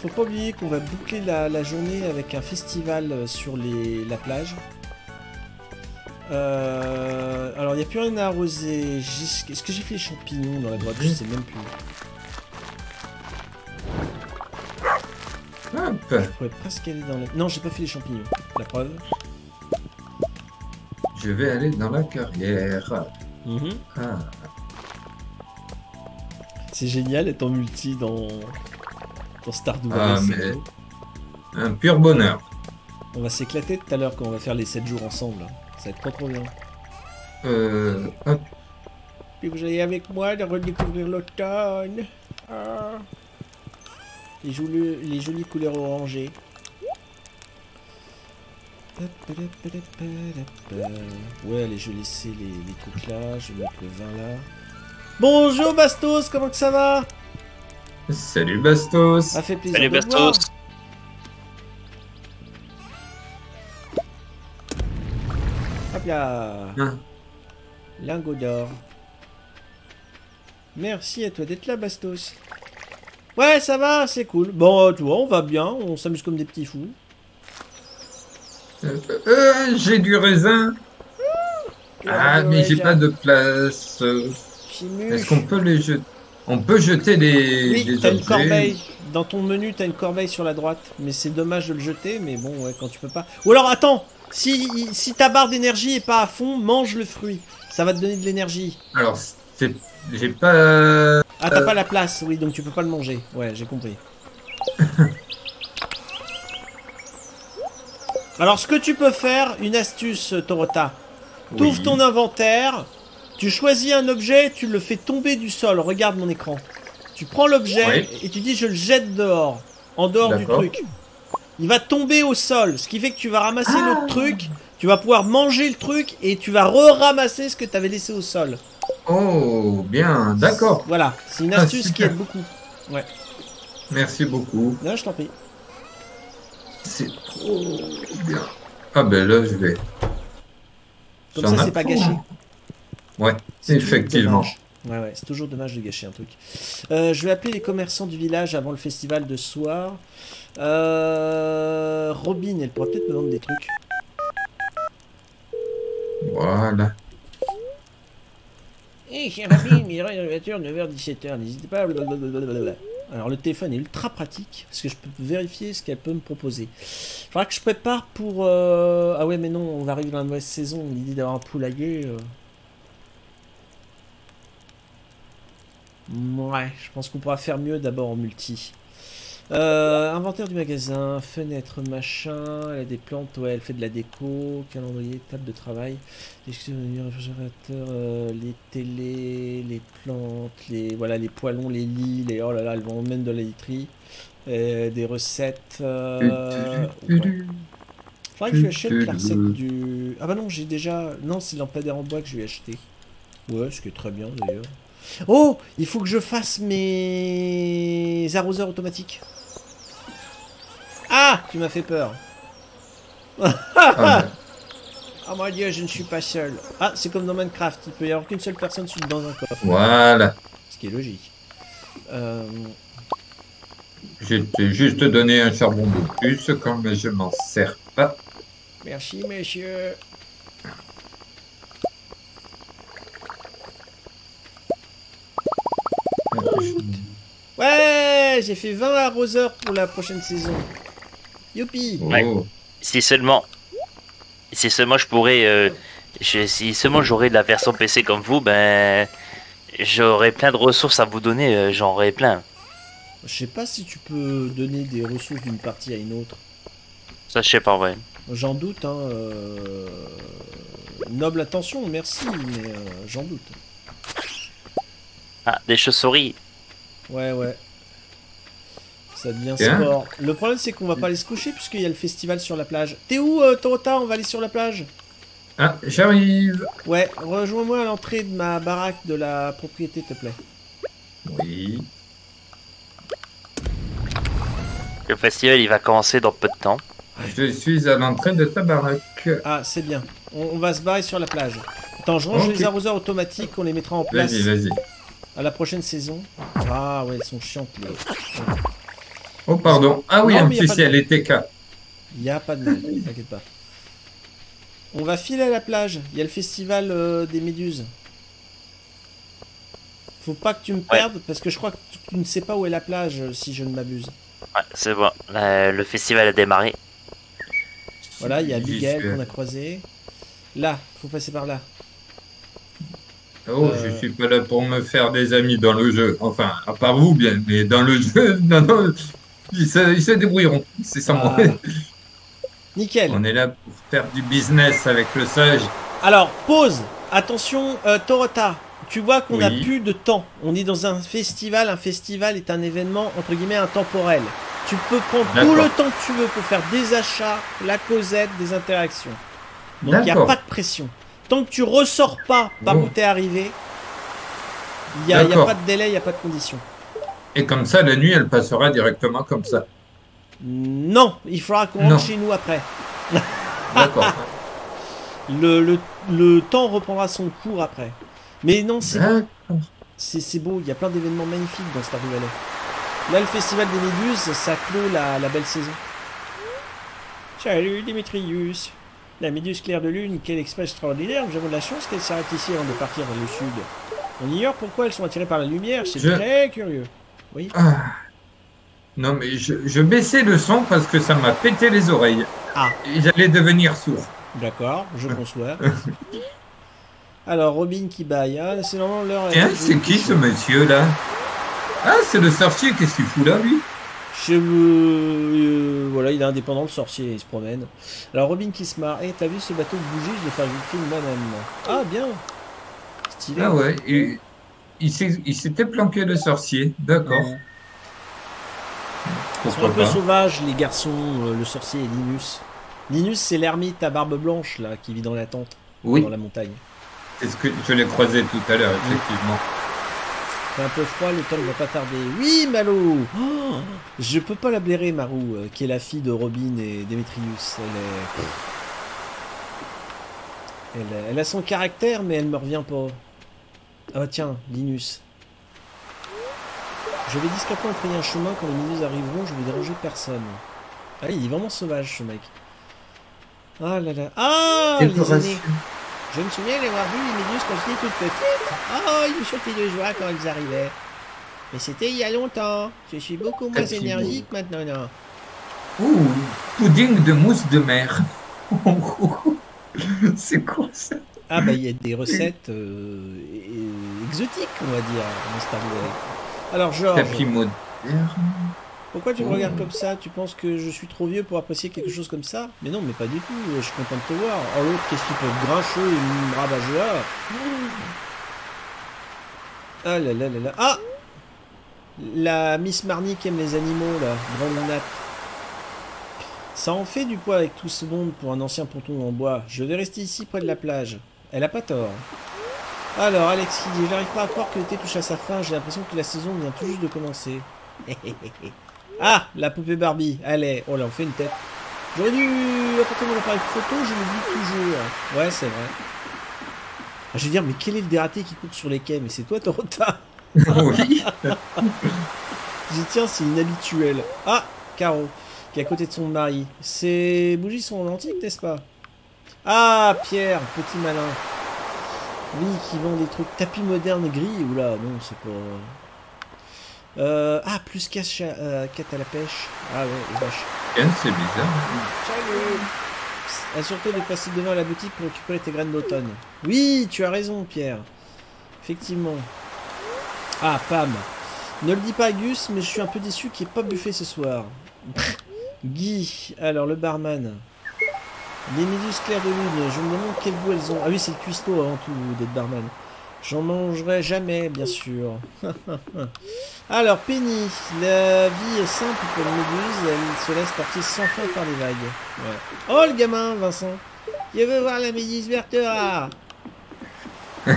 faut pas oublier qu'on va boucler la, la journée avec un festival euh, sur les, la plage. Euh, alors, il n'y a plus rien à arroser. Est-ce que j'ai fait les champignons dans la droite? Je sais même plus. Hop. Je pourrais presque aller dans la... Non, j'ai pas fait les champignons. La preuve. Je vais aller dans la carrière. Mhm. Ah. C'est génial d'être en multi dans, dans Stardew Ah, Valley. Un pur bonheur. On va s'éclater tout à l'heure quand on va faire les 7 jours ensemble. Ça va être trop trop bien. Euh, hop. Puis vous allez avec moi de redécouvrir l'automne. Ah. Les, jolies, les jolies couleurs orangées. Ouais, allez, je vais laisser les, les trucs là. Je vais mettre le vin là. Bonjour Bastos, comment que ça va? Salut Bastos. Ça fait plaisir Salut de te voir. Bastos. Hop là Ah. Lingot d'or. Merci à toi d'être là, Bastos. Ouais, ça va, c'est cool. Bon, tu vois, on va bien, on s'amuse comme des petits fous. Euh, euh, j'ai du raisin. Ah, mais j'ai pas de place. Euh. Est-ce qu'on peut les jeter? On peut jeter les, Oui, t'as une corbeille. Dans ton menu, t'as une corbeille sur la droite. Mais c'est dommage de le jeter, mais bon, ouais, quand tu peux pas. Ou alors, attends Si, si ta barre d'énergie est pas à fond, mange le fruit. Ça va te donner de l'énergie. Alors, c'est, j'ai pas. Ah, t'as pas la place, oui, donc tu peux pas le manger. Ouais, j'ai compris. *laughs* Alors, ce que tu peux faire, une astuce, Torota. T'ouvres Oui. ton inventaire, tu choisis un objet, tu le fais tomber du sol. Regarde mon écran. Tu prends l'objet Oui. et tu dis je le jette dehors, en dehors du truc. Il va tomber au sol, ce qui fait que tu vas ramasser l'autre truc, tu vas pouvoir manger le truc et tu vas re-ramasser ce que tu avais laissé au sol. Oh, bien, d'accord. Voilà, c'est une Ah, astuce qui aide beaucoup. Merci beaucoup. Non, je t'en prie. C'est trop bien. Ah ben là, je vais. Comme ça, c'est pas gâché. Ouais, C'est toujours effectivement. dommage. Ouais, ouais, c'est toujours dommage de gâcher un truc. Euh, je vais appeler les commerçants du village avant le festival de ce soir. Euh, Robin, elle pourra peut-être me vendre des trucs. Voilà. Hé, hey, Robin, il y aura une voiture 9h-17h, n'hésitez pas. blablabla. Alors, le téléphone est ultra pratique parce que je peux vérifier ce qu'elle peut me proposer. Il faudra que je prépare pour. euh, Ah ouais, mais non, on va arriver dans la mauvaise saison. L'idée d'avoir un poulailler. Ouais, je pense qu'on pourra faire mieux d'abord en multi. Euh, inventaire du magasin, fenêtre, machin, elle a des plantes, ouais, elle fait de la déco, calendrier, table de travail, les réfrigérateur, euh, les télés, les plantes, les voilà, les poêlons, les lits, les oh là là, elles vont même de la literie, euh, des recettes. Euh, ouais. Faudrait que je lui achète la recette du. Ah bah non, j'ai déjà. Non, c'est lampadaire en bois que je lui ai acheté. Ouais, ce qui est très bien d'ailleurs. Oh Il faut que je fasse mes arroseurs automatiques. Ah Tu m'as fait peur. Ah, *laughs* Oh mon dieu, je ne suis pas seul. Ah, c'est comme dans Minecraft, il peut y avoir qu'une seule personne dans un coffre. voilà. Ce qui est logique. Euh, Je t'ai juste donné un charbon de plus, comme je m'en sers pas. Merci, messieurs. Ouais, j'ai fait 20 arroseurs pour la prochaine saison. Youpi Ouais. Oh. Si seulement, si seulement je pourrais, euh, je- si seulement j'aurais de la version PC comme vous, ben, j'aurais plein de ressources à vous donner, euh, j'en aurais plein. Je sais pas si tu peux donner des ressources d'une partie à une autre. Ça, je sais pas, ouais. J'en doute, hein. euh, Noble attention, merci, mais euh, j'en doute. Ah, des chauves-souris. Ouais, ouais. Ça devient Tiens. sport. Le problème, c'est qu'on va pas aller se coucher puisqu'il y a le festival sur la plage. T'es où, euh, Torota On va aller sur la plage Ah, j'arrive. Ouais, rejoins-moi à l'entrée de ma baraque de la propriété, s'il te plaît. Oui. Le festival, il va commencer dans peu de temps. Je suis à l'entrée de ta baraque. Ah, c'est bien. On, on va se barrer sur la plage. Attends, je range les arroseurs automatiques, on les mettra en place Vas-y, vas-y. À la prochaine saison. Ah ouais, elles sont chiantes. les- Oh, pardon. Ah oui, Non, en mais plus, pas il y a de- les TK. Il y a pas de mal, *laughs* t'inquiète pas. On va filer à la plage. Il y a le festival euh, des méduses. Faut pas que tu me perdes parce que je crois que tu, ne sais pas où est la plage euh, si je ne m'abuse. Ouais, c'est bon. Euh, le festival a démarré. Voilà, il y a Miguel qu'on a croisé. Là, faut passer par là. Oh, Euh. je suis pas là pour me faire des amis dans le jeu. Enfin, à part vous, bien, mais dans le jeu, *laughs* non, non, ils se, ils se débrouilleront. C'est sans moi. Ah. *laughs* Nickel. On est là pour faire du business avec le sage. Alors, pause. Attention, euh, Torota. Tu vois qu'on n'a Oui. plus de temps. On est dans un festival. Un festival est un événement, entre guillemets, intemporel. Tu peux prendre tout le temps que tu veux pour faire des achats, la causette, des interactions. Donc, il n'y a pas de pression. Tant que tu ressors pas par où t'es arrivé, il n'y a, pas de délai, il n'y a pas de condition. Et comme ça, la nuit, elle passera directement comme ça. Non, il faudra qu'on rentre chez nous après. *laughs* D'accord. Le, le, le temps reprendra son cours après. Mais non, c'est Hein C'est beau, il y a plein d'événements magnifiques dans Stardew Valley. Là, le festival des méduses, ça clôt la, la belle saison. Salut Démétrius La méduse claire de lune, quel exploit extraordinaire Nous avons de la chance qu'elle s'arrête ici avant de partir vers le sud. On ignore pourquoi elles sont attirées par la lumière, c'est Je- très curieux. Ah. Non, mais je, je baissais le son parce que ça m'a pété les oreilles. Ah. Et j'allais devenir sourd. D'accord, je *laughs* conçois. Alors, Robin qui baille, ah, c'est normalement l'heure... Tiens, c'est qui ce monsieur-là Ah, c'est le sorcier, qu'est-ce qu'il fout là, lui? Je, euh, voilà, il est indépendant, le sorcier, il se promène. Alors Robin qui se marre. Eh, t'as vu ce bateau bouger Je vais faire une film moi-même. Ah, bien Stylé. Ah ouais, il, s'était planqué le sorcier, d'accord. Ouais. Ils sont un peu sauvages, les garçons, euh, le sorcier et Linus. Linus, c'est l'ermite à barbe blanche, là, qui vit dans la tente, Oui, dans la montagne. c'est ce que je l'ai croisé tout à l'heure, effectivement. Un peu froid, le temps ne va pas tarder. Oui, Malo Oh Je peux pas la blairer, Marou, euh, qui est la fille de Robin et Demetrius. Elle est... Elle, elle a son caractère, mais elle me revient pas. Ah bah tiens, Linus. Je vais discrètement frayer un chemin quand les méduses arriveront, je vais déranger personne. Ah, il est vraiment sauvage ce mec. Ah là là. Ah les années. Je me souviens d'avoir vu les méduses quand j'étais toute petite. Oh, ils me sautaient de joie quand elles arrivaient. Mais c'était il y a longtemps. Je suis beaucoup moins énergique maintenant. non. Ouh, pudding de mousse de mer. *laughs* C'est quoi ça? Ah bah il y a des recettes euh, exotiques, on va dire, dans Star Wars. Alors Georges, Tapis moderne. Pourquoi tu me regardes comme ça? Tu penses que je suis trop vieux pour apprécier quelque chose comme ça? Mais non, mais pas du tout, je suis content de te voir. Oh l'autre, qu'est-ce qu'il peut être grincheux et rabat-joie Ah là là là là Ah La Miss Marnie qui aime les animaux, là, grande natte. Ça en fait du poids avec tout ce monde pour un ancien ponton en bois. Je vais rester ici près de la plage. Elle a pas tort. Alors, Alex qui dit J'arrive pas à croire que l'été touche à sa fin, j'ai l'impression que la saison vient tout juste de commencer. *laughs* ah La poupée Barbie Allez, oh là, on fait une tête. J'aurais dû apporter mon appareil photo, je l'oublie toujours. Ouais, c'est vrai. Ah, Je veux dire, mais quel est le dératé qui court sur les quais? Mais c'est toi, Torota oui. *laughs* Je dis, tiens, c'est inhabituel. Ah, Caro, qui est à côté de son mari. Ces bougies sont en antique, n'est-ce pas? Ah, Pierre, petit malin. Oui, qui vend des trucs tapis modernes gris. Oula, non, c'est pas... Euh, ah, plus 4 à la pêche. Ah ouais, vache. C'est bizarre. Salut Assure-toi de passer devant la boutique pour récupérer tes graines d'automne. Oui, tu as raison, Pierre. Effectivement. Ah, Pam. Ne le dis pas à Gus, mais je suis un peu déçu qu'il n'y ait pas buffé ce soir. Guy, alors le barman. Les méduses claires de lune, je me demande quel goût elles ont. Ah oui, c'est le cuistot avant tout d'être barman. J'en mangerai jamais, bien sûr. *laughs* alors, Penny, la vie est simple pour les méduses, elle se laisse porter sans fin par les vagues. Ouais. Oh, le gamin, Vincent Je veux voir la méduse Vertera Ah. *laughs*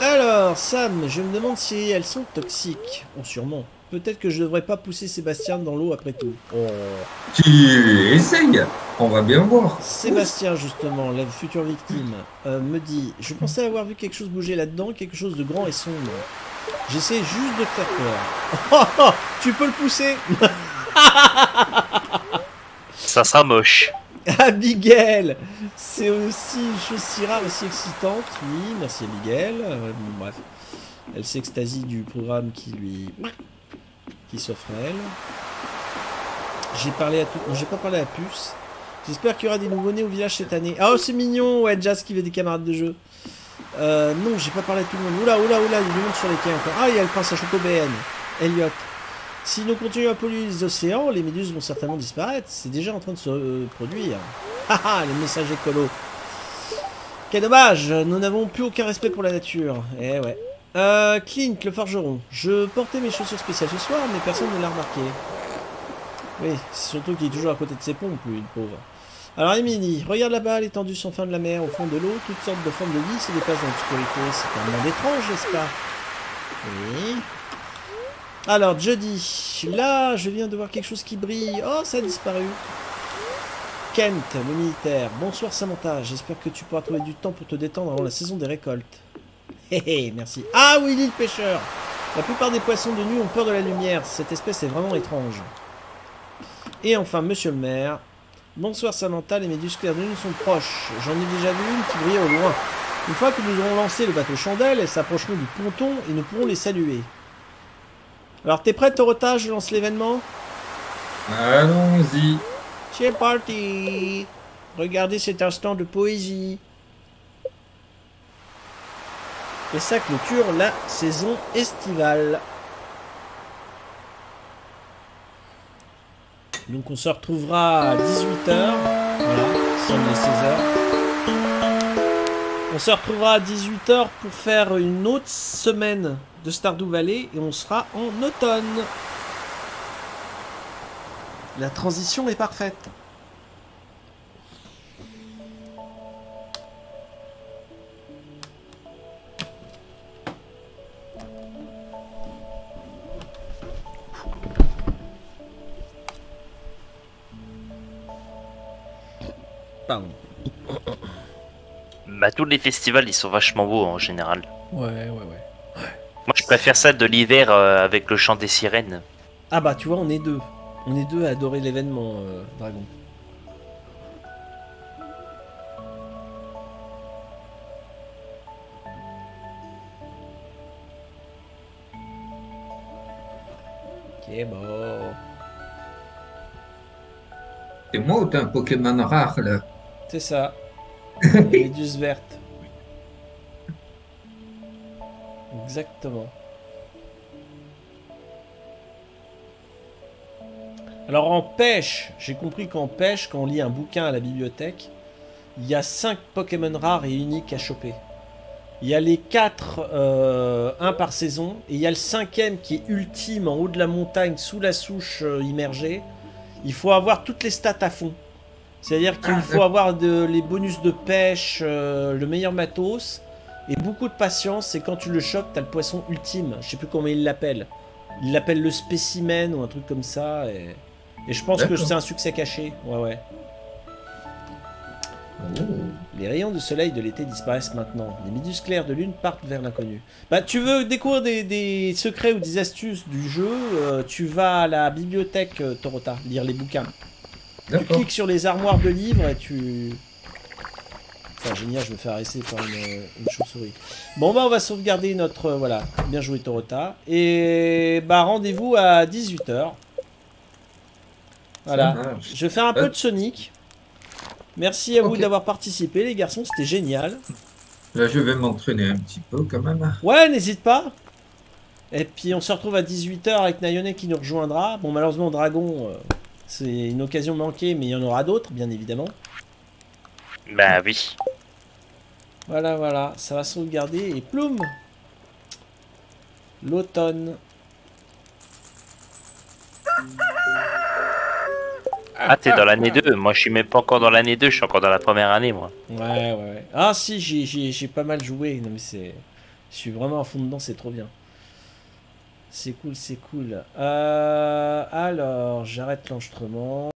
Alors, Sam, je me demande si elles sont toxiques. Oh, sûrement. Peut-être que je devrais pas pousser Sébastien dans l'eau après tout. Oh. Tu essayes. On va bien voir. Sébastien, justement, la future victime, euh, me dit Je pensais avoir vu quelque chose bouger là-dedans, quelque chose de grand et sombre. J'essaie juste de te faire peur. *laughs* Oh, oh, tu peux le pousser *laughs* Ça sera moche. *laughs* Abigail C'est aussi une chose si rare, aussi excitante. Oui, merci Abigail. Euh, bon, bref. Elle s'extasie du programme qui lui. S'offre à elle. J'ai parlé à tout. J'ai pas parlé à Puce. J'espère qu'il y aura des nouveaux-nés au village cette année. Ah, oh, c'est mignon, ouais, Jazz qui veut des camarades de jeu. Euh, non, j'ai pas parlé à tout le monde. Oula, oula, oula, il y a du monde sur les quais encore. Ah, il y a le prince à Chocobéen, Elliot. Si nous continuons à polluer les océans, les méduses vont certainement disparaître. C'est déjà en train de se euh, produire. *laughs* Haha, les messages écolos. Quel dommage, nous n'avons plus aucun respect pour la nature. Eh ouais. Euh, Clint, le forgeron. Je portais mes chaussures spéciales ce soir, mais personne ne l'a remarqué. Oui, c'est surtout qu'il est toujours à côté de ses pompes, lui, le pauvre. Alors, Emily, regarde là-bas, l'étendue sans fin de la mer, au fond de l'eau, toutes sortes de formes de vie se déplacent dans l'obscurité. C'est un monde étrange, n'est-ce pas? Oui. Alors, Jody, là, je viens de voir quelque chose qui brille. Oh, ça a disparu. Kent, le militaire. Bonsoir Samantha, j'espère que tu pourras trouver du temps pour te détendre avant la saison des récoltes. *laughs* Hé merci. Ah, Willy le pêcheur La plupart des poissons de nuit ont peur de la lumière. Cette espèce est vraiment étrange. Et enfin, monsieur le maire. Bonsoir Samantha, les méduses claires de lune sont proches. J'en ai déjà vu une qui brillait au loin. Une fois que nous aurons lancé le bateau chandelle, elles s'approcheront du ponton et nous pourrons les saluer. Alors, t'es prête, Torota Je lance l'événement? Allons-y. C'est parti Regardez cet instant de poésie. Et ça clôture la saison estivale. Donc on se retrouvera à 18h. Voilà, sonne les 16h. On se retrouvera à 18h pour faire une autre semaine de Stardew Valley et on sera en automne. La transition est parfaite. Bah, tous les festivals, ils sont vachement beaux en général. Ouais, ouais, ouais. Moi, je préfère ça de l'hiver euh, avec le chant des sirènes. Ah bah tu vois, on est deux. On est deux à adorer l'événement, euh, Dragon. Ok, bon. C'est moi ou t'as un Pokémon rare là? C'est ça. *laughs* La méduse verte. Exactement. Alors en pêche, j'ai compris qu'en pêche, quand on lit un bouquin à la bibliothèque, il y a 5 Pokémon rares et uniques à choper. Il y a les 4, un par saison, et il y a le cinquième qui est ultime en haut de la montagne, sous la souche euh, immergée. Il faut avoir toutes les stats à fond. C'est-à-dire qu'il Ah, faut avoir de- les bonus de pêche, euh, le meilleur matos, et beaucoup de patience. Et quand tu le chopes, t'as le poisson ultime. Je sais plus comment il l'appelle. Il l'appelle le spécimen ou un truc comme ça. Et, et je pense que c'est un succès caché. Ouais, ouais. Les rayons de soleil de l'été disparaissent maintenant. Les méduses claires de lune partent vers l'inconnu. Bah, tu veux découvrir des, des secrets ou des astuces du jeu euh, Tu vas à la bibliothèque euh, Torota, lire les bouquins. Tu cliques sur les armoires de livres et tu. Enfin, génial, je me fais arrêter par une, une chauve-souris. Bon, bah, on va sauvegarder notre. euh, voilà, bien joué Torota. Et bah, rendez-vous à 18h. Voilà. Je fais un peu Euh. de Sonic. Merci à vous d'avoir participé, les garçons, c'était génial. Là, je vais m'entraîner un petit peu quand même. Ouais, n'hésite pas. Et puis on se retrouve à 18h avec Nayone qui nous rejoindra. Bon, malheureusement, Dragon, euh, c'est une occasion manquée, mais il y en aura d'autres, bien évidemment. Bah oui. Voilà, voilà, ça va sauvegarder. Et ploum L'automne. Ah, t'es dans l'année 2. Moi, je suis même pas encore dans l'année 2, je suis encore dans la première année, moi. Ouais, ouais, ouais. Ah si, j'ai- j'ai j'ai pas mal joué. Non mais c'est... Je suis vraiment à fond dedans, c'est trop bien. C'est cool, c'est cool. Euh, alors, j'arrête l'enregistrement.